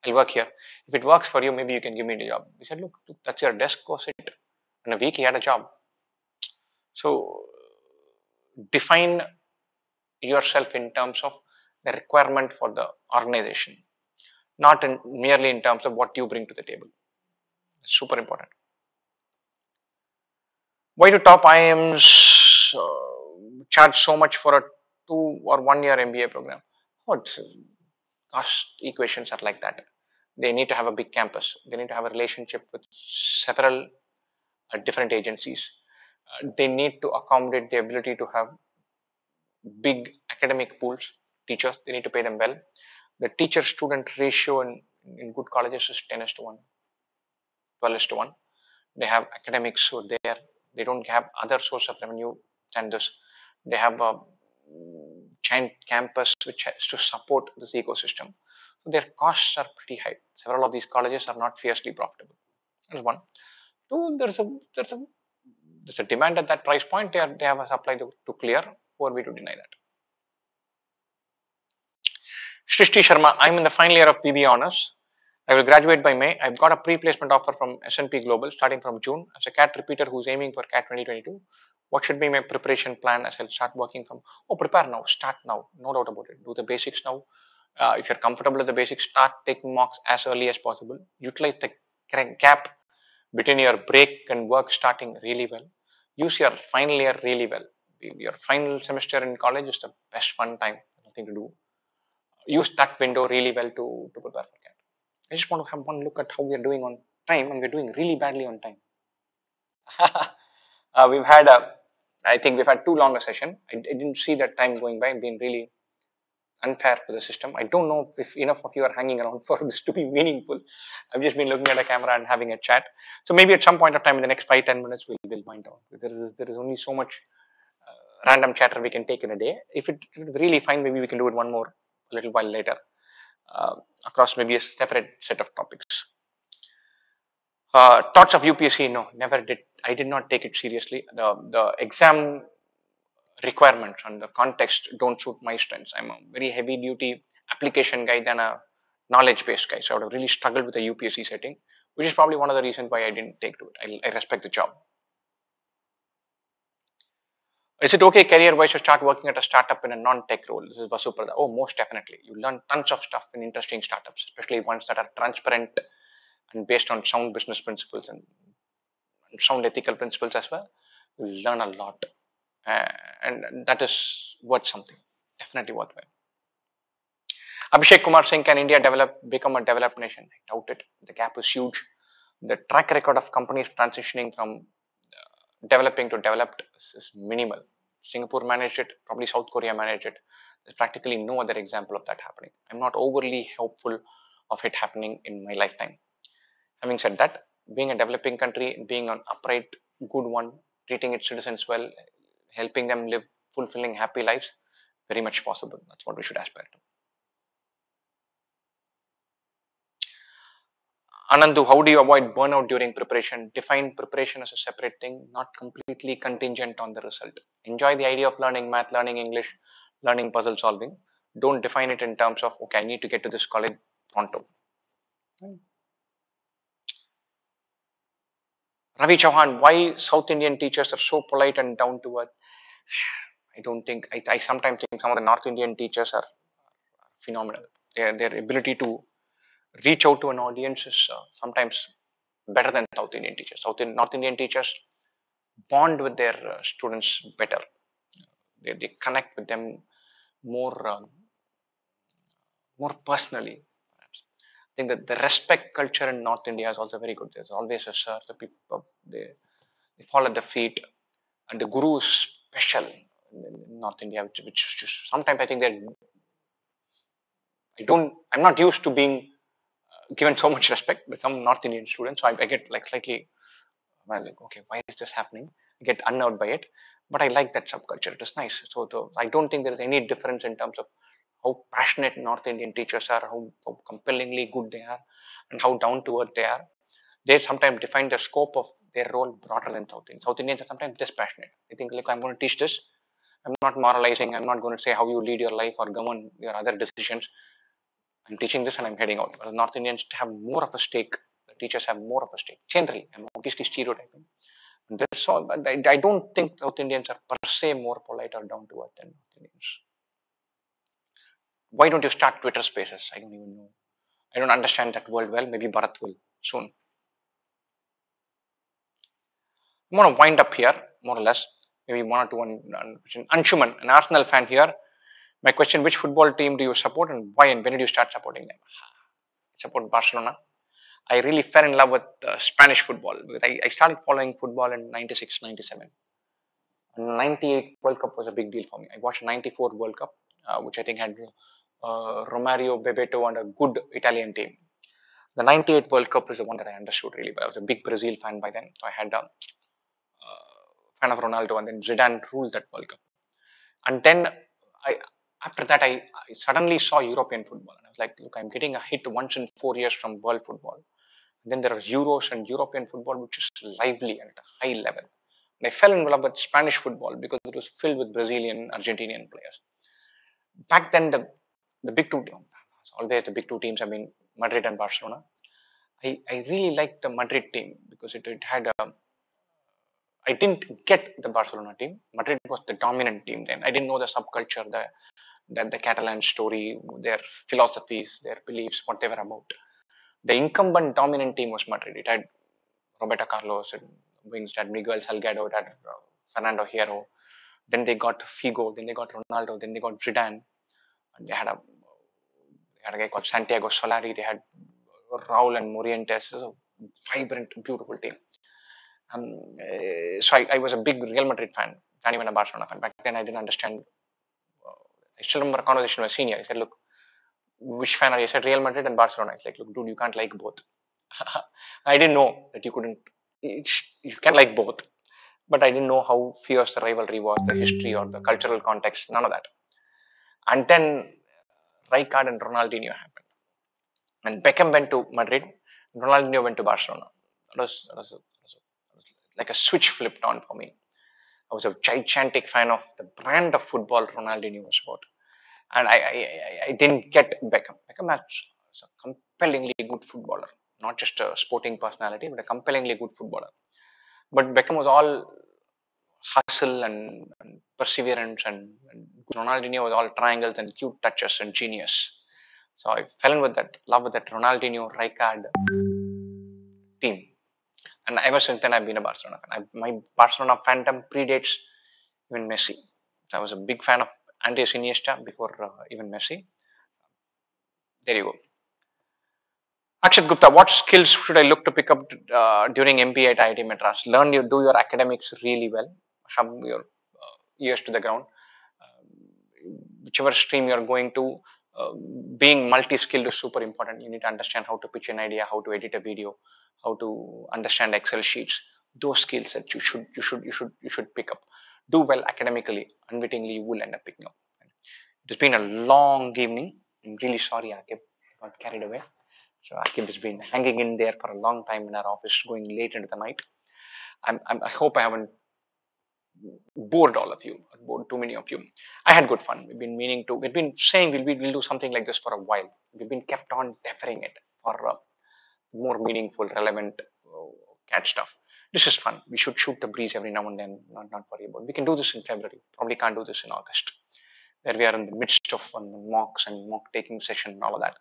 I'll work here. If it works for you, maybe you can give me the job. He said, look, that's your desk. Go sit. In a week, he had a job. So define yourself in terms of the requirement for the organization, not in, merely in terms of what you bring to the table. It's super important. Why do top IIMs uh, charge so much for a two or one year MBA program? What cost equations are like that. They need to have a big campus. They need to have a relationship with several uh, different agencies. Uh, they need to accommodate the ability to have big academic pools, teachers. They need to pay them well. The teacher student ratio in, in good colleges is 10 to 1, 12 to 1. They have academics who are there they don't have other source of revenue than this. They have a giant campus which has to support this ecosystem. So their costs are pretty high. Several of these colleges are not fiercely profitable. That's one. Two, there's a there's a there's a demand at that price point. They, are, they have a supply to, to clear. Who are we to deny that? Shrishti Sharma, I'm in the final year of PB Honors. I will graduate by May. I've got a pre-placement offer from S&P Global starting from June. As a CAT repeater who's aiming for CAT 2022, what should be my preparation plan as I'll start working from? Oh, prepare now. Start now. No doubt about it. Do the basics now. Uh, if you're comfortable with the basics, start taking mocks as early as possible. Utilize the gap between your break and work starting really well. Use your final year really well. Your final semester in college is the best fun time. Nothing to do. Use that window really well to, to prepare for CAT. I just want to have one look at how we are doing on time, and we're doing really badly on time. [LAUGHS] uh, we've had a, I think we've had too long a session. I, I didn't see that time going by. Being really unfair to the system. I don't know if enough of you are hanging around [LAUGHS] for this to be meaningful. I've just been looking at a camera and having a chat. So maybe at some point of time in the next five ten minutes, we'll, we'll wind down. There is, there is only so much uh, random chatter we can take in a day. If it, it's really fine, maybe we can do it one more a little while later uh, across maybe a separate set of topics. Uh, thoughts of UPSC? No, never did. I did not take it seriously. The the exam requirements and the context don't suit my strengths. I'm a very heavy duty application guy than a knowledge based guy. So I would have really struggled with the UPSC setting, which is probably one of the reasons why I didn't take to it. I, I respect the job. Is it okay career wise to start working at a startup in a non tech role? This is Vasuprada. Oh, most definitely. You learn tons of stuff in interesting startups, especially ones that are transparent and based on sound business principles and, sound ethical principles as well. You learn a lot. Uh, and that is worth something. Definitely worthwhile. Abhishek Kumar Singh, can India develop, become a developed nation? I doubt it. The gap is huge. The track record of companies transitioning from developing to developed is minimal. Singapore managed it, probably South Korea managed it. There's practically no other example of that happening. I'm not overly hopeful of it happening in my lifetime. Having said that, being a developing country, being an upright, good one, treating its citizens well, helping them live fulfilling, happy lives, very much possible. That's what we should aspire to. Anandu, how do you avoid burnout during preparation? Define preparation as a separate thing, not completely contingent on the result. Enjoy the idea of learning math, learning English, learning puzzle solving. Don't define it in terms of, okay, I need to get to this college pronto. Ravi Chauhan, why South Indian teachers are so polite and down to earth? I don't think, I, I sometimes think some of the North Indian teachers are phenomenal. Their, their ability to reach out to an audience is uh, sometimes better than South Indian teachers. South Indian, North Indian teachers bond with their uh, students better. They, they connect with them more um, more personally. Perhaps I think that the respect culture in North India is also very good. There's always a sir. The people they, they fall at the feet, and the guru is special in North India, which, which just, sometimes I think they're. I don't. I'm not used to being uh, given so much respect with some North Indian students, so I, I get like slightly well, like, okay, why is this happening? I get unnerved by it, but I like that subculture. It is nice. So I don't think there is any difference in terms of how passionate North Indian teachers are, how, how compellingly good they are, and how down to earth they are. They sometimes define the scope of their role broader than South Indians. South Indians are sometimes dispassionate. They think like I'm going to teach this. I'm not moralizing. I'm not going to say how you lead your life or govern your other decisions. I'm teaching this and I'm heading out. Whereas North Indians have more of a stake teachers have more of a stake. Generally, I'm obviously stereotyping. This all, I, I don't think South Indians are per se more polite or down to earth than North Indians. Why don't you start Twitter spaces? I don't even know. I don't understand that world well. Maybe Bharat will soon. I'm going to wind up here, more or less. Maybe one or two one, question. Anshuman, an Arsenal fan here. My question, which football team do you support and why and when did you start supporting them? support Barcelona. I really fell in love with uh, Spanish football I, I, started following football in 96, 97. 98 World Cup was a big deal for me. I watched 94 World Cup, uh, which I think had uh, Romario, Bebeto, and a good Italian team. The 98 World Cup is the one that I understood really well. I was a big Brazil fan by then, so I had a uh, fan of Ronaldo, and then Zidane ruled that World Cup. And then I, after that, I, I, suddenly saw European football, and I was like, look, I'm getting a hit once in four years from world football. Then there are Euros and European football, which is lively and at a high level. And I fell in love with Spanish football because it was filled with Brazilian, Argentinian players. Back then, the, the big two, always the big two teams have been Madrid and Barcelona. I, I really liked the Madrid team because it, it had a. I didn't get the Barcelona team. Madrid was the dominant team then. I didn't know the subculture, the, the, the Catalan story, their philosophies, their beliefs, what they were about the incumbent dominant team was Madrid. It had Roberto Carlos and wings, it had Miguel Salgado, it had uh, Fernando Hierro. Then they got Figo, then they got Ronaldo, then they got Zidane. And they had a they had a guy called Santiago Solari, they had Raul and Morientes. It was a vibrant, beautiful team. Um, uh, so I, I, was a big Real Madrid fan, not even a Barcelona fan. Back then I didn't understand. I still remember a conversation with a senior. He said, look, which fan are you? I said Real Madrid and Barcelona. It's like, look, dude, you can't like both. [LAUGHS] I didn't know that you couldn't, you can like both. But I didn't know how fierce the rivalry was, the history or the cultural context, none of that. And then Rijkaard and Ronaldinho happened. And Beckham went to Madrid, Ronaldinho went to Barcelona. That was, was, was like a switch flipped on for me. I was a gigantic fan of the brand of football Ronaldinho was about and I, I, I didn't get Beckham. Beckham was a compellingly good footballer, not just a sporting personality, but a compellingly good footballer. But Beckham was all hustle and, and perseverance, and, and, Ronaldinho was all triangles and cute touches and genius. So I fell in with that, love with that Ronaldinho Rijkaard team. And ever since then, I've been a Barcelona fan. I, my Barcelona fandom predates even Messi. I was a big fan of Andres Iniesta before uh, even Messi. There you go. Akshat Gupta, what skills should I look to pick up uh, during MBA at IIT Madras? Learn your, do your academics really well. Have your uh, ears to the ground. Uh, whichever stream you're going to, uh, being multi-skilled is super important. You need to understand how to pitch an idea, how to edit a video, how to understand Excel sheets. Those skills that you should, you should, you should, you should pick up do well academically, unwittingly you will end up picking up. It has been a long evening. I'm really sorry, Akib got carried away. So Akib has been hanging in there for a long time in our office, going late into the night. I'm, I'm, i hope I haven't bored all of you, bored too many of you. I had good fun. We've been meaning to, we've been saying we'll, we'll do something like this for a while. We've been kept on deferring it for uh, more meaningful, relevant uh, cat stuff this is fun. We should shoot the breeze every now and then, not, not worry about it. We can do this in February. Probably can't do this in August, where we are in the midst of um, mocks and mock taking session and all of that.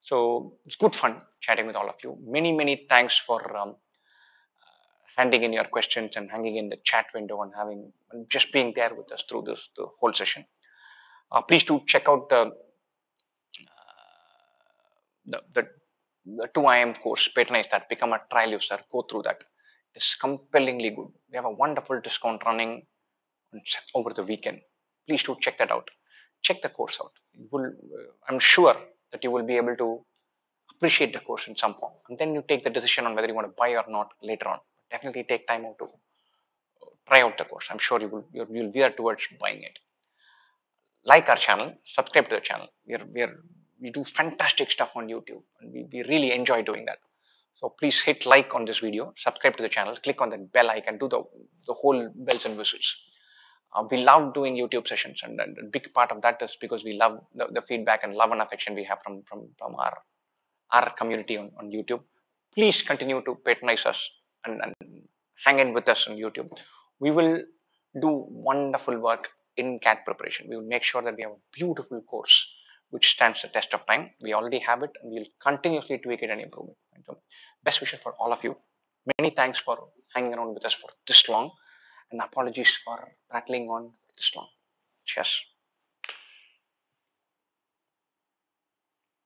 So it's good fun chatting with all of you. Many, many thanks for um, uh, handing in your questions and hanging in the chat window and having and just being there with us through this the whole session. Uh, please do check out the, uh, the, the the 2IIM course, patronize that, become a trial user, go through that. It's compellingly good. We have a wonderful discount running over the weekend. Please do check that out. Check the course out. Will, uh, I'm sure that you will be able to appreciate the course in some form. And then you take the decision on whether you want to buy or not later on. Definitely take time out to try out the course. I'm sure you will you'll veer towards buying it. Like our channel, subscribe to the channel. We're we're we do fantastic stuff on YouTube and we, we really enjoy doing that. So please hit like on this video, subscribe to the channel, click on that bell icon, do the, the whole bells and whistles. Uh, we love doing YouTube sessions and, and, a big part of that is because we love the, the, feedback and love and affection we have from, from, from our, our community on, on YouTube. Please continue to patronize us and, and hang in with us on YouTube. We will do wonderful work in CAT preparation. We will make sure that we have a beautiful course which stands the test of time. We already have it and we'll continuously tweak it and improve it. So best wishes for all of you. Many thanks for hanging around with us for this long and apologies for rattling on this long. Cheers.